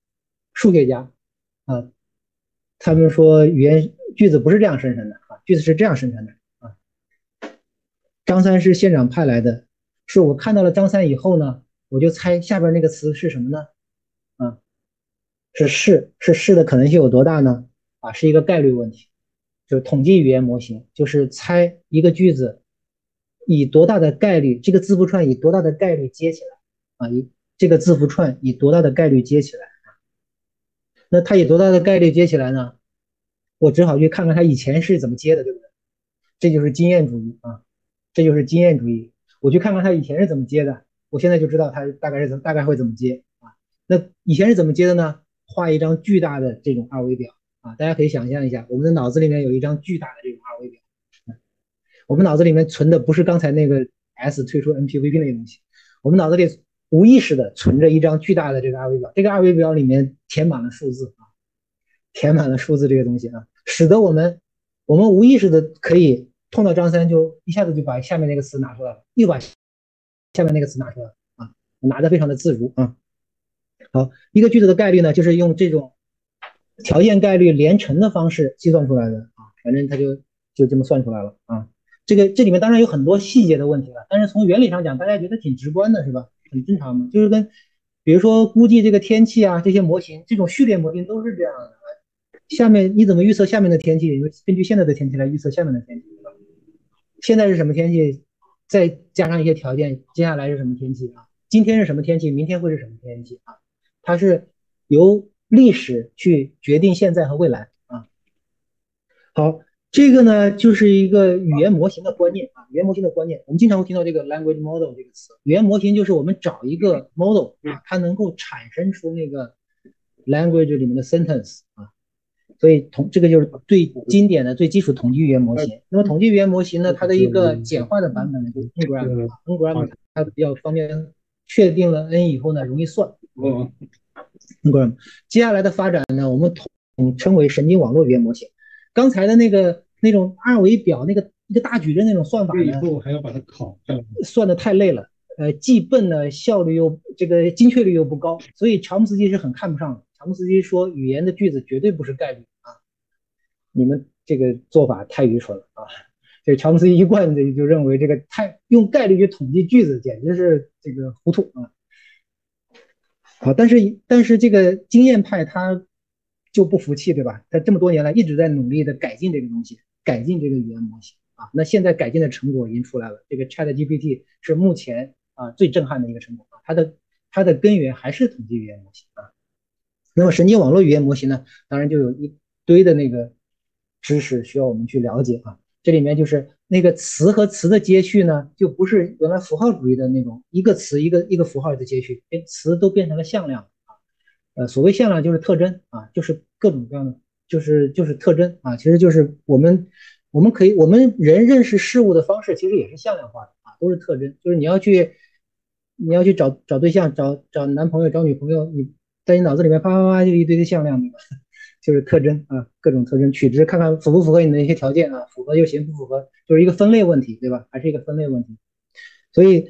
[SPEAKER 1] 数学家啊。他们说语言句子不是这样生成的啊，句子是这样生成的啊。张三是县长派来的，是我看到了张三以后呢，我就猜下边那个词是什么呢？啊，是是是是的可能性有多大呢？啊，是一个概率问题，就是统计语言模型，就是猜一个句子以多大的概率，这个字符串以多大的概率接起来啊，以这个字符串以多大的概率接起来。那它以多大的概率接起来呢？我只好去看看他以前是怎么接的，对不对？这就是经验主义啊，这就是经验主义。我去看看他以前是怎么接的，我现在就知道他大概是怎大概会怎么接啊。那以前是怎么接的呢？画一张巨大的这种二维表啊，大家可以想象一下，我们的脑子里面有一张巨大的这种二维表，我们脑子里面存的不是刚才那个 S 退出 NPVP 那个东西，我们脑子里。无意识的存着一张巨大的这个二维表，这个二维表里面填满了数字啊，填满了数字这个东西啊，使得我们我们无意识的可以碰到张三就一下子就把下面那个词拿出来了，又把下面那个词拿出来啊，拿的非常的自如啊。好，一个句子的概率呢，就是用这种条件概率连乘的方式计算出来的啊，反正它就就这么算出来了啊。这个这里面当然有很多细节的问题了，但是从原理上讲，大家觉得挺直观的是吧？很正常嘛，就是跟，比如说估计这个天气啊，这些模型，这种序列模型都是这样的。下面你怎么预测下面的天气？因为根据现在的天气来预测下面的天气，对吧？现在是什么天气？再加上一些条件，接下来是什么天气啊？今天是什么天气？明天会是什么天气啊？它是由历史去决定现在和未来啊。好，这个呢就是一个语言模型的观念啊，语言模型的观念，我们经常会听到这个 language model 这个词。语言模型就是我们找一个 model 啊，它能够产生出那个 language 里面的 sentence 啊。所以统这个就是最经典的、最基础统计语言模型。那么统计语言模型呢，它的一个简化的版本呢，就是 N-gram。N-gram 它比较方便，确定了 N 以后呢，容易算。N-gram。接下来的发展呢，我们统称为神经网络语言模型。刚才的那个那种二维表那个一个大矩阵那种算法呢，
[SPEAKER 4] 以后还要把它考下来，
[SPEAKER 1] 算的太累了。呃，既笨呢，效率又这个精确率又不高，所以乔姆斯基是很看不上的。乔姆斯基说，语言的句子绝对不是概率啊！你们这个做法太愚蠢了啊！这乔姆斯基一贯的就认为这个太用概率去统计句子，简直是这个糊涂啊！好，但是但是这个经验派他就不服气，对吧？他这么多年来一直在努力的改进这个东西，改进这个语言模型啊。那现在改进的成果已经出来了，这个 Chat GPT 是目前啊最震撼的一个成果啊！它的它的根源还是统计语言模型啊。那么神经网络语言模型呢，当然就有一堆的那个知识需要我们去了解啊。这里面就是那个词和词的接续呢，就不是原来符号主义的那种一个词一个一个符号的接续，变词都变成了向量啊。呃，所谓向量就是特征啊，就是各种各样的，就是就是特征啊，其实就是我们我们可以我们人认识事物的方式其实也是向量化的啊，都是特征。就是你要去你要去找找对象，找找男朋友找女朋友，你。在你脑子里面啪啪啪就一堆的向量，对吧？[laughs] 就是特征啊，各种特征取值，看看符不符合你的一些条件啊，符合就行，不符合就是一个分类问题，对吧？还是一个分类问题。所以，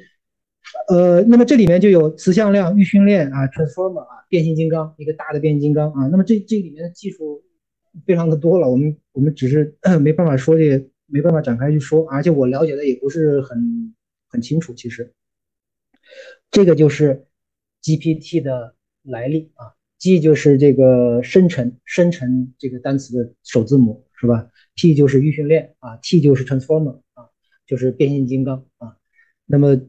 [SPEAKER 1] 呃，那么这里面就有词向量、预训练啊、transformer 啊、变形金刚，一个大的变形金刚啊。那么这这里面的技术非常的多了，我们我们只是 [clears throat] 没办法说这，没办法展开去说，而且我了解的也不是很很清楚。其实，这个就是 GPT 的。来历啊，G 就是这个生成生成这个单词的首字母是吧？P 就是预训练啊，T 就是 transformer 啊，就是变形金刚啊。那么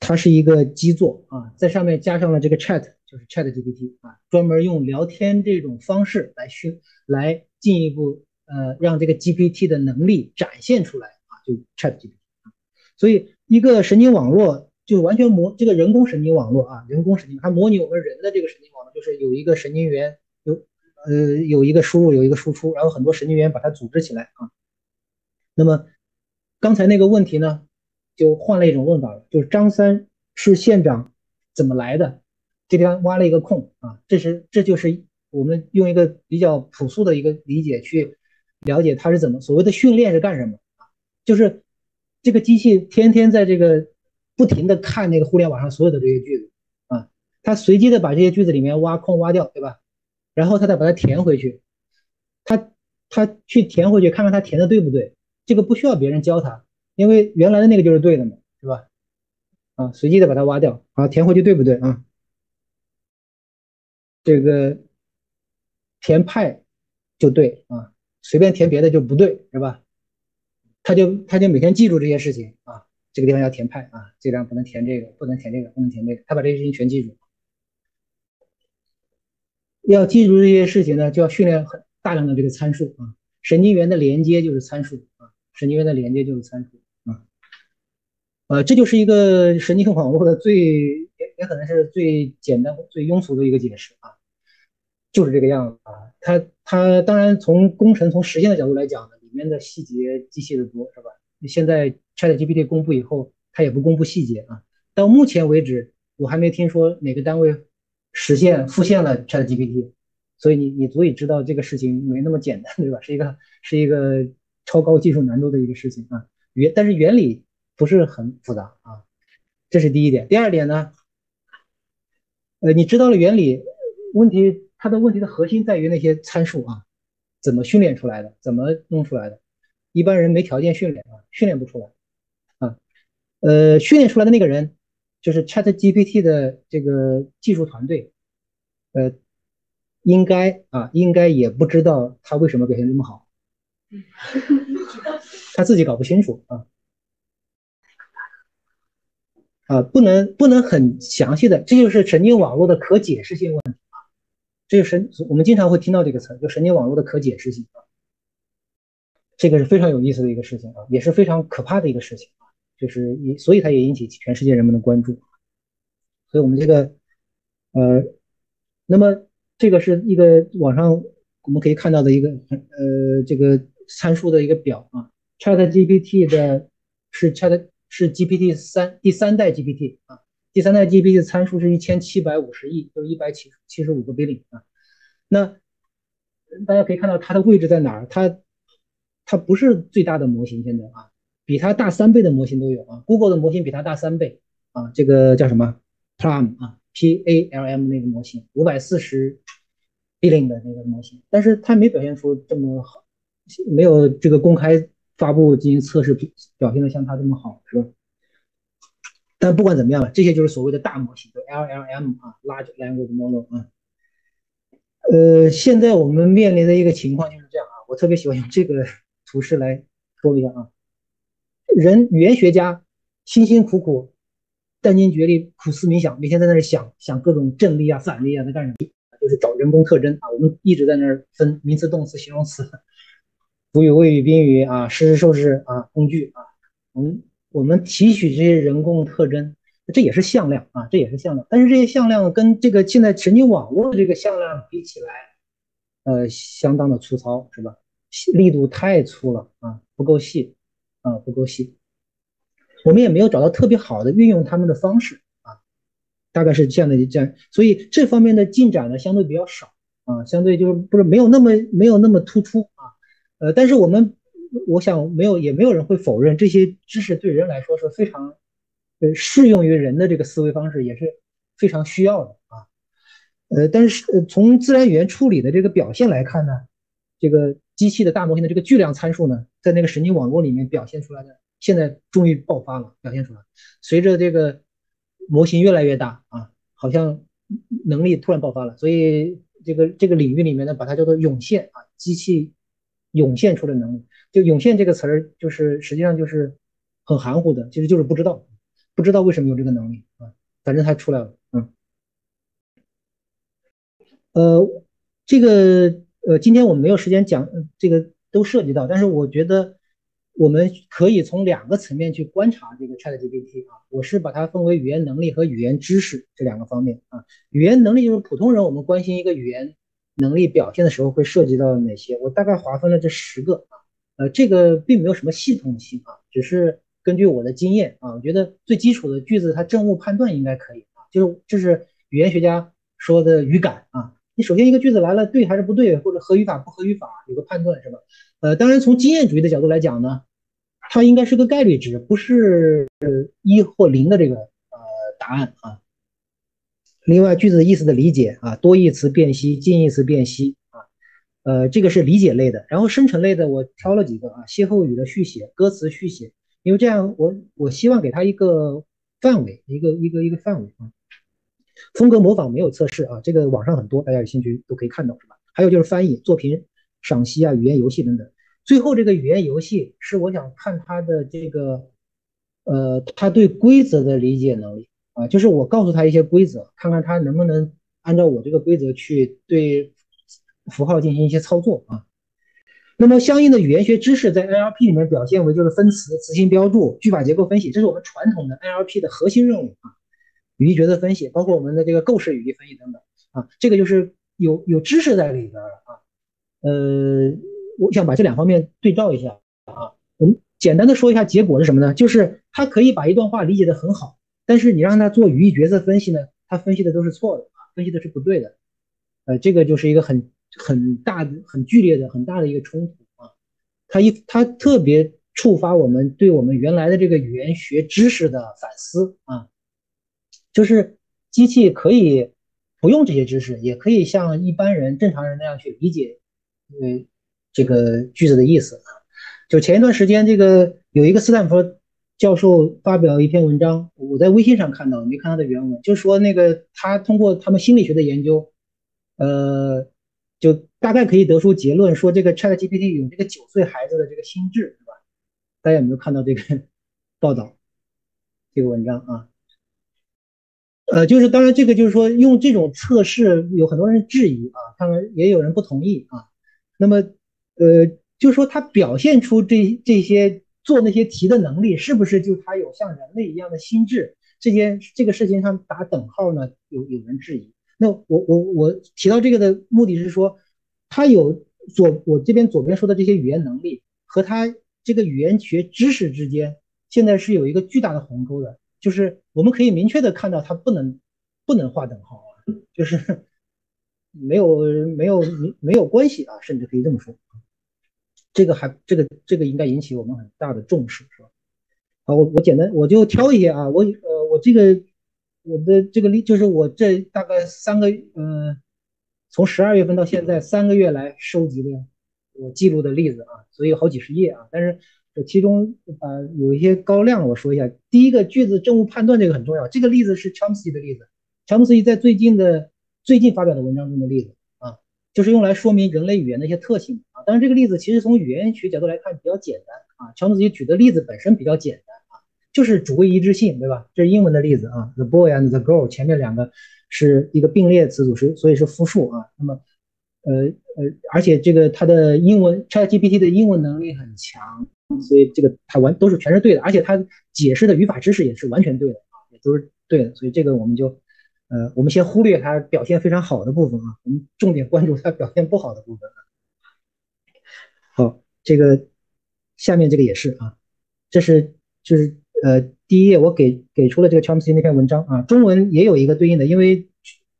[SPEAKER 1] 它是一个基座啊，在上面加上了这个 Chat，就是 Chat GPT 啊，专门用聊天这种方式来训来进一步呃让这个 GPT 的能力展现出来啊，就 Chat GPT 啊。所以一个神经网络。就完全模这个人工神经网络啊，人工神经它模拟我们人的这个神经网络，就是有一个神经元有呃有一个输入有一个输出，然后很多神经元把它组织起来啊。那么刚才那个问题呢，就换了一种问法了，就是张三是县长怎么来的？这地方挖了一个空啊，这是这就是我们用一个比较朴素的一个理解去了解他是怎么所谓的训练是干什么啊？就是这个机器天天在这个。不停的看那个互联网上所有的这些句子啊，他随机的把这些句子里面挖空挖掉，对吧？然后他再把它填回去，他他去填回去看看他填的对不对，这个不需要别人教他，因为原来的那个就是对的嘛，是吧？啊，随机的把它挖掉，好，填回去对不对啊？这个填派就对啊，随便填别的就不对，是吧？他就他就每天记住这些事情啊。这个地方要填派啊，这地方不能填这个，不能填这个，不能填这个。他把这些事情全记住。要记住这些事情呢，就要训练很大量的这个参数啊。神经元的连接就是参数啊，神经元的连接就是参数啊。呃，这就是一个神经网络的最也也可能是最简单、最庸俗的一个解释啊，就是这个样子啊。它它当然从工程、从实现的角度来讲呢，里面的细节机械的多，是吧？现在 ChatGPT 公布以后，它也不公布细节啊。到目前为止，我还没听说哪个单位实现复现了 ChatGPT，所以你你足以知道这个事情没那么简单，对吧？是一个是一个超高技术难度的一个事情啊。原但是原理不是很复杂啊，这是第一点。第二点呢，呃，你知道了原理，问题它的问题的核心在于那些参数啊，怎么训练出来的，怎么弄出来的。一般人没条件训练啊，训练不出来。呃，训练出来的那个人就是 Chat GPT 的这个技术团队，呃，应该啊，应该也不知道他为什么表现这么好，[laughs] 他自己搞不清楚啊。啊，不能不能很详细的，这就是神经网络的可解释性问题啊。这就是我们经常会听到这个词，就神经网络的可解释性啊。这个是非常有意思的一个事情啊，也是非常可怕的一个事情啊。就是也，所以它也引起全世界人们的关注。所以我们这个，呃，那么这个是一个网上我们可以看到的一个呃这个参数的一个表啊。ChatGPT 的是 Chat。是 GPT 三第三代 GPT 啊，第三代 GPT 的参数是一千七百五十亿，就是一百七七十五个 billion 啊。那大家可以看到它的位置在哪儿？它它不是最大的模型，现在啊，比它大三倍的模型都有啊。Google 的模型比它大三倍啊，这个叫什么 Palm 啊，P A L M 那个模型，五百四十 billion 的那个模型，但是它没表现出这么好，没有这个公开。发布进行测试，表现的像它这么好，是吧？但不管怎么样了，这些就是所谓的大模型，就 LLM 啊，Large Language Model 啊。呃，现在我们面临的一个情况就是这样啊，我特别喜欢用这个图示来说一下啊。人语言学家辛辛苦苦、殚精竭虑、苦思冥想，每天在那儿想想各种正例啊、反例啊，在干什么？就是找人工特征啊。我们一直在那儿分名词、动词、形容词。[laughs] 主语、谓语、宾语啊，实时、受时啊，工具啊，我们我们提取这些人工特征，这也是向量啊，这也是向量。但是这些向量跟这个现在神经网络的这个向量比起来，呃，相当的粗糙，是吧？力度太粗了啊，不够细啊，不够细。我们也没有找到特别好的运用它们的方式啊，大概是这样的这样，所以这方面的进展呢，相对比较少啊，相对就是不是没有那么没有那么突出啊。呃，但是我们，我想没有，也没有人会否认这些知识对人来说是非常，呃，适用于人的这个思维方式也是非常需要的啊。呃，但是从自然语言处理的这个表现来看呢，这个机器的大模型的这个巨量参数呢，在那个神经网络里面表现出来的，现在终于爆发了，表现出来。随着这个模型越来越大啊，好像能力突然爆发了，所以这个这个领域里面呢，把它叫做涌现啊，机器。涌现出的能力，就涌现这个词儿，就是实际上就是很含糊的，其实就是不知道，不知道为什么有这个能力啊，反正它出来了，嗯，呃，这个呃，今天我们没有时间讲这个都涉及到，但是我觉得我们可以从两个层面去观察这个 ChatGPT 啊，我是把它分为语言能力和语言知识这两个方面啊，语言能力就是普通人我们关心一个语言。能力表现的时候会涉及到哪些？我大概划分了这十个啊，呃，这个并没有什么系统性啊，只是根据我的经验啊，我觉得最基础的句子它正误判断应该可以啊，就是这是语言学家说的语感啊，你首先一个句子来了对还是不对，或者合语法不合语法有个判断是吧？呃，当然从经验主义的角度来讲呢，它应该是个概率值，不是一或零的这个呃答案啊。另外，句子意思的理解啊，多义词辨析、近义词辨析啊，呃，这个是理解类的。然后生成类的，我挑了几个啊，歇后语的续写、歌词续写，因为这样我我希望给它一个范围，一个一个一个范围啊。风格模仿没有测试啊，这个网上很多，大家有兴趣都可以看到是吧？还有就是翻译、作品赏析啊、语言游戏等等。最后这个语言游戏是我想看他的这个，呃，他对规则的理解能力。啊，就是我告诉他一些规则，看看他能不能按照我这个规则去对符号进行一些操作啊。那么相应的语言学知识在 NLP 里面表现为就是分词、词性标注、句法结构分析，这是我们传统的 NLP 的核心任务啊。语义角色分析，包括我们的这个构式语义分析等等啊，这个就是有有知识在里边了啊。呃，我想把这两方面对照一下啊。我们简单的说一下结果是什么呢？就是他可以把一段话理解的很好。但是你让他做语义角色分析呢，他分析的都是错的啊，分析的是不对的，呃，这个就是一个很很大的、很剧烈的、很大的一个冲突啊。他一他特别触发我们对我们原来的这个语言学知识的反思啊，就是机器可以不用这些知识，也可以像一般人、正常人那样去理解呃这个句子的意思。就前一段时间，这个有一个斯坦福。教授发表一篇文章，我在微信上看到，没看他的原文，就说那个他通过他们心理学的研究，呃，就大概可以得出结论，说这个 ChatGPT 有这个九岁孩子的这个心智，是吧？大家有没有看到这个报道？这个文章啊？呃，就是当然这个就是说用这种测试，有很多人质疑啊，当然也有人不同意啊。那么，呃，就是说他表现出这这些。做那些题的能力是不是就他有像人类一样的心智？这件这个事情上打等号呢？有有人质疑。那我我我提到这个的目的是说，他有左我这边左边说的这些语言能力和他这个语言学知识之间，现在是有一个巨大的鸿沟的，就是我们可以明确的看到他不能不能划等号啊，就是 [laughs] 没有没有没有关系啊，甚至可以这么说。这个还这个这个应该引起我们很大的重视，是吧？好，我我简单我就挑一些啊，我呃我这个我的这个例就是我这大概三个嗯，从十二月份到现在三个月来收集的我记录的例子啊，所以有好几十页啊，但是这其中啊有一些高亮我说一下，第一个句子正误判断这个很重要，这个例子是 Chomsky 的例子，Chomsky 在最近的最近发表的文章中的例子啊。就是用来说明人类语言的一些特性啊，当然这个例子其实从语言学角度来看比较简单啊。乔姆斯基举的例子本身比较简单啊，就是主谓一致性，对吧？这是英文的例子啊，the boy and the girl 前面两个是一个并列词组，是所以是复数啊。那么，呃呃，而且这个它的英文 ChatGPT 的英文能力很强，所以这个它完都是全是对的，而且它解释的语法知识也是完全对的啊，也都是对的，所以这个我们就。呃，我们先忽略它表现非常好的部分啊，我们重点关注它表现不好的部分。好，这个下面这个也是啊，这是就是呃第一页我给给出了这个 Chomsky 那篇文章啊，中文也有一个对应的，因为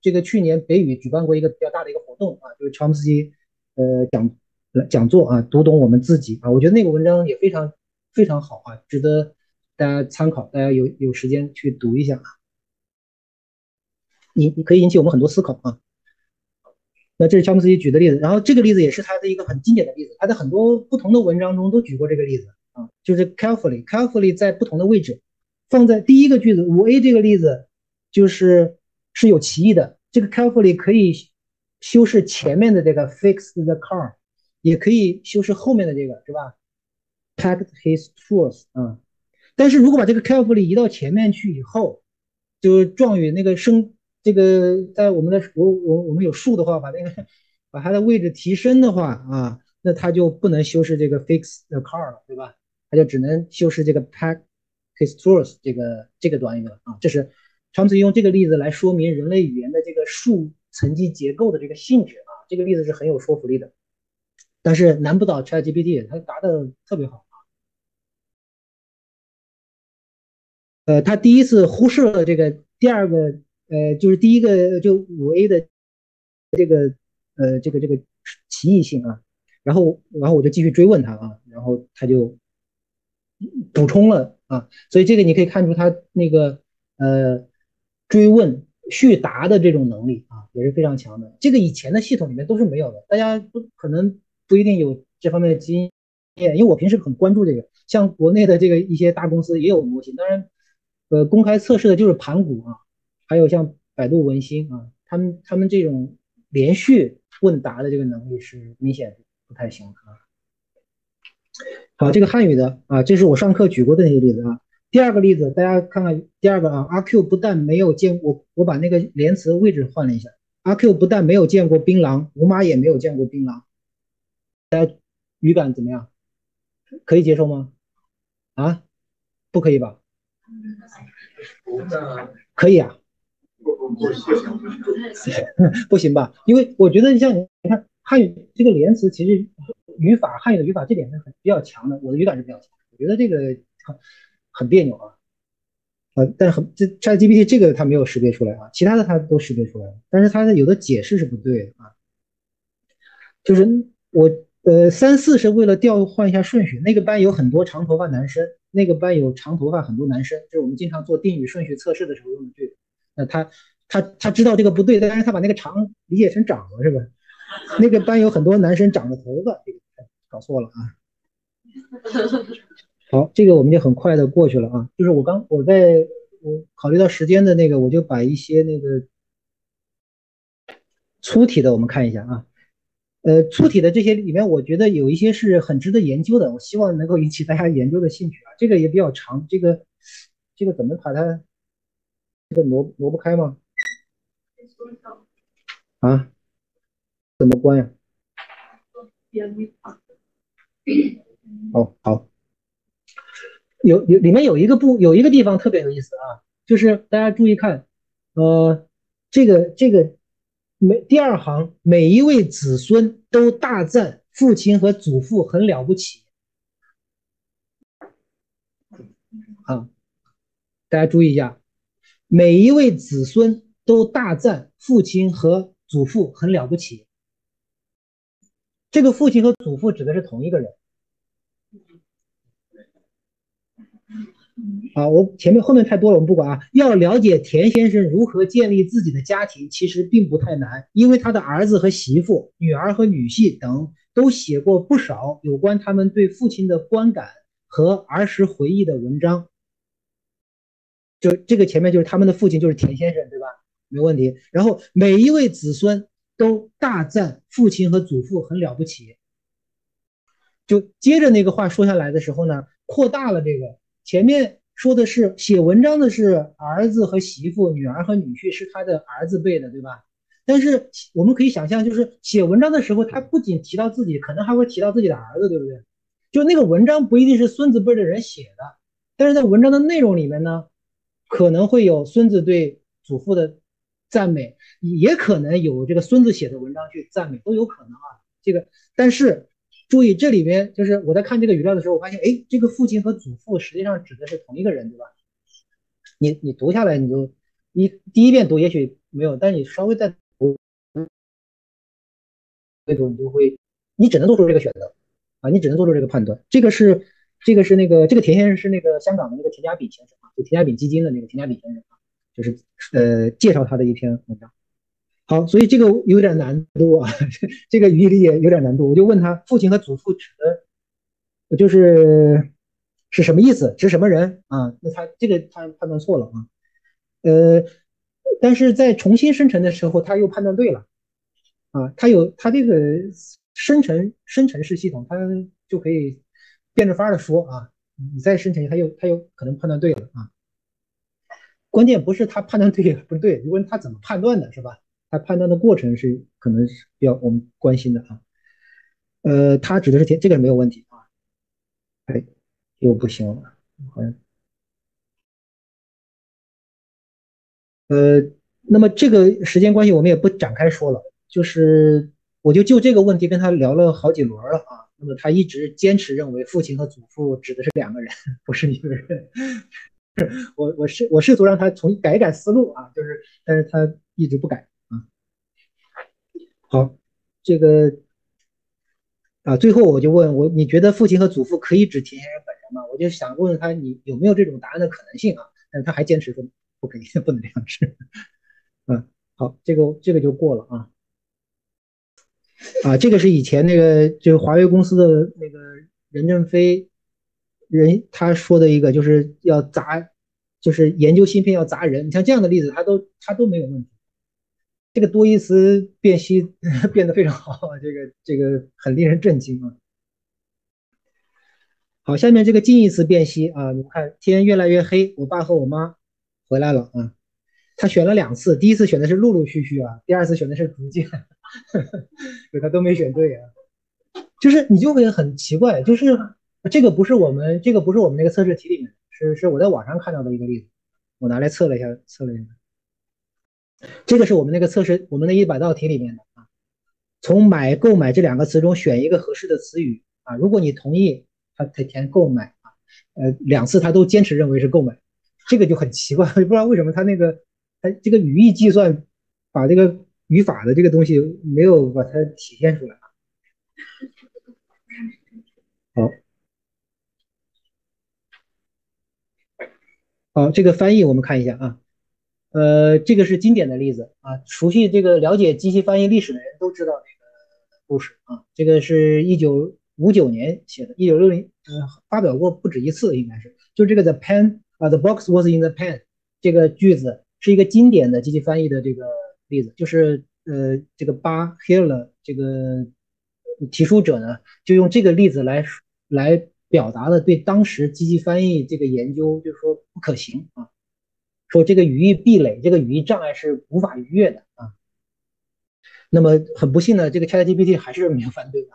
[SPEAKER 1] 这个去年北语举办过一个比较大的一个活动啊，就是乔姆斯基呃讲讲座啊，读懂我们自己啊，我觉得那个文章也非常非常好啊，值得大家参考，大家有有时间去读一下啊。引可以引起我们很多思考啊。那这是乔姆斯基举的例子，然后这个例子也是他的一个很经典的例子，他在很多不同的文章中都举过这个例子啊，就是 carefully，carefully 在不同的位置放在第一个句子五 a 这个例子就是是有歧义的，这个 carefully 可以修饰前面的这个 fix the car，也可以修饰后面的这个是吧？packed his tools 啊，但是如果把这个 carefully 移到前面去以后，就是状语那个升。这个在我们的我我我们有数的话，把那个把它的位置提升的话啊，那它就不能修饰这个 fix the car 了，对吧？它就只能修饰这个 pack his tools 这个这个短语了啊。这是长此用这个例子来说明人类语言的这个数层级结构的这个性质啊。这个例子是很有说服力的，但是难不倒 ChatGPT，它答的特别好啊。呃，他第一次忽视了这个第二个。呃，就是第一个就五 A 的这个呃这个这个歧义性啊，然后然后我就继续追问他啊，然后他就补充了啊，所以这个你可以看出他那个呃追问续答的这种能力啊也是非常强的，这个以前的系统里面都是没有的，大家都可能不一定有这方面的经验，因为我平时很关注这个，像国内的这个一些大公司也有模型，当然呃公开测试的就是盘古啊。还有像百度文心啊，他们他们这种连续问答的这个能力是明显不太行啊。好，这个汉语的啊，这是我上课举过的那些例子啊。第二个例子，大家看看第二个啊，阿 Q 不但没有见过，我把那个连词位置换了一下，阿 Q 不但没有见过槟榔，吴妈也没有见过槟榔，大家语感怎么样？可以接受吗？啊，不可以吧？可以啊。[laughs] 不行吧？因为我觉得像你看汉语这个连词，其实语法汉语的语法这点是很比较强的，我的语感是比较强。我觉得这个很别扭啊，呃，但是很这 ChatGPT 这个它没有识别出来啊，其他的它都识别出来了，但是它的有的解释是不对的啊。就是我呃三四是为了调换一下顺序，那个班有很多长头发男生，那个班有长头发很多男生，就是我们经常做定语顺序测试的时候用的句子。那他他他知道这个不对，但是他把那个长理解成长了，是吧？那个班有很多男生长了头发，这个搞错了啊。好，这个我们就很快的过去了啊。就是我刚我在我考虑到时间的那个，我就把一些那个粗体的我们看一下啊。呃，粗体的这些里面，我觉得有一些是很值得研究的，我希望能够引起大家研究的兴趣啊。这个也比较长，这个这个怎么把它这个挪挪不开吗？啊？怎么关呀？哦，好。有有里面有一个部有一个地方特别有意思啊，就是大家注意看，呃，这个这个。每第二行，每一位子孙都大赞父亲和祖父很了不起。啊，大家注意一下，每一位子孙都大赞父亲和祖父很了不起。这个父亲和祖父指的是同一个人。啊，我前面后面太多了，我们不管啊。要了解田先生如何建立自己的家庭，其实并不太难，因为他的儿子和媳妇、女儿和女婿等都写过不少有关他们对父亲的观感和儿时回忆的文章。就这个前面就是他们的父亲就是田先生，对吧？没问题。然后每一位子孙都大赞父亲和祖父很了不起。就接着那个话说下来的时候呢，扩大了这个。前面说的是写文章的是儿子和媳妇，女儿和女婿是他的儿子辈的，对吧？但是我们可以想象，就是写文章的时候，他不仅提到自己，可能还会提到自己的儿子，对不对？就那个文章不一定是孙子辈的人写的，但是在文章的内容里面呢，可能会有孙子对祖父的赞美，也可能有这个孙子写的文章去赞美，都有可能啊。这个，但是。注意，这里面就是我在看这个语料的时候，我发现，哎，这个父亲和祖父实际上指的是同一个人，对吧？你你读下来，你就你第一遍读也许没有，但你稍微再读，那种你就会，你只能做出这个选择啊，你只能做出这个判断。这个是这个是那个这个田先生是那个香港的那个田家炳先生啊，就田家炳基金的那个田家炳先生啊，就是呃介绍他的一篇文章。好，所以这个有点难度啊，这个语义理解有点难度。我就问他，父亲和祖父指的，就是是什么意思，指什么人啊？那他这个他判断错了啊。呃，但是在重新生成的时候，他又判断对了啊。他有他这个生成生成式系统，他就可以变着法儿的说啊。你再生成，他又他又可能判断对了啊。关键不是他判断对不对，你问他怎么判断的，是吧？他判断的过程是可能是比较我们关心的啊，呃，他指的是田，这个是没有问题啊，哎，又不行了，好像，呃，那么这个时间关系我们也不展开说了，就是我就就这个问题跟他聊了好几轮了啊，那么他一直坚持认为父亲和祖父指的是两个人，[laughs] 不是一个人，[laughs] 我我试我试图让他重改改思路啊，就是但是他一直不改。好，这个啊，最后我就问我，你觉得父亲和祖父可以指田先生本人吗？我就想问问他，你有没有这种答案的可能性啊？但是他还坚持说不可以，[laughs] 不能这样指。嗯，[laughs] 好，这个这个就过了啊。啊，这个是以前那个就是华为公司的那个任正非人他说的一个，就是要砸，就是研究芯片要砸人。你像这样的例子，他都他都没有问题。这个多义词辨析 [laughs] 变得非常好，这个这个很令人震惊啊！好，下面这个近义词辨析啊，你看天越来越黑，我爸和我妈回来了啊。他选了两次，第一次选的是陆陆续续啊，第二次选的是逐渐，[laughs] 就他都没选对啊。就是你就会很奇怪，就是这个不是我们这个不是我们那个测试题里面，是是我在网上看到的一个例子，我拿来测了一下，测了一下。这个是我们那个测试，我们的一百道题里面的啊，从买、购买这两个词中选一个合适的词语啊。如果你同意，他他填购买啊，呃，两次他都坚持认为是购买，这个就很奇怪，不知道为什么他那个他这个语义计算把这个语法的这个东西没有把它体现出来啊。好，好，这个翻译我们看一下啊。呃，这个是经典的例子啊，熟悉这个了解机器翻译历史的人都知道这个故事啊。这个是一九五九年写的，一九六零，呃，发表过不止一次，应该是。就这个 the pen 啊，the box was in the pen 这个句子是一个经典的机器翻译的这个例子，就是呃，这个巴 Hiller 这个提出者呢，就用这个例子来来表达了对当时机器翻译这个研究，就是说不可行啊，说这个语义壁垒，这个语义障碍是无法逾越的啊。那么很不幸呢，这个 ChatGPT 还是没有反对的，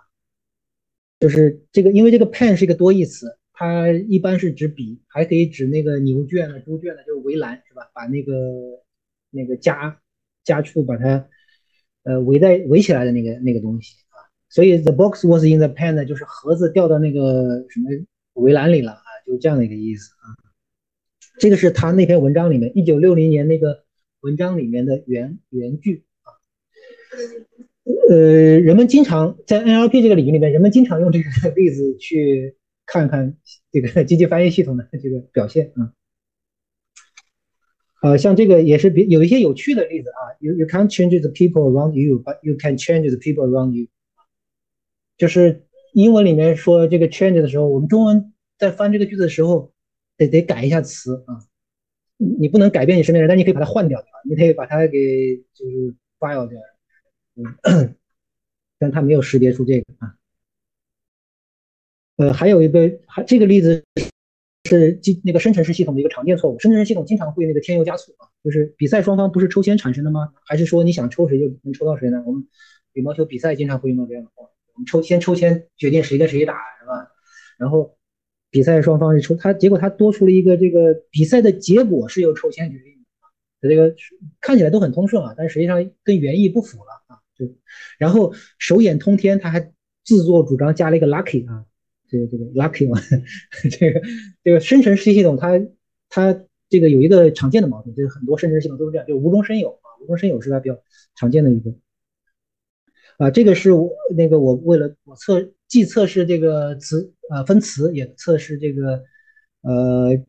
[SPEAKER 1] 就是这个，因为这个 pen 是一个多义词，它一般是指笔，还可以指那个牛圈的、猪圈的，就是围栏是吧？把那个那个家家畜把它呃围在围起来的那个那个东西啊。所以 the box was in the pen 呢，就是盒子掉到那个什么围栏里了啊，就是这样的一个意思啊。这个是他那篇文章里面，一九六零年那个文章里面的原原句啊。呃，人们经常在 NLP 这个领域里面，人们经常用这个 [laughs] 例子去看看这个机器翻译系统的这个表现啊。呃，像这个也是比有一些有趣的例子啊。You you can't change the people around you, but you can change the people around you。就是英文里面说这个 change 的时候，我们中文在翻这个句子的时候，得得改一下词啊。你不能改变你身边人，但你可以把它换掉，你可以把它给就是 file 掉。嗯，但它没有识别出这个啊。呃，还有一个，还这个例子是机那个生成式系统的一个常见错误。生成式系统经常会那个添油加醋啊，就是比赛双方不是抽签产生的吗？还是说你想抽谁就能抽到谁呢？我们羽毛球比赛经常会用到这样的话，我们抽签抽签决定谁跟谁打是吧？然后比赛双方是抽他，结果他多出了一个这个比赛的结果是由抽签决定的，他这个看起来都很通顺啊，但实际上跟原意不符了啊。就。然后手眼通天，他还自作主张加了一个 lucky 啊，这个这个 lucky 嘛，[laughs] 这个这个生成式系统它它这个有一个常见的矛盾，就是很多生成系统都是这样，就无中生有啊，无中生有是它比较常见的一个啊，这个是我那个我为了我测既测试这个词啊分词，也测试这个呃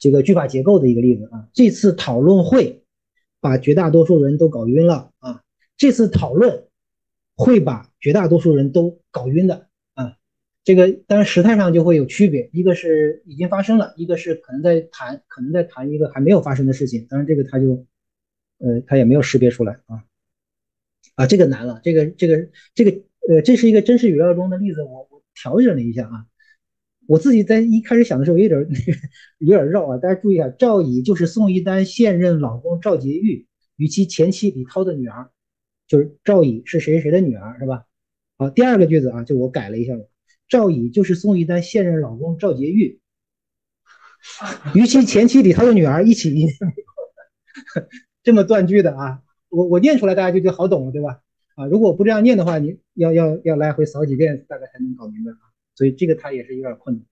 [SPEAKER 1] 这个句法结构的一个例子啊，这次讨论会把绝大多数人都搞晕了啊。这次讨论会把绝大多数人都搞晕的啊，这个当然时态上就会有区别，一个是已经发生了，一个是可能在谈，可能在谈一个还没有发生的事情。当然这个他就，呃，他也没有识别出来啊，啊，这个难了，这个这个这个呃，这是一个真实语料中的例子，我我调整了一下啊，我自己在一开始想的时候有点 [laughs] 有点绕啊，大家注意一下，赵乙就是宋一丹现任老公赵洁玉与其前妻李涛的女儿。就是赵乙是谁谁的女儿是吧？好，第二个句子啊，就我改了一下了。赵乙就是宋一丹现任老公赵洁玉，与其前妻李涛的女儿一起，[laughs] 这么断句的啊，我我念出来大家就就好懂了对吧？啊，如果不这样念的话，你要要要来回扫几遍，大概才能搞明白啊。所以这个他也是有点困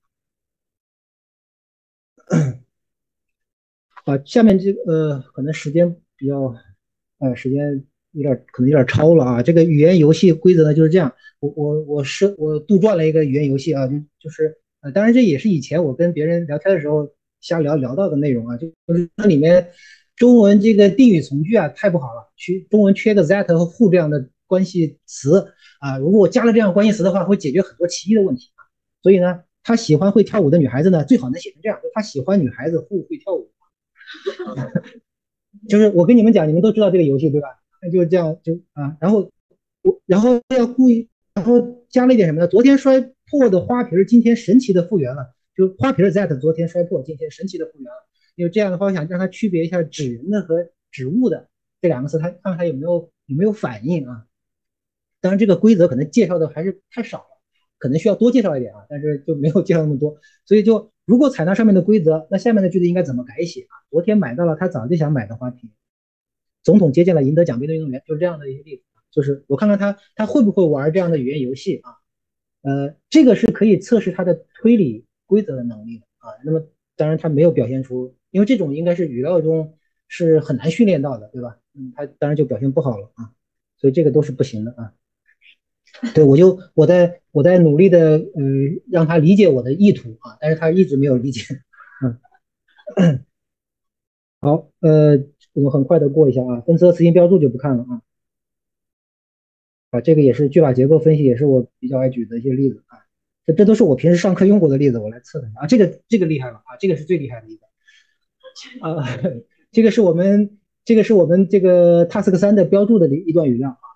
[SPEAKER 1] 难。啊，下面这个呃，可能时间比较，呃，时间。有点可能有点超了啊！这个语言游戏规则呢就是这样，我我我是我杜撰了一个语言游戏啊，就就是呃，当然这也是以前我跟别人聊天的时候瞎聊聊到的内容啊，就就是它里面中文这个定语从句啊太不好了，缺中文缺个 that 和 who 这样的关系词啊，如果我加了这样关系词的话，会解决很多歧义的问题啊。所以呢，他喜欢会跳舞的女孩子呢，最好能写成这样，就他喜欢女孩子会会跳舞，[laughs] 就是我跟你们讲，你们都知道这个游戏对吧？那就这样就啊，然后我然后要故意，然后加了一点什么呢？昨天摔破的花瓶，今天神奇的复原了。就花瓶 that 昨天摔破，今天神奇的复原了。因为这样的话，我想让它区别一下指人的和指物的这两个词，它看看它有没有有没有反应啊？当然这个规则可能介绍的还是太少了，可能需要多介绍一点啊，但是就没有介绍那么多。所以就如果采纳上面的规则，那下面的句子应该怎么改写啊？昨天买到了他早就想买的花瓶。总统接见了赢得奖杯的运动员，就是这样的一些例子。就是我看看他他会不会玩这样的语言游戏啊？呃，这个是可以测试他的推理规则的能力的啊。那么当然他没有表现出，因为这种应该是语料中是很难训练到的，对吧？嗯，他当然就表现不好了啊。所以这个都是不行的啊。对我就我在我在努力的呃让他理解我的意图啊，但是他一直没有理解。嗯，好，呃。我很快的过一下啊，分词词性标注就不看了啊。啊，这个也是句法结构分析，也是我比较爱举的一些例子啊。这这都是我平时上课用过的例子，我来测的啊。这个这个厉害了啊，这个是最厉害的一个啊，[laughs] 这个是我们这个是我们这个 task 三的标注的一段语料啊。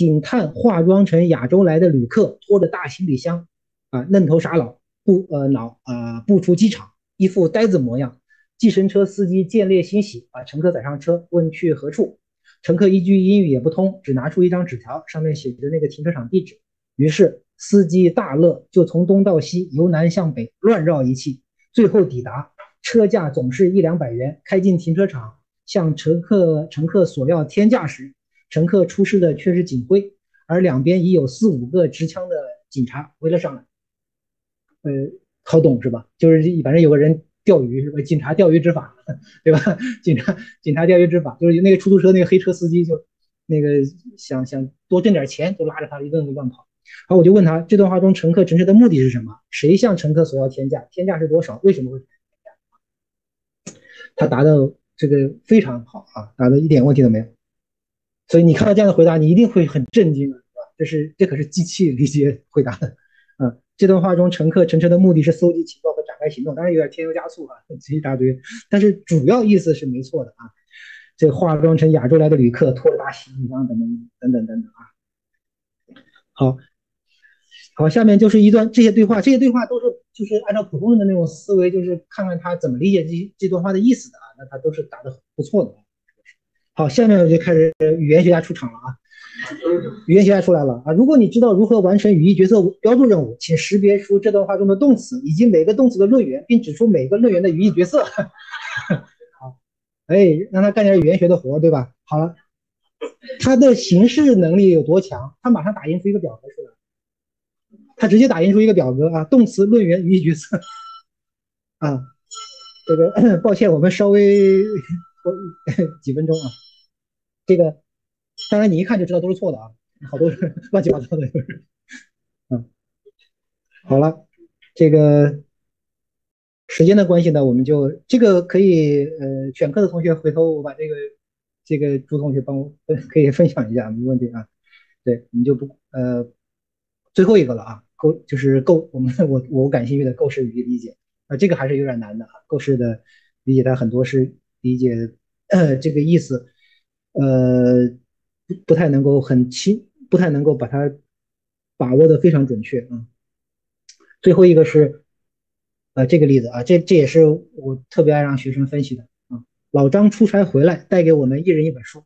[SPEAKER 1] 警探化妆成亚洲来的旅客，拖着大行李箱啊，愣头傻脑步呃脑啊步出机场，一副呆子模样。计程车司机见猎欣喜，把乘客载上车，问去何处。乘客一句英语也不通，只拿出一张纸条，上面写着那个停车场地址。于是司机大乐，就从东到西，由南向北乱绕一气，最后抵达，车价总是一两百元。开进停车场，向乘客乘客索要天价时，乘客出示的却是警徽，而两边已有四五个持枪的警察围了上来。呃，好懂是吧？就是反正有个人。钓鱼是吧？警察钓鱼执法，[laughs] 对吧？警察警察钓鱼执法，就是那个出租车那个黑车司机就那个想想多挣点钱，就拉着他一顿乱跑。然后我就问他，这段话中乘客乘车的目的是什么？谁向乘客索要天价？天价是多少？为什么会天价？他答的这个非常好啊，答的一点问题都没有。所以你看到这样的回答，你一定会很震惊的，是吧？这是这可是机器理解回答的。嗯，这段话中乘客乘车的目的是搜集情报和。展开行动，当然有点添油加醋啊，这一大堆，但是主要意思是没错的啊。这化妆成亚洲来的旅客，拖着大行李箱等等等等等等啊。好，好，下面就是一段这些对话，这些对话都是就是按照普通人的那种思维，就是看看他怎么理解这这段话的意思的啊。那他都是答的不错的。好，下面我就开始语言学家出场了啊。语言学家出来了啊！如果你知道如何完成语义角色标注任务，请识别出这段话中的动词以及每个动词的论元，并指出每个论元的语义角色。[laughs] 好，哎，让他干点语言学的活，对吧？好了，他的形式能力有多强？他马上打印出一个表格出来，他直接打印出一个表格啊！动词、论元、语义角色 [laughs] 啊！这个 [coughs] 抱歉，我们稍微拖 [laughs] 几分钟啊，这个。当然，你一看就知道都是错的啊，好多乱七八糟的，就是，嗯，好了，这个时间的关系呢，我们就这个可以，呃，选课的同学回头我把这个这个朱同学帮我分可以分享一下，没问题啊。对，我们就不呃最后一个了啊，构就是构我们我我感兴趣的构式语义理解啊，这个还是有点难的啊，构式的理解它很多是理解呃这个意思，呃。不太能够很清，不太能够把它把握的非常准确啊。最后一个是，呃，这个例子啊，这这也是我特别爱让学生分析的啊。老张出差回来，带给我们一人一本书。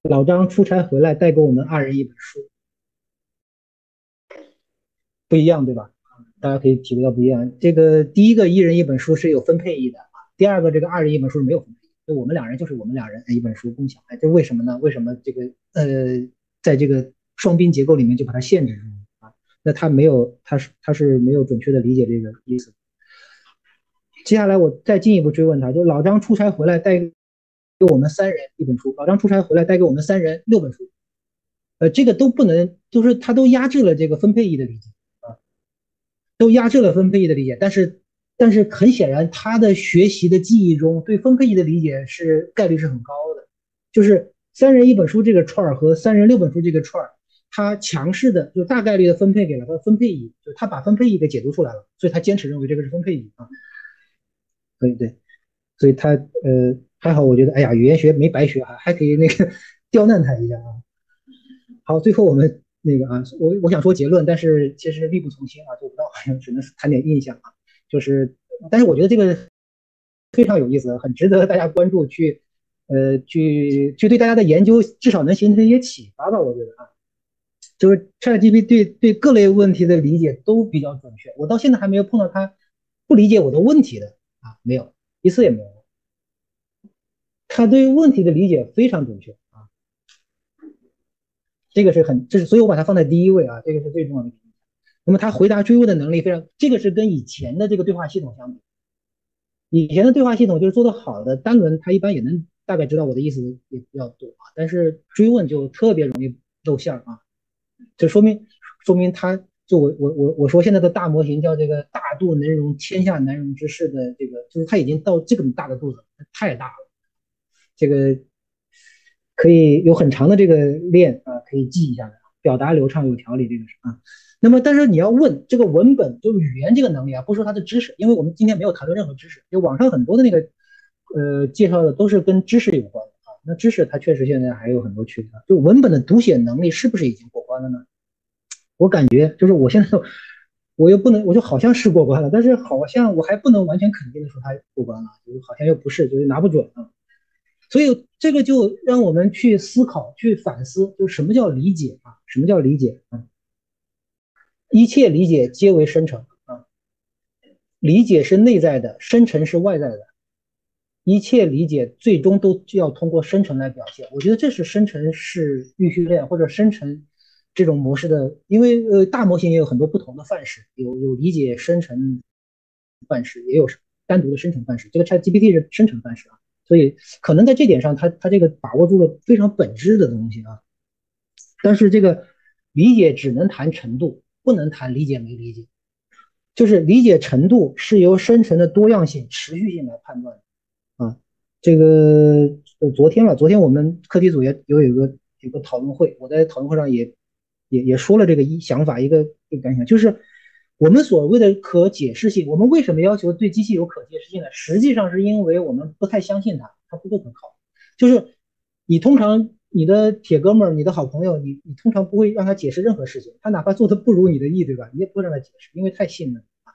[SPEAKER 1] 老张出差回来，带给我们二人一本书，不一样对吧？大家可以体会到不一样。这个第一个一人一本书是有分配意义的，第二个这个二人一本书是没有分配。就我们两人就是我们两人一本书共享，哎，这为什么呢？为什么这个呃，在这个双宾结构里面就把它限制住了啊？那他没有，他是他是没有准确的理解这个意思。接下来我再进一步追问他，就老张出差回来带给我们三人一本书，老张出差回来带给我们三人六本书，呃，这个都不能，就是他都压制了这个分配义的理解啊，都压制了分配义的理解，但是。但是很显然，他的学习的记忆中对分配义的理解是概率是很高的，就是三人一本书这个串儿和三人六本书这个串儿，他强势的就大概率的分配给了他分配义，就他把分配义给解读出来了，所以他坚持认为这个是分配义啊。可以对，所以他呃还好，我觉得哎呀，语言学没白学啊，还可以那个 [laughs] 刁难他一下啊。好，最后我们那个啊，我我想说结论，但是其实力不从心啊，做不到，只能谈点印象啊。就是，但是我觉得这个非常有意思，很值得大家关注，去，呃，去去对大家的研究至少能形成一些启发吧。我觉得啊，就是 ChatGPT 对对各类问题的理解都比较准确，我到现在还没有碰到它不理解我的问题的啊，没有一次也没有。他对问题的理解非常准确啊，这个是很，这是所以我把它放在第一位啊，这个是最重要的。那么他回答追问的能力非常，这个是跟以前的这个对话系统相比，以前的对话系统就是做的好的单轮，他一般也能大概知道我的意思也比较多啊，但是追问就特别容易露馅啊，就说明说明他就我我我我说现在的大模型叫这个大肚能容天下难容之事的这个，就是他已经到这么大的肚子，太大了，这个可以有很长的这个链啊，可以记一下的，表达流畅有条理，这个是啊。那么，但是你要问这个文本，就是语言这个能力啊，不说它的知识，因为我们今天没有谈论任何知识，就网上很多的那个，呃，介绍的都是跟知识有关的啊。那知识它确实现在还有很多缺点，就文本的读写能力是不是已经过关了呢？我感觉就是我现在，我又不能，我就好像是过关了，但是好像我还不能完全肯定的说它过关了，就好像又不是，就是拿不准啊。所以这个就让我们去思考、去反思，就什么叫理解啊？什么叫理解啊？一切理解皆为生成啊，理解是内在的，生成是外在的。一切理解最终都要通过生成来表现。我觉得这是生成式预训练或者生成这种模式的，因为呃大模型也有很多不同的范式，有有理解生成范式，也有单独的生成范式。这个 ChatGPT 是生成范式啊，所以可能在这点上，它它这个把握住了非常本质的东西啊。但是这个理解只能谈程度。不能谈理解没理解，就是理解程度是由生成的多样性、持续性来判断的啊。这个，昨天了，昨天我们课题组也有一个有个讨论会，我在讨论会上也也也说了这个一想法，一个一个感想，就是我们所谓的可解释性，我们为什么要求对机器有可解释性呢？实际上是因为我们不太相信它，它不够可靠。就是你通常。你的铁哥们儿，你的好朋友，你你通常不会让他解释任何事情，他哪怕做的不如你的意，对吧？你也不会让他解释，因为太信任啊。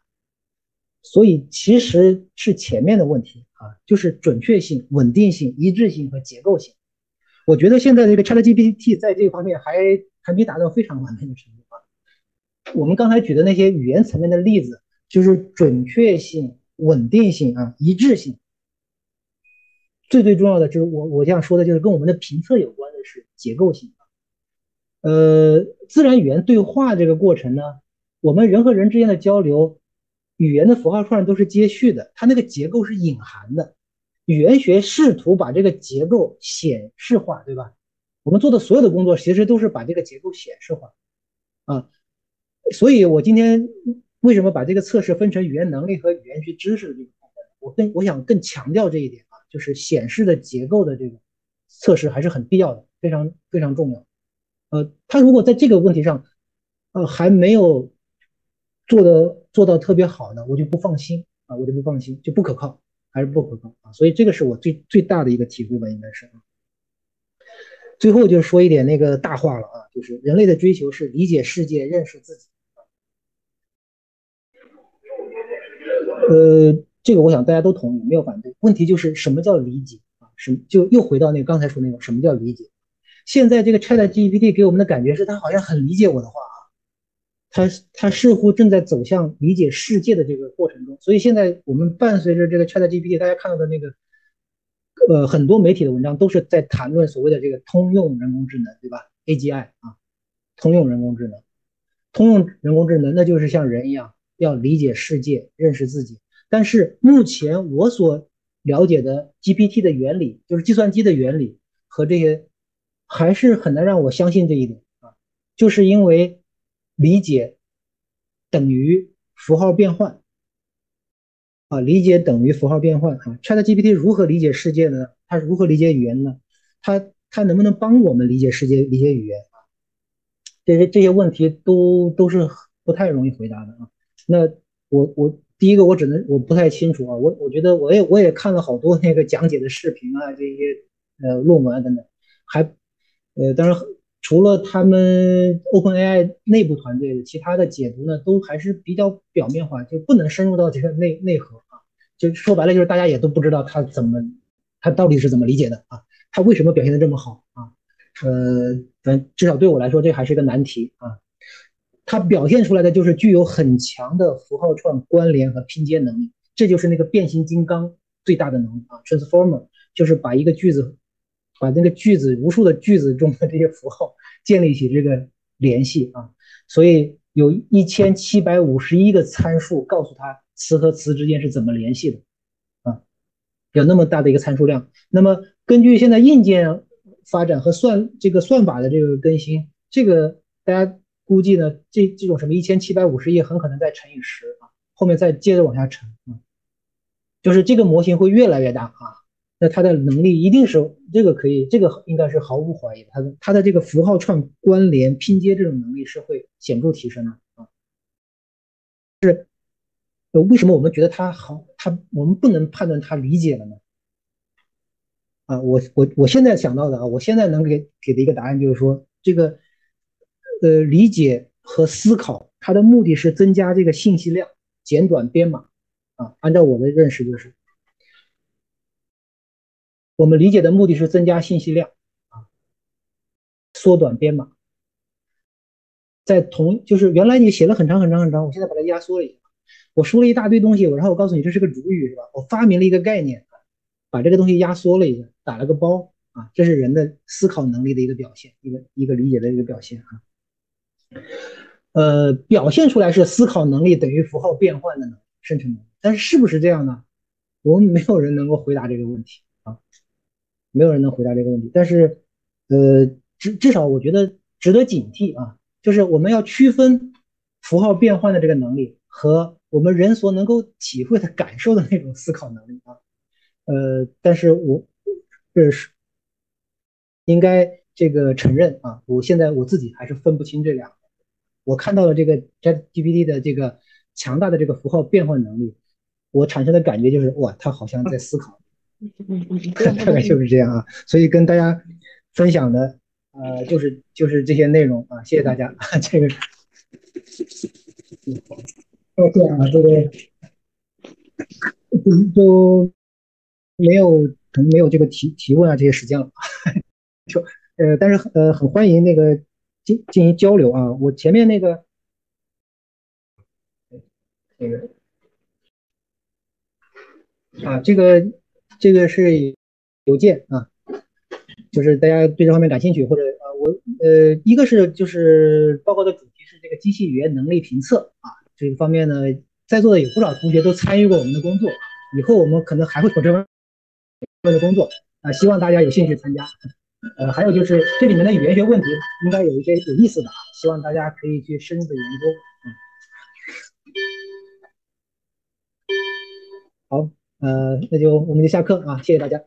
[SPEAKER 1] 所以其实是前面的问题啊，就是准确性、稳定性、一致性和结构性。我觉得现在这个 ChatGPT 在这方面还还没达到非常完美的程度啊。我们刚才举的那些语言层面的例子，就是准确性、稳定性啊、一致性。最最重要的就是我我想说的，就是跟我们的评测有关是结构性的呃，自然语言对话这个过程呢，我们人和人之间的交流，语言的符号串都是接续的，它那个结构是隐含的。语言学试图把这个结构显示化，对吧？我们做的所有的工作其实都是把这个结构显示化啊。所以我今天为什么把这个测试分成语言能力和语言学知识的这个部分？我更我想更强调这一点啊。就是显示的结构的这个测试还是很必要的，非常非常重要。呃，他如果在这个问题上，呃，还没有做的做到特别好呢，我就不放心啊，我就不放心，就不可靠，还是不可靠啊。所以这个是我最最大的一个体会吧，应该是。最后就说一点那个大话了啊，就是人类的追求是理解世界、认识自己。呃。这个我想大家都同意，没有反对。问题就是什么叫理解啊？什就又回到那个刚才说那个什么叫理解？现在这个 ChatGPT 给我们的感觉是，它好像很理解我的话啊，它它似乎正在走向理解世界的这个过程中。所以现在我们伴随着这个 ChatGPT，大家看到的那个呃很多媒体的文章都是在谈论所谓的这个通用人工智能，对吧？AGI 啊，通用人工智能，通用人工智能那就是像人一样要理解世界，认识自己。但是目前我所了解的 GPT 的原理，就是计算机的原理和这些，还是很难让我相信这一点啊，就是因为理解等于符号变换啊，理解等于符号变换啊。ChatGPT 如何理解世界呢？它如何理解语言呢？它它能不能帮我们理解世界、理解语言啊？这些这些问题都都是不太容易回答的啊。那我我。第一个我只能我不太清楚啊，我我觉得我也我也看了好多那个讲解的视频啊，这些呃论文啊等等，还呃当然除了他们 OpenAI 内部团队的，其他的解读呢都还是比较表面化，就不能深入到这个内内核啊，就说白了就是大家也都不知道他怎么他到底是怎么理解的啊，他为什么表现的这么好啊？呃，反至少对我来说这还是个难题啊。它表现出来的就是具有很强的符号串关联和拼接能力，这就是那个变形金刚最大的能力啊！Transformer 就是把一个句子，把那个句子无数的句子中的这些符号建立起这个联系啊，所以有一千七百五十一个参数告诉它词和词之间是怎么联系的啊，有那么大的一个参数量。那么根据现在硬件发展和算这个算法的这个更新，这个大家。估计呢，这这种什么一千七百五十亿很可能再乘以十啊，后面再接着往下乘啊，就是这个模型会越来越大啊，那它的能力一定是这个可以，这个应该是毫无怀疑的，它的它的这个符号串关联拼接这种能力是会显著提升的啊。是，为什么我们觉得他好，他我们不能判断他理解了呢？啊，我我我现在想到的啊，我现在能给给的一个答案就是说，这个呃理解和思考，它的目的是增加这个信息量，简短编码啊。按照我的认识就是，我们理解的目的是增加信息量啊，缩短编码。在同就是原来你写了很长很长很长，我现在把它压缩了一下，我说了一大堆东西，然后我告诉你这是个主语是吧？我发明了一个概念，把这个东西压缩了一下，打了个包啊，这是人的思考能力的一个表现，一个一个理解的一个表现啊。呃，表现出来是思考能力等于符号变换的能生成能力，但是是不是这样呢？我们没有人能够回答这个问题，没有人能回答这个问题。但是呃，至至少我觉得值得警惕啊。就是我们要区分符号变换的这个能力和我们人所能够体会的感受的那种思考能力啊，呃，但是我这是应该这个承认啊，我现在我自己还是分不清这两个。我看到了这个 ChatGPT 的这个强大的这个符号变换能力，我产生的感觉就是哇，它好像在思考，[laughs] 大概就是这样啊。所以跟大家分享的。呃，就是就是这些内容啊，谢谢大家。[laughs] 这个，抱歉啊，这个就没有可能没有这个提提问啊这些时间了，[laughs] 就呃，但是呃很欢迎那个进进行交流啊。我前面那个那个啊，这个这个是邮件啊。就是大家对这方面感兴趣，或者呃，我呃，一个是就是报告的主题是这个机器语言能力评测啊，这个方面呢，在座的有不少同学都参与过我们的工作，以后我们可能还会有这方面的工作啊，希望大家有兴趣参加。呃，还有就是这里面的语言学问题应该有一些有意思的啊，希望大家可以去深入的研究。嗯，好，呃，那就我们就下课啊，谢谢大家。